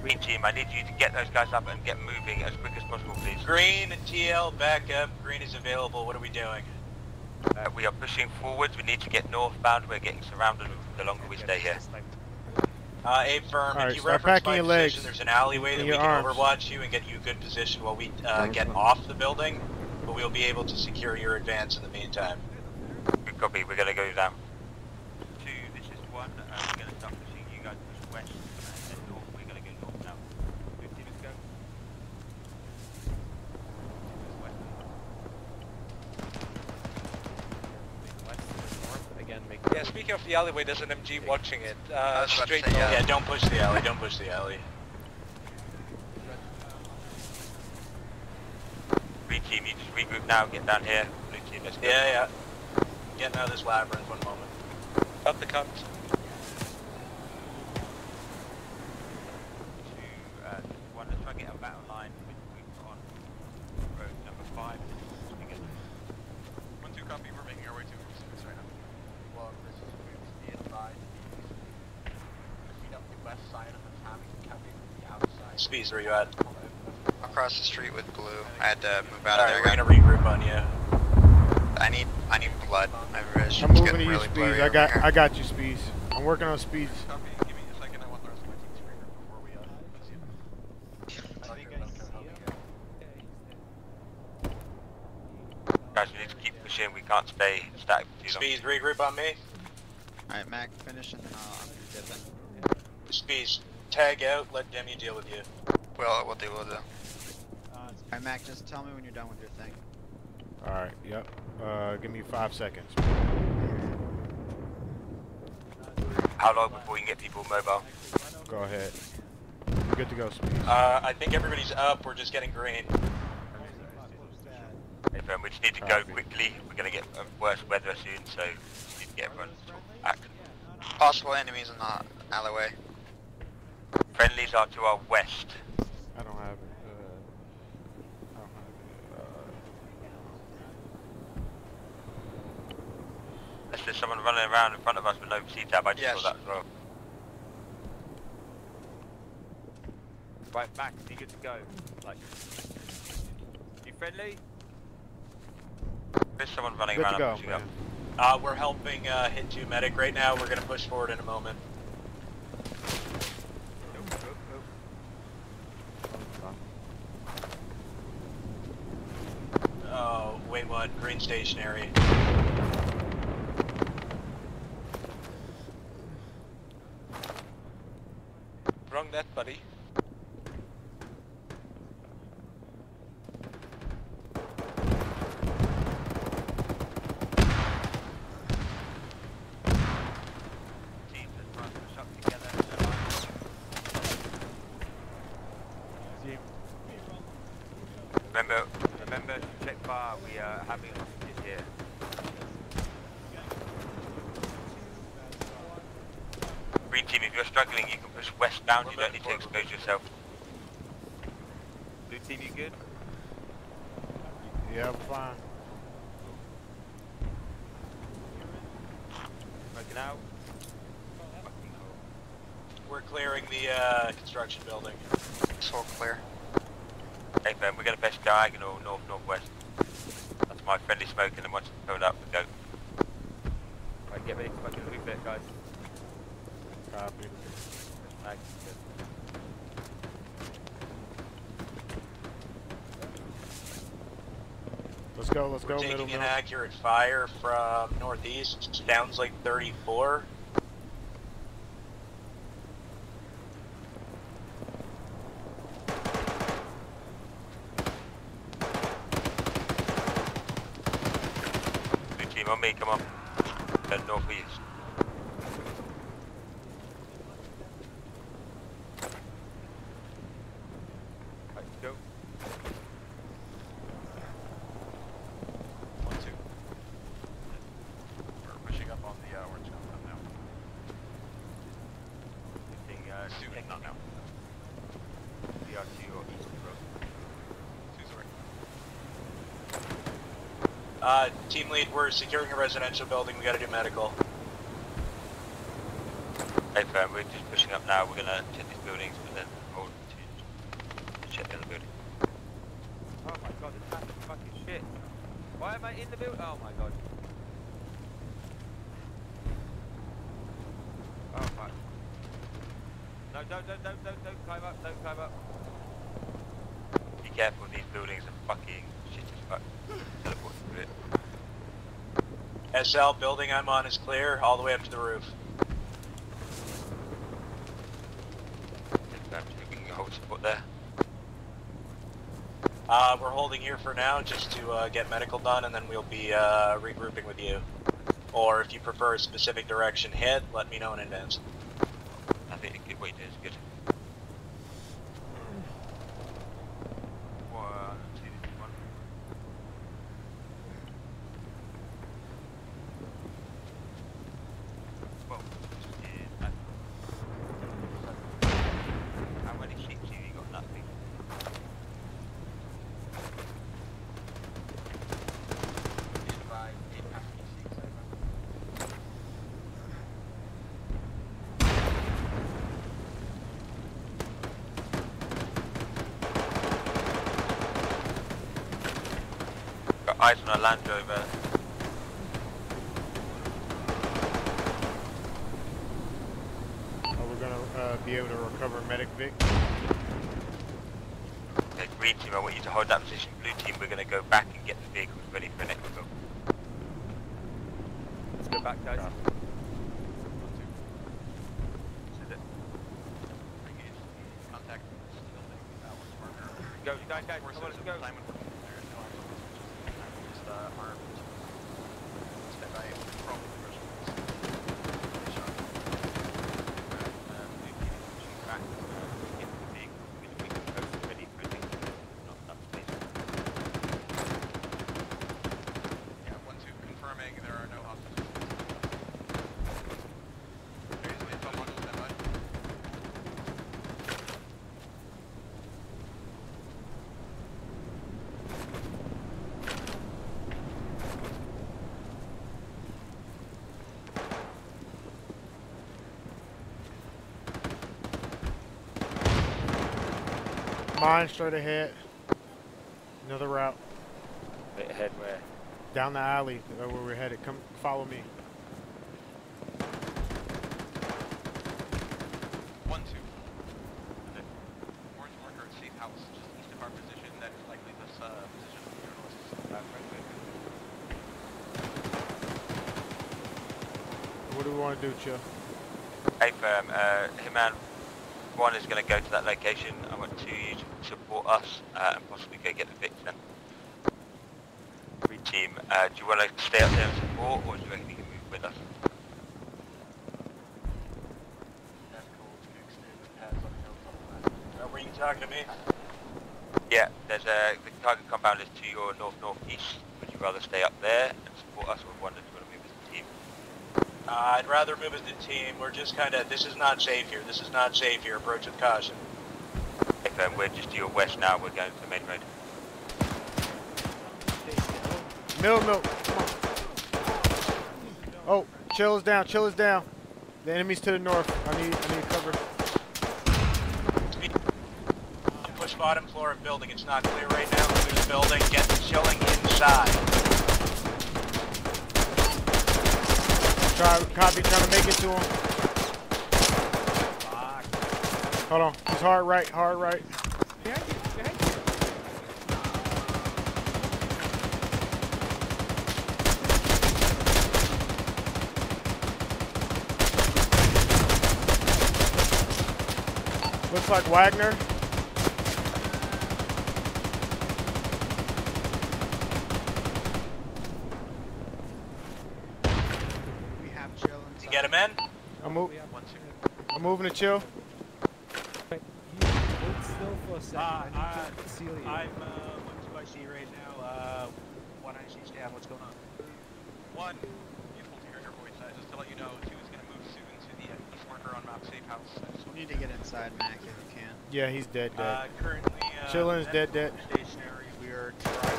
Green team, I need you to get those guys up and get moving as quick as possible, please. Green and TL back up. Green is available. What are we doing? Uh, we are pushing forwards. We need to get northbound. We're getting surrounded the longer we stay here. Uh, A firm, Alright, if you start reference packing my your position, legs there's an alleyway that and we can arms. overwatch you and get you a good position while we uh, get off the building, but we'll be able to secure your advance in the meantime. Good copy. We're gonna go down. Two. This is one. Uh, we're gonna start pushing. You guys push west and then north. We're gonna go north now. Fifty. Let's go. Again, make Yeah, the alleyway, there's an MG watching it. Uh, was about to straight say, yeah. Yeah, don't push the alley. Don't push the alley. Green team, you just regroup now. Get down here. Blue team, let's go. Yeah, yeah. Getting out of this labyrinth one moment. Up the cut. Two. Uh, one. Let's try and get a battle line with with on road number five. Together. One, two, copy. We're making our way to Spruce right now. Well, this is Spruce. Be advised. Proceed up the west side of the town. You can be from the outside. Speeds, where you at? Across the street with blue. I had to move out Alright, of we're there. gonna regroup on you. I need, I need blood. My vision's I'm moving to you, really Speeds. I got, here. I got you, Speeds. I'm working on Speeds. Copy. Give me a second. I want the rest of my team screamer before we uh, proceed. Guys, we need to keep pushing. We can't stay static for too long. Speeds, regroup on me. Alright, Mac, finish and then I'll, I'll be dipping. Speeds, tag out. Let Demi deal with you. Well, what they we'll do. Alright, Mac, just tell me when you're done with your thing. All right. Yep. Uh, give me five seconds. How long before we can get people mobile? Go ahead. We're good to go, Speeds. Uh, I think everybody's up. We're just getting green. Hey, Ben, we just need to go quickly. We're gonna get uh, worse weather soon, so just need to get everyone back. Possible enemies in the alleyway. Friendlies are to our west. I don't have it. Uh, I don't have it. Unless there's someone running around in front of us with no C-tab, I just Yes. saw that as well. Right, Max, you good to go? Like, you friendly? There's someone running Good to around go, and pushing up. Uh, we're helping uh, hit two medic right now. We're gonna push forward in a moment. Uh, oh, wait, what? Green stationary. Wrong that, buddy. Teams, let's try and push up together. Remember, remember to check bar. We are having hostages here. Green team, if you're struggling, you can push westbound. You don't need to expose yourself. Blue team, you good? Yeah, I'm fine. Smoking out. We're clearing the uh, construction building. It's all clear. Hey Ben, we're gonna best diagonal north northwest. That's my friendly smoke, and then once it's filled up, we go. Right, get ready to fucking move it, guys. Copy. Max. Let's go. Let's We're go. Middle taking an accurate fire from northeast. Sounds like 34. Blue team on me, come on. Head northeast. Right, go. One, two. We're pushing up on the uh, orange compound now. Looking, uh, Soon, not now. We are to your east, bro. Two, sorry. Uh, team lead, we're securing a residential building. We gotta do medical. Hey Ben, we're just pushing up now. We're gonna hit these buildings, but then hold to, to check the other building. Oh my god, this map is fucking shit. Why am I in the building? Oh my god. Oh fuck. No, don't, don't, don't, don't, don't climb up, don't climb up. Be careful, these buildings are fucking shit as fuck. Teleport through it. SL, building I'm on is clear, all the way up to the roof. Just, see if we can hold support there. Uh, we're holding here for now just to uh, get medical done, and then we'll be uh, regrouping with you. Or if you prefer a specific direction hit, let me know in advance. I think way to do is good. One, two, one. Well, is that- How many sheets have you got in that thing? Five, eight passenger seats over. Got eyes on a Land Rover. Are we gonna uh, be able to recover medic Vic? Okay, green team, I want you to hold that position. Blue team, we're going to go back and get the vehicles ready for the next go. Let's go back, guys. This is it. Contact building. That was marker. Go, guys, guys, come on, let's go. Simon. Just uh, armed. Step by. Probably Mine straight ahead. Another route. Wait, ahead where? Down the alley where we're headed. Come follow me. One, two. The orange marker at safe house, just east of our position. That is likely this uh, position of the journalists. What do we want to do, Chill? Hey firm, uh, Hitman 1 is going to go to that location. I want to us uh, and possibly go get the victim. Team, uh, do you want to stay up there and support or do you reckon you can move with us? Were you talking to me? Yeah, there's a, the target compound is to your north-northeast. Would you rather stay up there and support us or one that you want to move as a team? Uh, I'd rather move as a team. We're just kind of, this is not safe here. This is not safe here. Approach with caution. Hey we're just to your west now. We're going to the main road. Mill, mill. Come on. Oh, chill is down. Chill is down. The enemy's to the north. I need, I need cover. Push bottom floor of building. It's not clear right now. Clear the building. Get the chilling inside. Try, copy, trying to make it to him. Hold on. He's hard right, hard right. Looks like Wagner. We have chill You get him in? I'm, move, I'm moving to chill. Hold still for a second. Uh, I need to conceal you. I'm uh, 1 2 IC right now. Uh, 1 IC's down. What's going on? One, beautiful to hear your voice. Uh, just to let you know, two is going to move soon to the uh, east marker on map safe house. I just You need to get inside, Mac, if you can. Yeah, he's dead, dead. Uh, currently, uh, Chillin's dead, dead. Stationary. We are trying.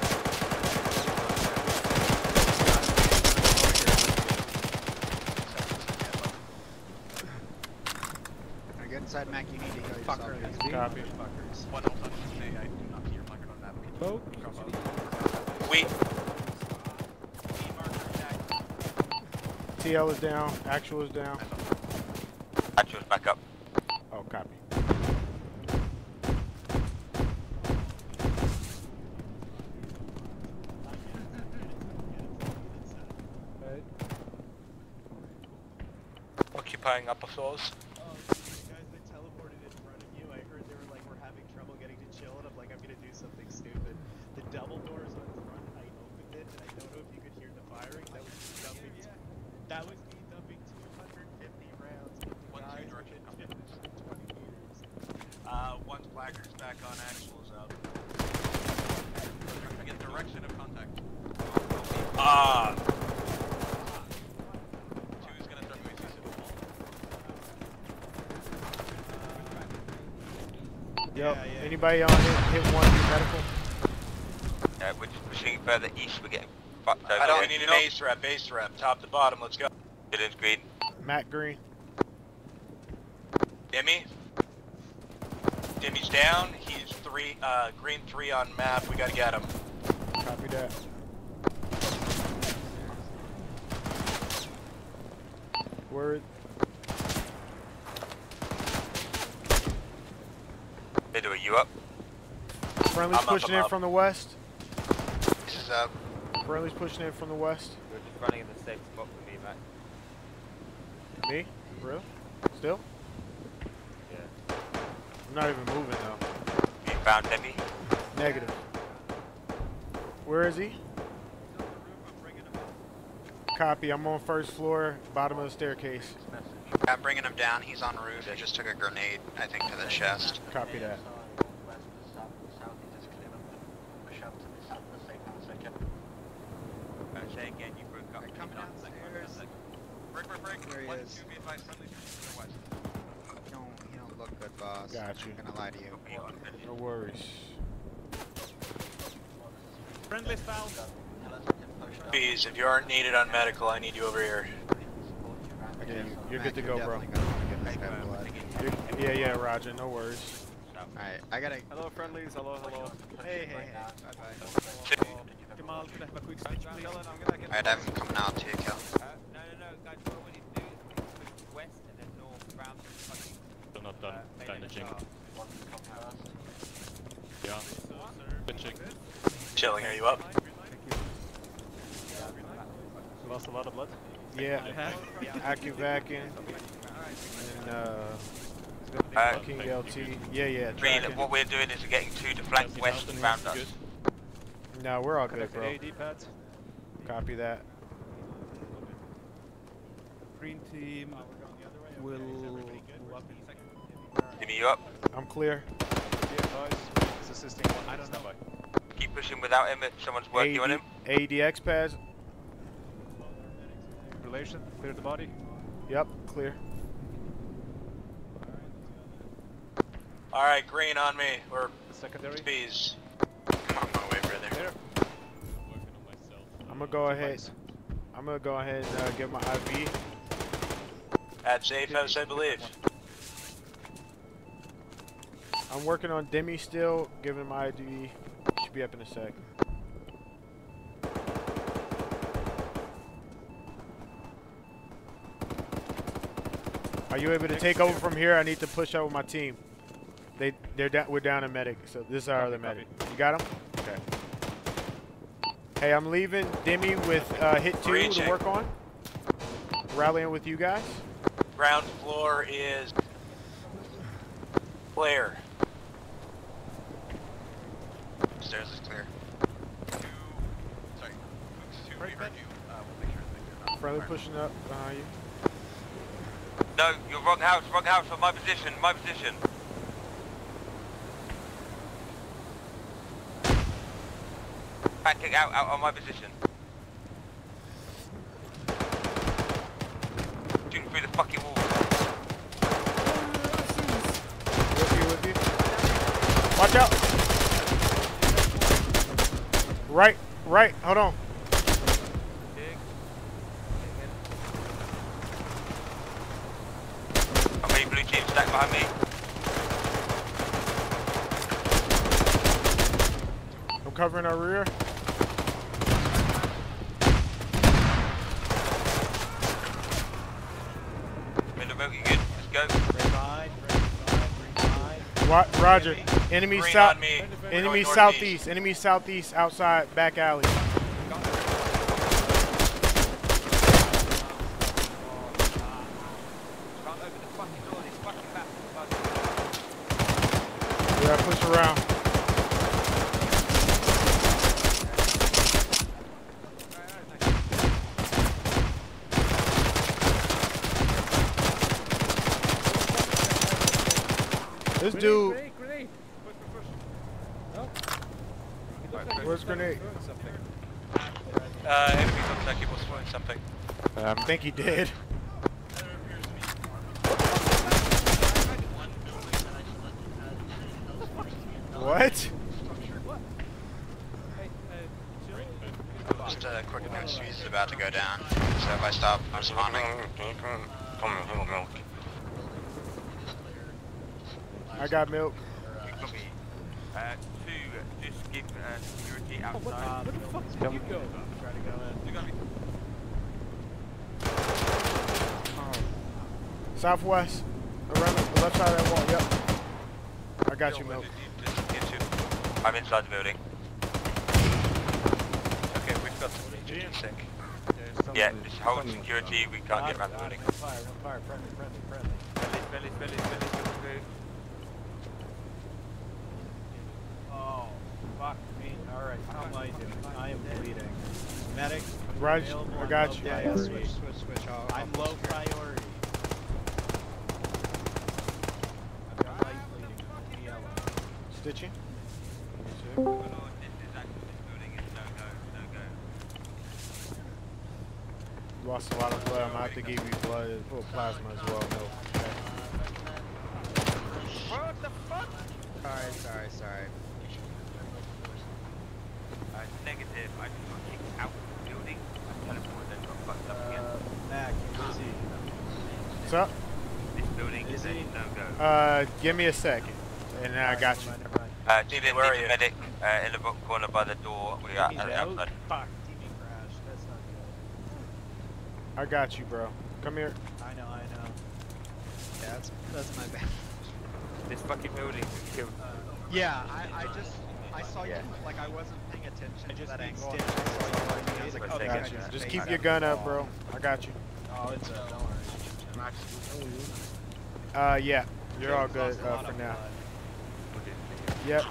Now get inside, Mac. You need to heal yourself. Fucker, guys. Copy. fuckers. One hold on, just I do not see your on map. Can you Poke. drop. TL is down. Actual is down. Actual's back up. Oh, copy. Right. Occupying upper floors. Oh, guys, they teleported in front of you. I heard they were like, we're having trouble getting to chill, and I'm like, I'm gonna do something stupid. The double doors on front, I opened it, and I don't know if you could hear the firing. That was me dumping. That was me dumping 250 rounds. into One, two, guys direction, within 20 meters. Uh, one's placard's back on, actual's out. Again, direction of contact. Ah. Two is going to start moving to the wall. Yep. Anybody on hit, hit one need medical? Uh, we're just pushing further east. We're getting fucked over. I don't here. need an ace rep. Base rep. Top to bottom. Let's go. Chillin's green. Matt Green. Demi. Demi's down. He's three. Uh, green three on map. We gotta get him. Copy that. Word. Middle, are you up? Friendly's I'm pushing I'm in up. from the west. This is uh, up. Friendly's pushing in from the west. You're just running in the same spot for me, Mac. Me? Real? Still? Yeah. I'm not even moving though. You found Demi? Negative. Where is he? Copy. I'm on first floor, bottom of the staircase. I'm bringing him down. He's on roof. I just took a grenade, I think, to the chest. Copy that. Uh, say again, you broke up. Coming downstairs. Break, break, break. There he One, is. two, be advised, friendly to the west. You don't, you don't look good, boss. Got you. I'm gonna lie to you. No worries. Friendly foul. Bees, if you aren't needed on medical, I need you over here. I get you. You're good to go, bro. definitely gonna wanna get this guy blood. You're, yeah, yeah, Roger. No worries. Alright, I gotta. Hello, friendlies. Hello, hello. Hey, hey, hey. Bye bye. Kamal, can I have a quick speech, please? Alright, I'm coming out to you, Cal. Uh, no, no, no, guys, what we need to do is push west and then north around the fucking. Still not done Uh, Yeah. Switching. Chilling, are you up? Lost a lot of blood. Yeah, active vacuum, and uh, Uh, King LT. Yeah, yeah. Green, what we're doing is we're getting two to flank west and round us. No, we're all good, bro. Copy that. Green team will move up. Jimmy, you up? I'm clear. Be advised, he's assisting one. I don't know. Keep pushing without him if someone's working on him. ADX pads. Relation, clear the body. Yep, clear. All right, green on me. We're secondary. bees. Come on my way, brother. I'm gonna go ahead. I'm gonna go ahead and uh, get my IV. At safe house, I believe. I'm working on Demi still, giving my ID. Should be up in a sec. Are you able to take over from here? I need to push out with my team. They they're down. We're down a medic, so this is our other medic. You got him? Okay. Hey, I'm leaving Demi with uh, hit two Reaching. to work on. Rallying with you guys. Ground floor is clear. Stairs is clear. Sorry, Fuchs 2, we heard you. Uh, we'll make sure that you're not Friendly pushing up behind you. No, you're wrong house, wrong house on my position, my position. Pancake out, out on my position. Shooting through the fucking wall. With you, with you. Watch out. Right, right. Hold on. How many blue teams stacked behind me? I'm covering our rear. Middle boat, good? Let's go. Ro- Roger. Enemy Green south. on me. Enemy Going southeast. Enemy southeast outside back alley. Yeah, push around. This dude. Grenade, grenade. Push, push, push. No. Where's grenade? Uh, enemy looks like he was throwing something. Um, I think he did. What? Just a quick note, Swedes is about to go down. So if I stop responding. I got milk. Uh, two, just keep uh, security outside. Where the fuck did you go? Try to go in. You got me. Southwest. Around the left side of that wall. Yep. I got you, milk. I'm inside the building. Okay, we've got some agent in sync. Yeah, just hold security, we can't get around the building. Fire, fire, friendly, friendly, friendly. Friendly, friendly, friendly, friendly, friendly. Oh, fuck me. Alright, how am I doing? I am bleeding. Medic. Raj, I got you. Yeah, yeah, switch, switch, switch. I'll- I'm low priority. I've got light bleeding. Yellow. Stitching. Lost a lot of blood. I'm gonna have to give you blood, well, plasma as well. Milk. What the fuck? Sorry, sorry, sorry. Uh, negative, I just got kicked out of the building. I teleported and got fucked up again. Mac, you busy? What's up? This building is a no-go. Uh, give me a second. And now I got you. Uh, Jimmy, where are you? Medic uh, in the bottom corner by the door. We are He's at the outside. Fuck, TV crashed. That's not good. I got you, bro. Come here. I know, I know. Yeah, that's that's my bad. This fucking building killed. Yeah, I, I just I saw Yeah. you like I wasn't paying attention I just to that need angle. I saw you I was like, oh, take that it. guy's Just keep your gun up, bro. I got you. Oh, it's a, don't worry. Max, Uh, yeah. You're all good uh, for of now. Yep.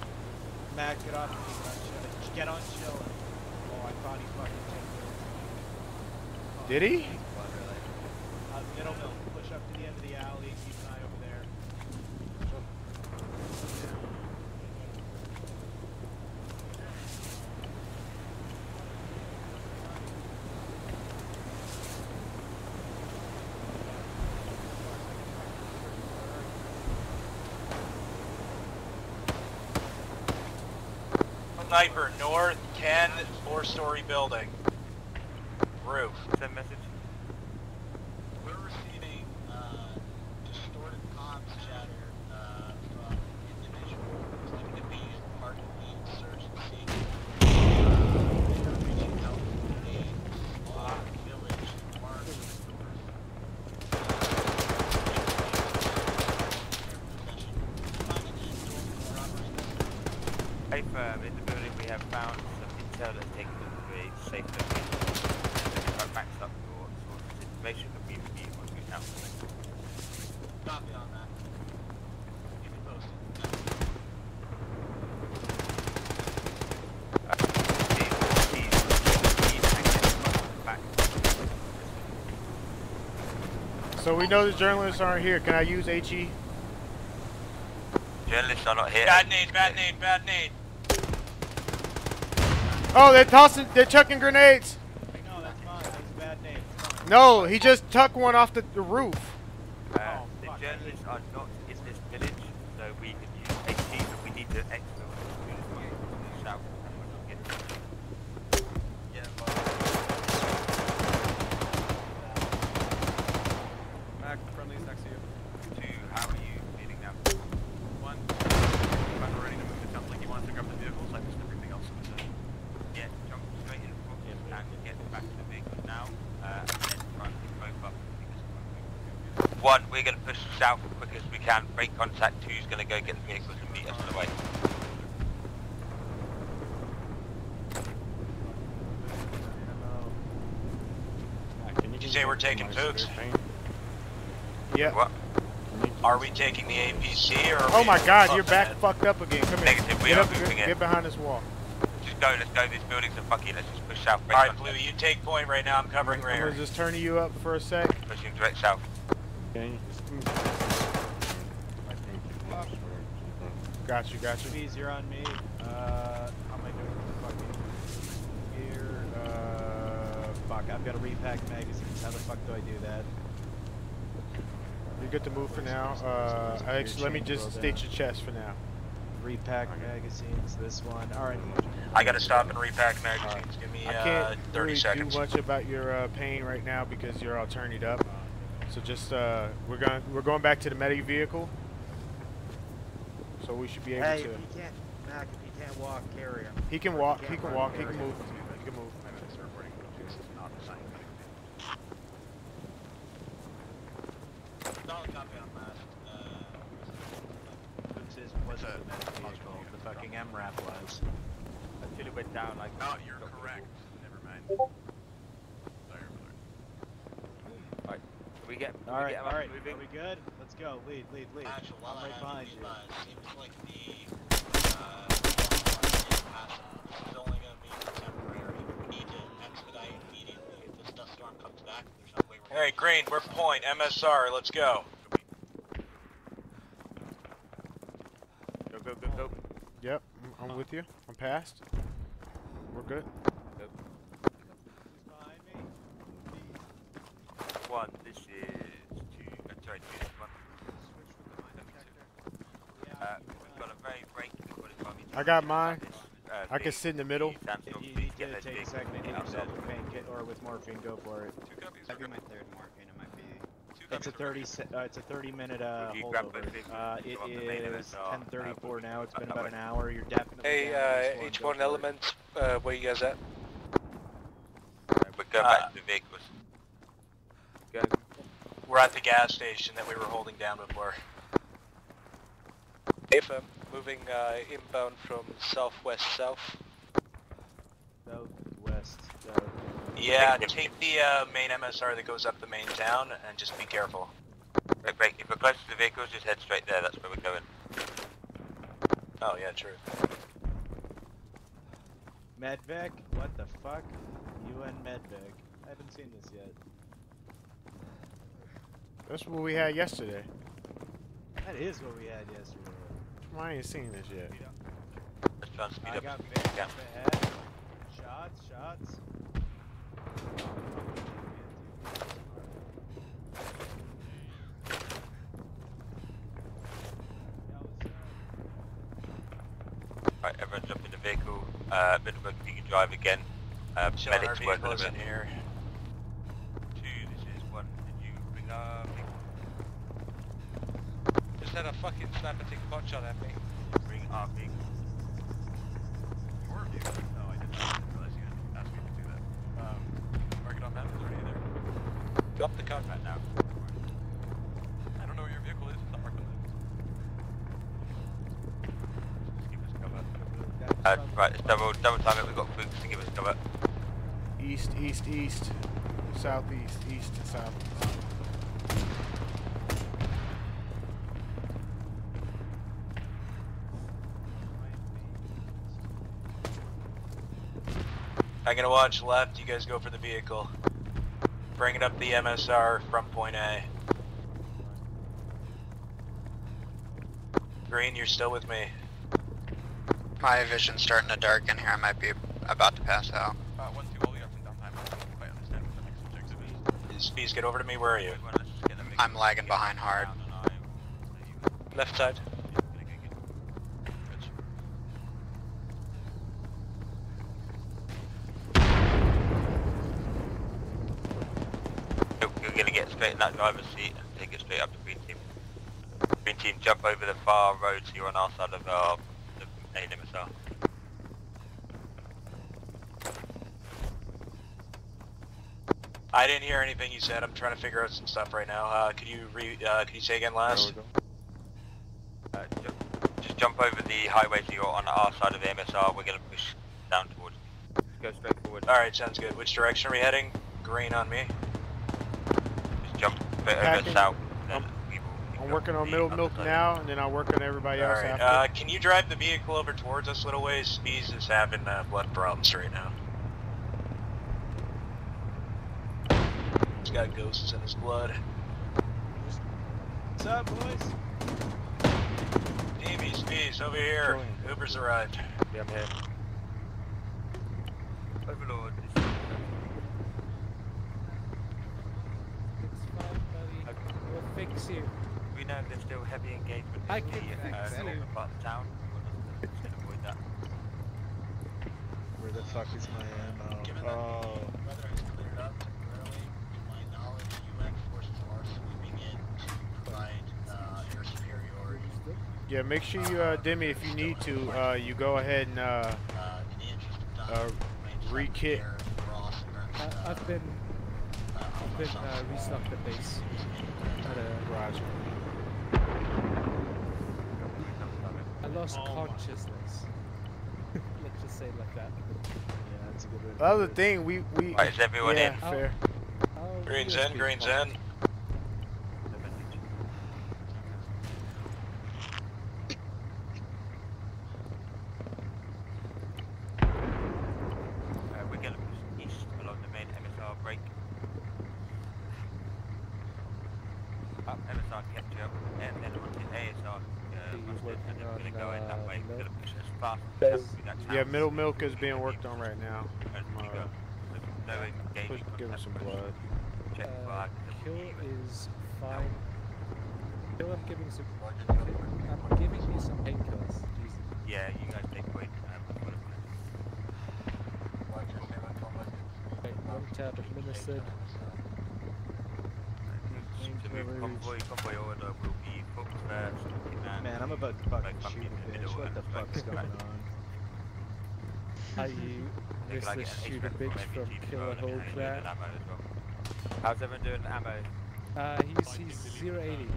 Mac, get off me. Get on chill. Oh, I thought he fucking took Did he? Uh, middle mill. Push up to the end of the alley. Keep an eye over there. Sniper, north 10, four-story building. Roof. Send message. we're receiving uh, distorted comms chatter uh, from individuals claiming to be part of the insurgency. Uh, they are reaching out to a block village mark. Hey, firm, in the building we have found some intel that's taken them to a safe location. If I backs up your sources information that we review on your account. Copy on that. Keep me posted. So we know the journalists aren't here. Can I use HE? Journalists are not here. Bad nade, bad nade, bad nade. Oh, they're tossing, they're chucking grenades. No, that's mine. That's a bad name. No, he just tucked one off the, the roof. Uh, the journalists are not in this village, so we can use HE, but we need to exfil to the south. Mac, friendly's next to you. Two, how are you feeling now? One, if I'm ready to move, it sounds like he wants to grab the vehicles. I missed everything else. So. Yeah, jump straight in front of him and get back to the vehicle now, uh, and then try and pick both up. One, we're going to push south as quick as we can, break contact. Two's going to go get the vehicles and meet us on the way. Did you say we're taking Fuchs? Yeah. What? Are we taking the APC or? Are Oh we my God, you're ahead? back fucked up again. Come here. Negative, we get are up, moving get, in. get behind this wall. Just go, let's go. This building's a fucking. Let's just push south. Break All right, contact. Blue, you take point right now. I'm covering I'm rear. gonna just turning you up for a sec. Pushing direct south. Got you, got you. Please, you're on me. Uh, how am I doing? Fucking here. Uh, fuck. I've got to repack magazines. How the fuck do I do that? You're good to move for now. Uh, Alex, let me just state your chest for now. Repack magazines. This one. All right. I gotta stop and repack magazines. Give me I uh, can't 30 really seconds. do much about your uh, pain right now because you're all turned up. So just uh, we're going we're going back to the medic vehicle. So we should be able Hey, to. if he can't, Mac, if he can't walk, carry him. He can walk. He can't can walk. He can move. He can move. Solid copy on that. Uh, Fuchs is was a medic. The fucking MRAP was. Until it went down, like. Oh, you're correct. Never mind. Sorry, Alright, can we get, can we get him All up right. and moving? Are we good? Let's go. Lead. Lead. Lead. Actually, while I'm right behind you you. seems like the uh, is only going to be temporary. We need to expedite immediately. If this dust storm comes back, there's no way we're All right, Green, we're point. MSR, let's go. Go, go, go, go. Yep, I'm, I'm with you. I'm past. We're good. One, this is two. Uh, sorry, two. This one. Uh, we've got a very breaking point by me. I got mine. Uh, I can sit in the middle. If you need to take a second and hit yourself with pain kit or with morphine, go for it. I'd be my third morphine. It might be. It's a 30. Uh, it's a 30 minute uh, Would holdover. both Uh, and it go on the main is MSR? 10:34 now. It's been about an hour. You're definitely. Hey, uh, H1 elements. go for uh, where you guys at? We're back to vehicles. Go. We're at the gas station that we were holding down before. If I'm moving uh, inbound from southwest south. Southwest. South. Yeah, take the uh, main MSR that goes up the main town and just be careful. Right, right, if we're close to the vehicles, just head straight there, that's where we're going. Oh yeah, true. Medvec? What the fuck? UN Medvec. I haven't seen this yet. That's what we had yesterday. That is what we had yesterday. I ain't seen this yet. Let's try and speed I up. got as Vic we can. up ahead. Shots, shots. Right, everyone jump in the vehicle. Uh, Middleburg, if you can drive again. Uh, Showing medics working a vehicles bit. in here. Two, this is one. Did you bring our vehicle? Just had a fucking sniper take a pot shot at me. Bring our vehicle. Your vehicle? No, I did not. I realize you had asked me to do that. Um, mark it on map. Is already there. Drop the contract now. I don't know where your vehicle is. It's not marked on map. Just give us cover. Uh, right, let's double, double time it. We've got boots to give us cover. East, east, east, southeast, east, and south. I'm gonna watch left, you guys go for the vehicle. Bringing up the MSR from point A. Green, you're still with me. My vision's starting to darken here. I might be about to pass out. Uh, one, two, all we got some downtime. I understand what the next objective is. Speeds, get over to me, where are you? I'm lagging behind hard. Left side. Nope, You're gonna get straight in that driver's seat and take it straight up to green team. Green team, jump over the far road so you're on our side of uh, the main MSR. I didn't hear anything you said. I'm trying to figure out some stuff right now. Uh, could you re, uh, could you say again last? Uh, ju- just jump over the highway so you're on our side of the MSR. We're gonna push down towards. Go straight forward. Alright, sounds good. Which direction are we heading? Green on me. Just jump a bit over Packing. I'm working on middle milk now, and then I'll work on everybody else Alright, after. uh, can you drive the vehicle over towards us a little ways? Speeds is having uh, blood problems right now. He's got ghosts in his blood. What's up, boys? Davey, Speeds, over here. Uber's arrived. Yeah, I'm here. Overlord. It's fine, buddy. We'll fix you. We know there's still heavy engagement I in the uh, fix northern part of town. We want us avoid that. Where the fuck is my ammo? Oh. Whether it's cleared up early, in my knowledge, UN forces are sweeping in to provide uh, air superiority. Yeah, make sure you, uh, Demi, if you need to, uh, you go ahead and, uh, uh, re-kit. I, I've been, I've been uh, restocked the base. At a Roger. I lost Oh consciousness. Let's just say it like that. Yeah, that's a good way The other thing, we, we. Right, is everyone yeah, in? fair. Green's in, oh, oh, green's in. Uh, we're going to push east along the main MSR break. Up MSR kept you up, and then onto ASR. Uh, mustard, and then we're going to go in that way. We're going to push as fast as we can through that town. Yeah, middle milk is being worked on right now. And we go. Push, give him some blood. Check Uh, kill is fine. Kill, I'm giving some. I'm giving you some painkillers. Yeah, you guys take point. Um, as well as Okay, one tab administered. Seems to move convoy, convoy order will be Fuchs first, Man, I'm about to fucking shoot a bitch. What the fuck's going on? How you They miss could, like, the get an shoot a HP bitch from Killer MVG as kill well, a and whole then clan? well. How's everyone doing ammo? Uh, he's he's zero eighty.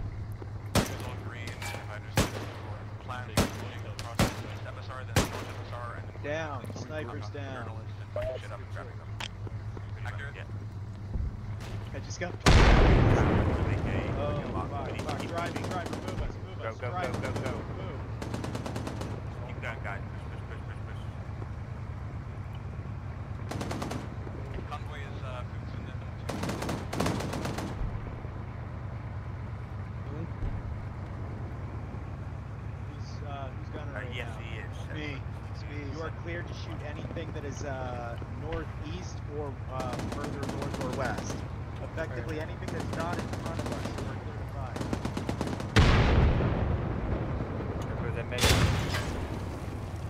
It's all green, if I understand it, plan across the MSR, then North MSR, and then Down. Snipers down. journalists and fucking shit up and grabbing them. Accurate? I just got. Oh, fuck, fuck. Driver, driver, move us, move Go, us. go, go, driver, go, go. Move. Keep going, guys. Push, push, push, push, push. Convoy is uh, Fuchs and then Who's, uh, who's gunning Uh, right yes, now? he is. Me. You are cleared to shoot anything that is uh, northeast or uh, further north or west. Effectively, anything that's not in front of us, you are clear to fire. Remember the main-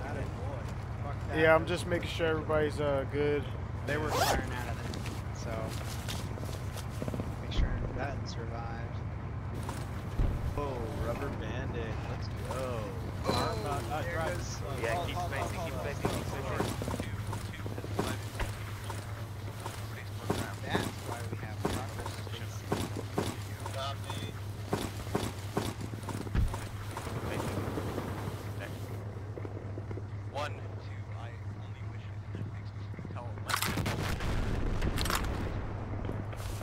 Atta boy. Fuck that. Yeah, I'm just making sure everybody's uh good. They were firing out of there, so make sure that survived. Oh, rubber bandit. Let's go. Arm, uh, uh, drive. Uh, Yeah, hold, keep hold, spacing, hold, keep hold, spacing, hold, keep hold, spacing. That's why we have progress spacing. Copy. one, two. I only wish it could make some tell like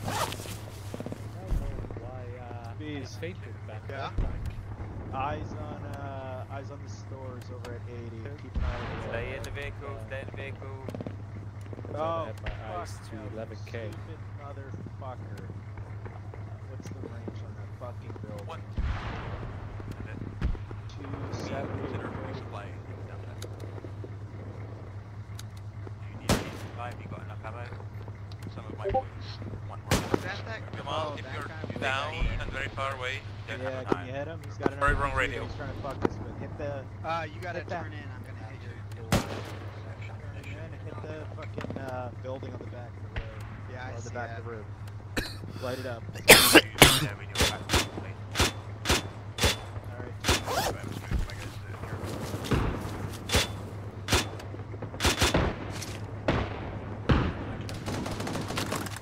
I don't know why uh, Bees. he's fainted back Yeah. there. Eyes on uh, eyes on the stores over at 80. Keep an eye on the Stay in the vehicle, stay in the vehicle. Oh, I had my eyes fuck to no, 11k. Stupid motherfucker. What's the range on that fucking building? One. Two Consider seventy. resupply down there. Do you need to supply? Have you got enough ammo? Some of my boys. One more. That, that, Come oh, on, if that you're guy was down like- and very far away, then Yeah, can time. you hit him? He's got an Very wrong RPG that radio. He's trying to fuck us with. Hit the. Uh, you gotta hit that. in. I'm gonna hit you. Turn in. Hit the fucking uh, building on the back of the road. Yeah, I or the see back that. of the road. Light it up. Yeah, we do back to the place. Alright.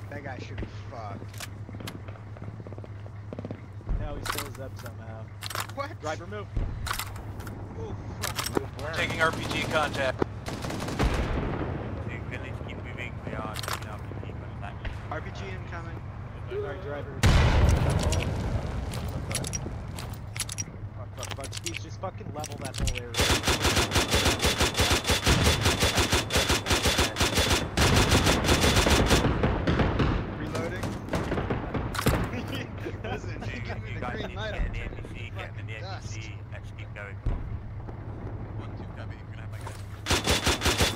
That guy should be fucked. Now he still is up somehow. What? Driver, move. Oh, fuck. Taking RPG contact. You can at least keep moving. We are taking up the keep contact. RPG incoming. Alright, driver. Fuck, fuck, fuck. Speed, just fucking level that whole area. Reloading. Listen, You, you give me you the guys green need to light. get I'm in the turning NPC, get in the fucking dust. NPC. Let's keep going. One, two, copy. You're gonna have my guys.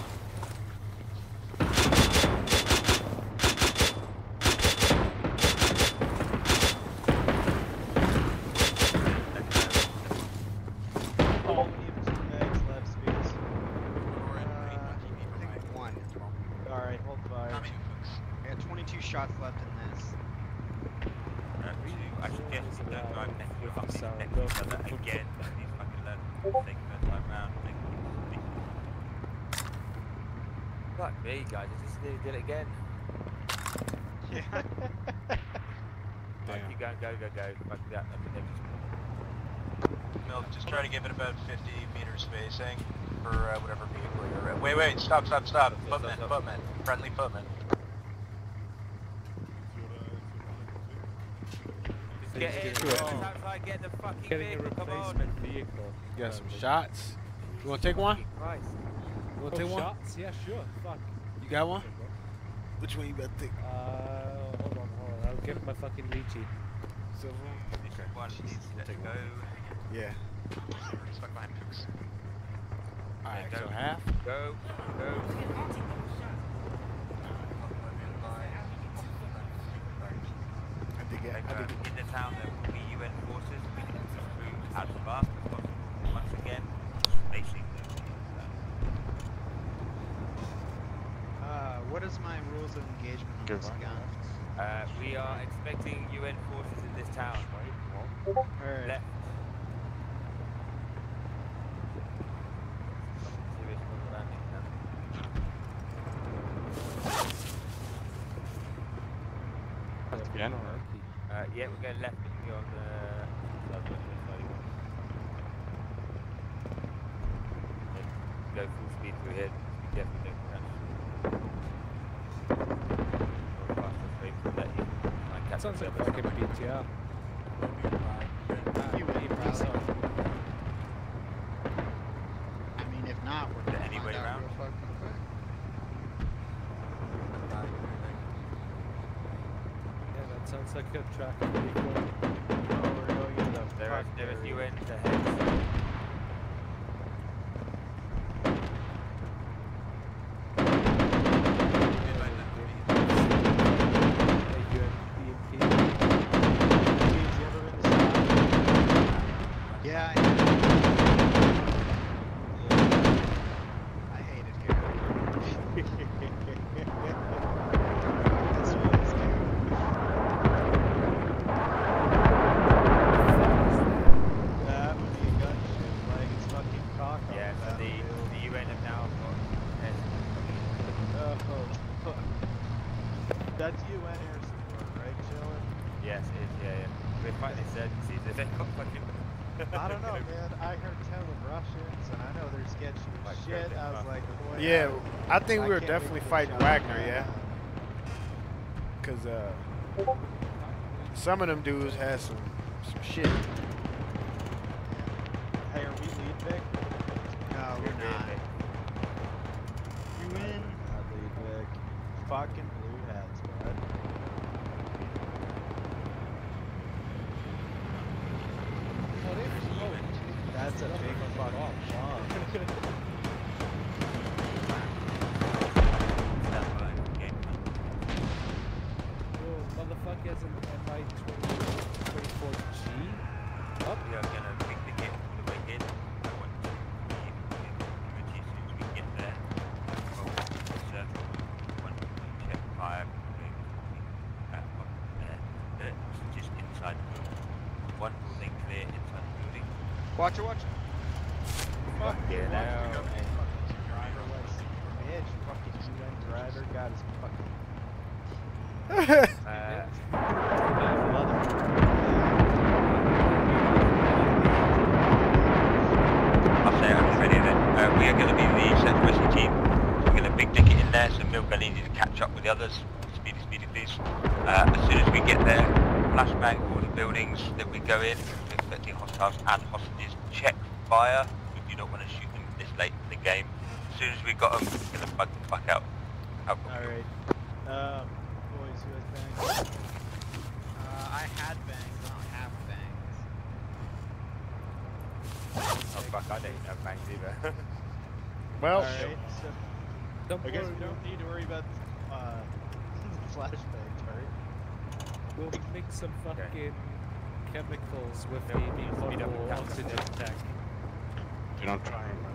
Oh, we need two mags left, Speeds. We're in Uh, range one TP I for my think one. Alright, hold fire. Copy, Fuchs. I got 22 shots left in this. Uh, two, I suggest you next fucking sound next to each other again. These fucking learn. Take the first time round. Fuck me, guys. I just did it again. Yeah. Right, keep going, go, go, go. Fuck that. I they're just Milk, just try to give it about 50 meter spacing for uh, whatever vehicle you're at. Wait, wait, stop, stop, stop. Footman, footman. Friendly footman. Just get it. Just outside, get the fucking Getting a vehicle. Come on. replacement vehicle. You got some shots? You want to take one? Christ. You want Oh, to take one? shots? Yeah, sure. Fuck. You got one? Which one you got to take? Uh, hold on, hold on. I'll get my fucking lychee. Silver? This one needs to go. Yeah. Stuck behind Fuchs. Alright, go. so half? Go, go. I think it. I think in the town there will be UN forces. We need to as fast as possible. Once again, basically. Uh, what is my rules of engagement on Good this one. gun? Uh, we are expecting UN forces in this town. Alright. Left. Serious Uh, yeah, we're going left. We're on the southwest side. Go full speed through here. Be don't crash. Go faster, straight through that. You might catch Sounds like yourself. fucking BTR. I mean, if not, we're gonna Anybody find out around? real fucking quick. Yeah, that sounds like a tracking vehicle. There are, there is UN ahead. Yeah, I, I hate it here. That's really scary. That would be a gunship, like it's fucking cock on Yeah, so that the, field. the UN have now got Oh, fuck. That's UN air support, right, chillin'? Yes, it is, yeah, yeah. We're fighting insurgencies, if they've got fucking... I don't know, man. I heard tell of Russians, and I know they're sketchy as Like shit. President I was Trump. like, boy, Yeah, I think we were definitely fighting. Wagner, yeah. Cause uh, some of them dudes had some some shit. Hey, are we lead Vic? No, we're not. You win. Not lead Vic. Fucking blue hats, bud. That's a big fucking bomb. Oh, motherfuckers in MI 24G? Up? We are gonna pick the gate all the way in. I want to be pretty soon as we get there. Go circle. One, check fire. Uh, one, uh, uh, just inside the building. One building clear inside the building. Watch it, watch it. Fuck yeah, now. Driver like super bitch. Fucking UN driver got his fucking. Uh, I'll say I'm ready then. Uh, we are going to be the central Western team. So we're going to big ticket in there, so Milk, I need you to catch up with the others. Speedy, speedy, please. Uh, as soon as we get there, flashbang all the buildings that we go in. We're expecting hostiles and hostages. Check fire. We do not want to shoot them this late in the game. As soon as we got them, we're going to bug them back out. out. Alright. Um, boys, who has bangs? Uh, I had bangs, I don't have bangs. oh fuck, I don't have bangs either. Well, Alright, so. Don't I guess worry, we don't need to worry about uh, flashbangs, right? We'll mix some fucking chemicals with No, the we speed up portable oxygen tank. You don't try and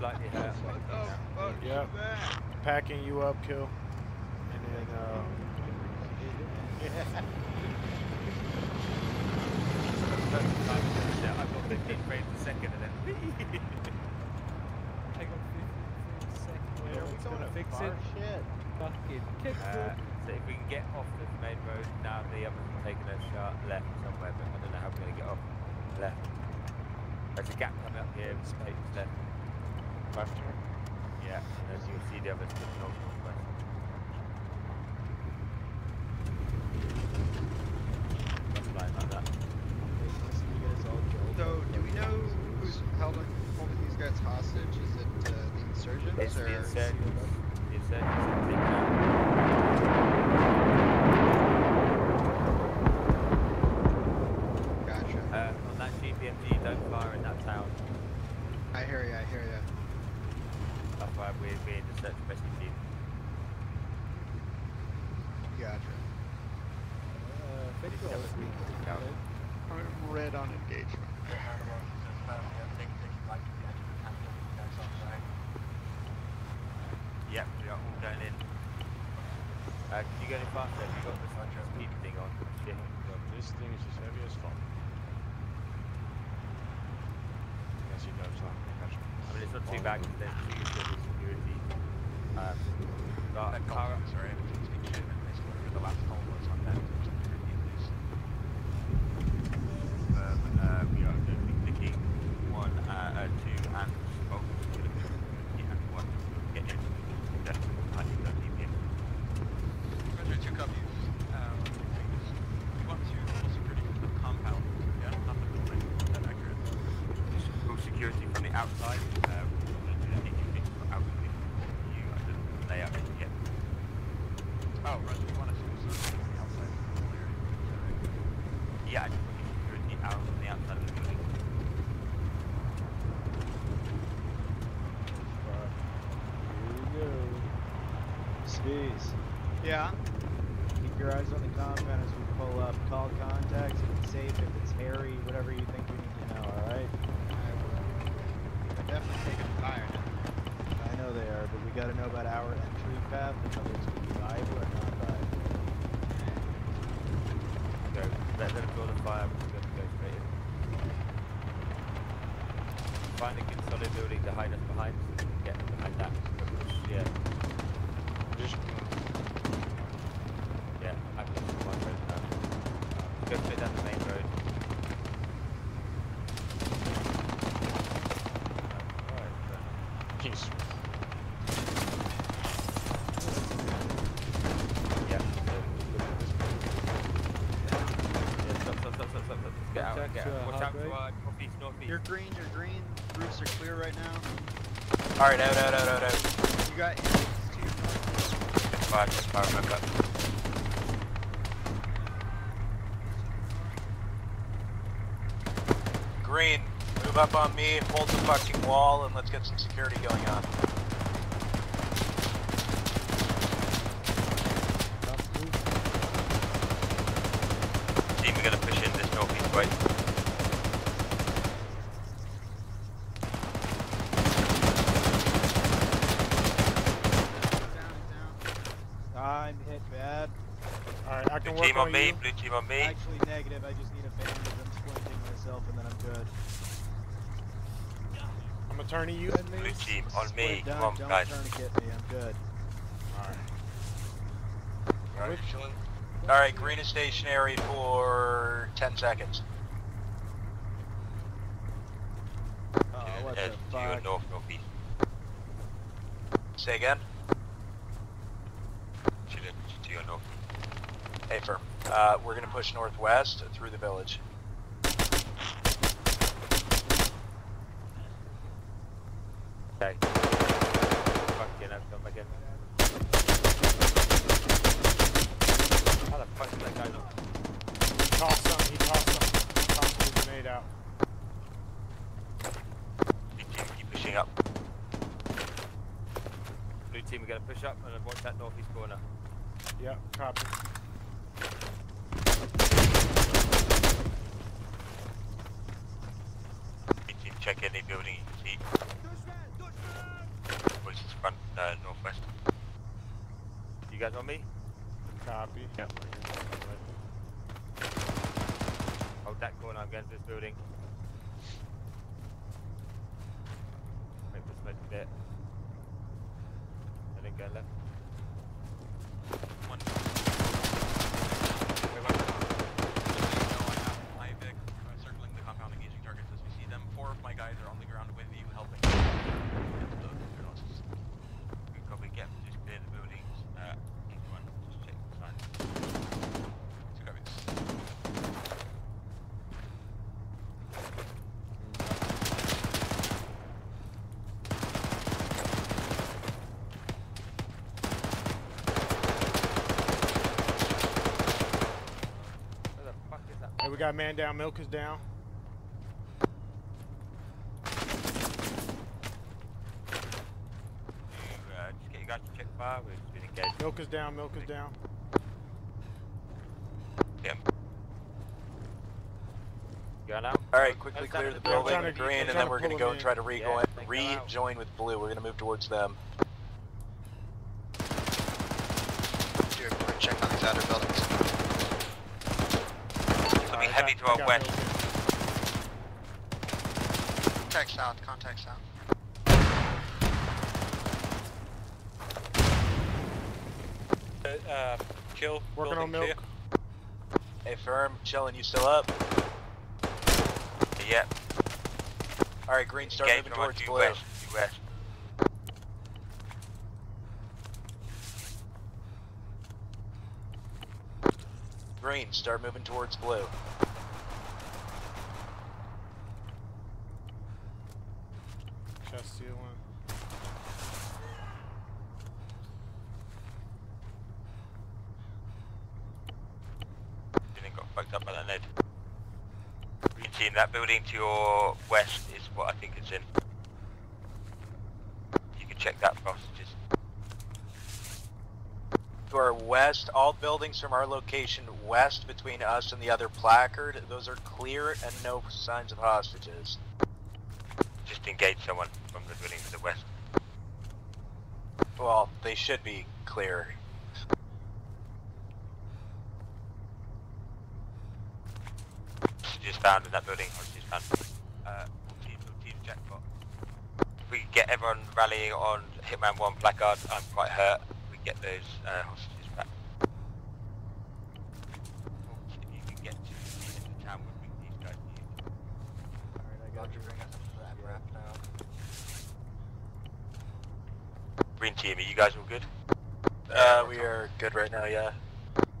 slightly hurt. Oh, Yep. Packing you up, kill. And then uh, Yeah, I've got 15 frames a second and then I got 15 seconds. Where are we going gonna fix it. shit? Fucking kick Uh, so if we can get off this main road, now the others are taking a sharp left somewhere, but I don't know how we're going to get off left. There's a gap coming up here, it's take left. Left here. Yeah, and then you'll see the others to the north northwest. Just like like that. So, do we know who's held, holding these guys hostage? Is it uh, the insurgents It's or? the insurgents. The insurgents have taken out. Gotcha. Uh, on that GPMG, don't fire in that town. I hear ya, I hear ya. We're being the search and rescue team. Gotcha. Uh, very close. I'm red on engagement. Yep, we are all going in. Uh, can you go any faster? Have you got this speed thing on? Shit. This thing is as heavy as fuck. Yes, he knows that. Gotcha. I mean, it's not too bad because there's two civil security. Um, got That car confidence, sorry, I didn't speak shit. Basically, whatever the last call was on that. security at least. Um, uh, we are going to be clicking one, uh, uh, two, and oh, we're going to be yeah, one. Get in. That's I think that's GPS. Roger, two copies. Um, we want to full security from the compound. Yeah, not the building. Is that accurate? Full security from the outside. Uh, we're going to do the ATV from outside. You under the layout as yet. Oh, Roger, we want to full security from the outside. of the area. Is that right? Yeah, I just want you security out on the outside of the building. Here we go. Speeds. Yeah. Keep your eyes on the compound as we pull up. Call contacts if it's safe, if it's hairy, whatever you think we need to know, alright? They're definitely taking fire now. I know they are, but we gotta know about our entry path and whether it's gonna be viable or not viable. Go. Let them draw the fire. We're going to go straight in. Find a good solid building to hide us behind. So we can get behind Alright, out, out, out, out, out. You got enemies to your north. Fire, fire, remember. Green, move up on me, hold the fucking wall, and let's get some security going on. Team, we're gonna push in this northeast way. I'm hit bad. Alright, I can Blue work team on on me, you. blue team on me. Actually negative, I just need a bandage. I'm splinting myself and then I'm good. I'm attorney you. Blue team on me. Splint Come done, on, don't guys. tourniquet me, I'm good. Alright, Alright, green is stationary for 10 seconds. Oh, what Head the to your north, northeast. Say again? Should it to your north. Hey, firm. Uh, we're gonna push northwest through the village. Okay. Fucking hell, come again. How the fuck did that guy not? Toss something, he tossed something. Tossed a grenade out. Blue team, keep pushing up. Blue team, we're gonna push up and then watch that northeast corner. Yep, copy. Blue team, check any building you can see. Voices front, uh, northwest. You guys on me? Copy. Yep. Hold that corner, I'm going to this building. Wait for smoke to bit. And then go left. One. Wait, wait, wait. Just so you know, I have my Vic uh, circling the compound, engaging targets as we see them. Four of my guys are on the ground with you, helping get the journalists. Good copy, get just clear the buildings. Uh, each one, just check the signs. Two copies. Where the fuck is that? Hey, we got man down, milk is down. You, your check fire, we've been engaged. Milk is down, milk is down. Yeah. Going out. All right, quickly clear the building building. green, and then we're gonna go and try to in. re- Yeah, they go out. rejoin with blue. We're gonna move towards them. Do a quick check on these outer buildings. It'll be heavy to our west. Contact south, contact south. Uh, uh, kill. Working building on milk. clear. Chilling. You still up? Yep. All right, green. Start Engage moving towards due blue. west. Due west. Green. Start moving towards blue. Chest sealing. Didn't got fucked up by that nade. Green team, that building to your west is what I think it's in. You can check that for hostages. To our west, all buildings from our location west between us and the other placard, those are clear and no signs of hostages. Just engage someone from the building to the west. Well, they should be clear. Hostages found in that building. Hostages. Uh, team, team jackpot. If we get everyone rallying on Hitman 1 placard, I'm quite hurt. We get those uh, hostages back. If you can get to into town, we'll bring these guys to you. Roger, bring us up to that wrap now. Green team, are you guys all good? Uh, we are good right now, yeah.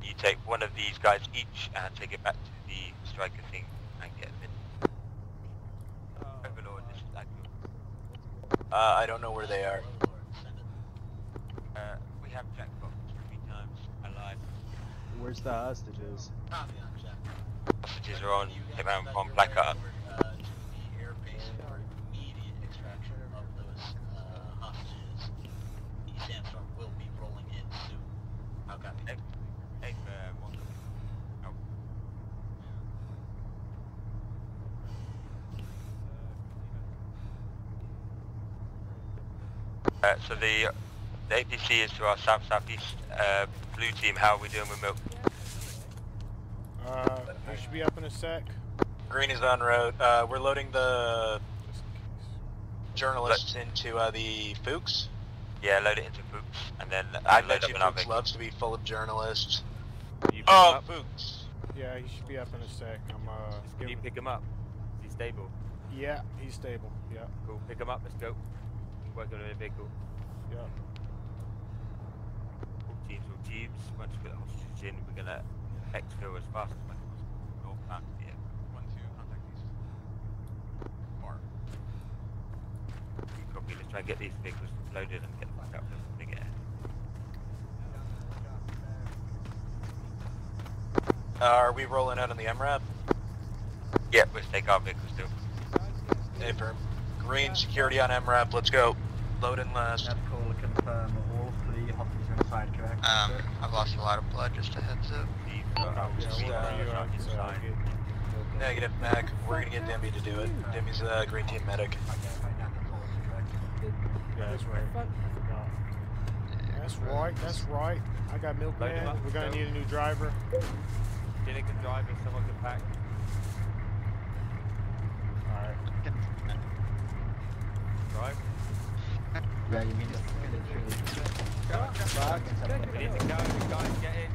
You take one of these guys each and take it back to the Stryker thing and get them in. Overlord, this is Agnew. Uh, I don't know where they are. Uh, we have jackpot three times alive. Where's the hostages? Hostages are on Hitman 1 placard. Hey, hey, uh, one. Oh. Uh, so the the APC is to our south southeast. Uh, blue team, how are we doing with milk? Uh, he should be up in a sec. Green is on road. Uh, we're loading the journalists into uh, the Fuchs. Yeah, load it into Fuchs, and then I load bet up you an other Fuchs loves to be full of journalists. You pick him Oh, up? Fuchs. Yeah, he should be up in a sec. I'm uh. Can you pick him up? Is he stable? Yeah, he's stable. Yeah. Cool. Pick him up. Let's go. We're working on a vehicle. Yeah. All teams, all teams. Once we get the hostages in, we're gonna exfil as fast as possible. Northbound. Yeah. One, two, contact east. Bar. Good copy. Let's try and get these vehicles loaded and get the fuck out of the. Uh, are we rolling out on the MRAP? Yeah, let's take our vehicles too. Hey, firm. Green security on MRAP. Let's go. Load and last. That's cool. Confirm all three hostages inside, correct? Um, I've lost a lot of blood, just a heads up. Uh, uh, uh, Negative, Mac. We're gonna get Demi to do it. Demi's a green team medic. Yeah, that's right. That's right. That's right. I got Load him milkman. We're gonna need a new driver. Jenny can drive if someone can pack. All right. Drive. Yeah, you mean it's We need to go. Guys, get in. Come on.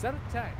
Is that a tank?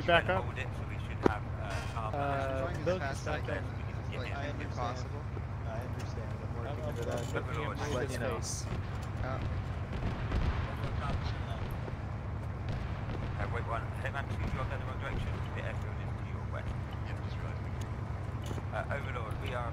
you back up? It, so have, uh, uh, those are. Like, I. Possible. I understand. I'm working I'm over that. But Lord, just let you know. Wait one. Hitman 2, you're the wrong direction. The airfield is to your west. Yeah, just realized. Uh, Overlord, we are...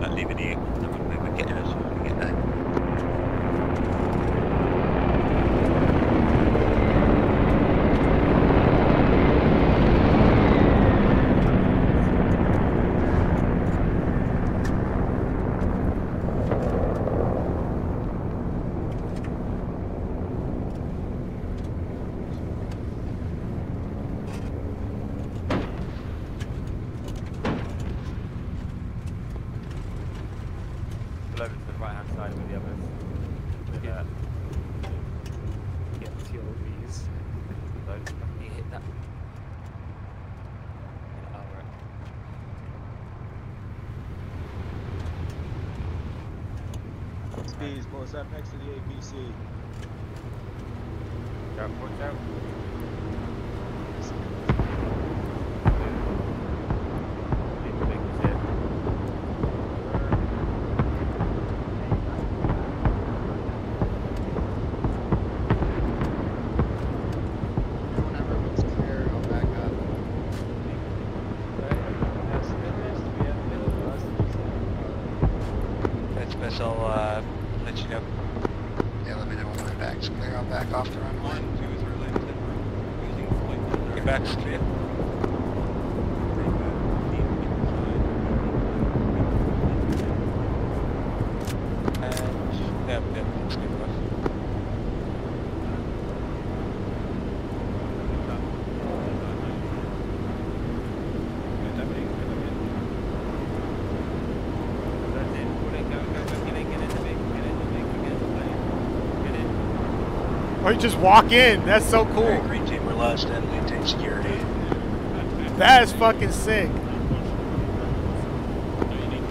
that live in here just walk in. That's so cool. Green team, we're and maintain security. That is fucking sick.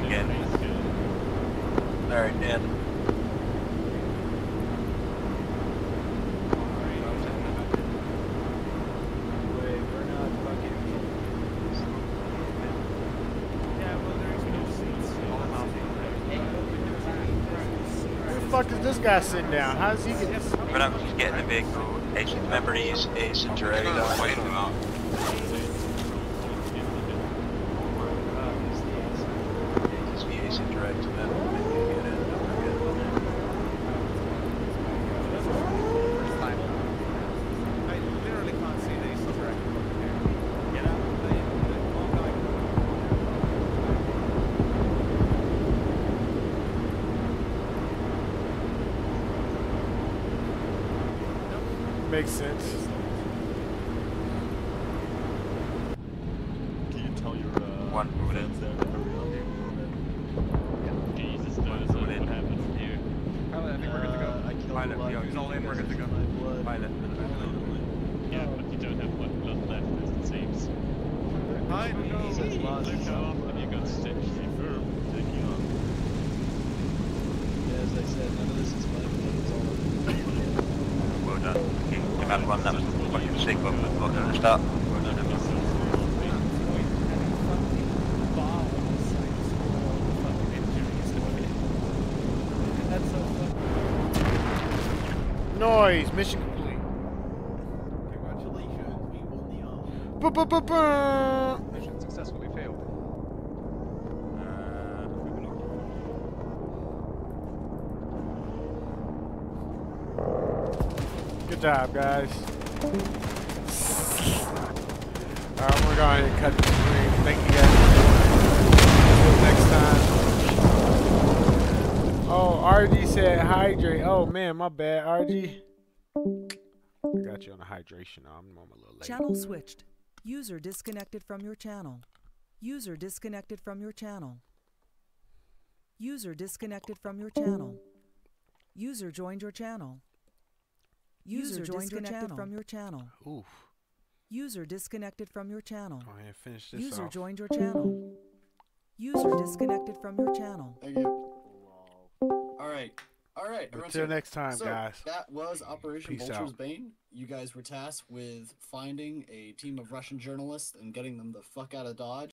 Again. All right, Dan. fuck is this guy sitting down? How does he get this? But I'm just getting the vehicle. Remember to use Ace and Drake. Just be Ace and Drake to them. and they can get in. I literally can't see the ace direct Get out. Makes sense. Can you tell your uh, One fans there to hurry up? Jesus knows what happened to you. I think we're good to go. I killed Pilot, a lot yo, of he's all in, we're good to go. blood. Pilot. Yeah, but you don't have much blood left, as it seems. I know. Jesus, lost Look up, and you got stitched. Confirm. Taking on. Yeah, as I said, none of this is my fault. It's all of Well done. King Command 1, that was fucking sick, but well done at the start. Well done, everyone. That's so funny. Noise. Mission complete. Congratulations, we won the arm. Ba-ba-ba-ba. Mission successfully failed. Good job, guys. Alright, we're going to cut the screen. Thank you guys. Until next time. Oh, RG said hydrate. Oh man, my bad, RG. I got you on the hydration. Oh, I'm, I'm a little late. Channel switched. User disconnected from your channel. User disconnected from your channel. User disconnected from your channel. User joined your channel. User, joined disconnected from your channel. Oof. User disconnected from your channel. Oh, Go ahead and finish this User off. joined your channel. User disconnected from your channel. Thank you. All right. All right. Until next time, So, guys. That was Operation Peace Vulture's out. Bane. You guys were tasked with finding a team of Russian journalists and getting them the fuck out of Dodge.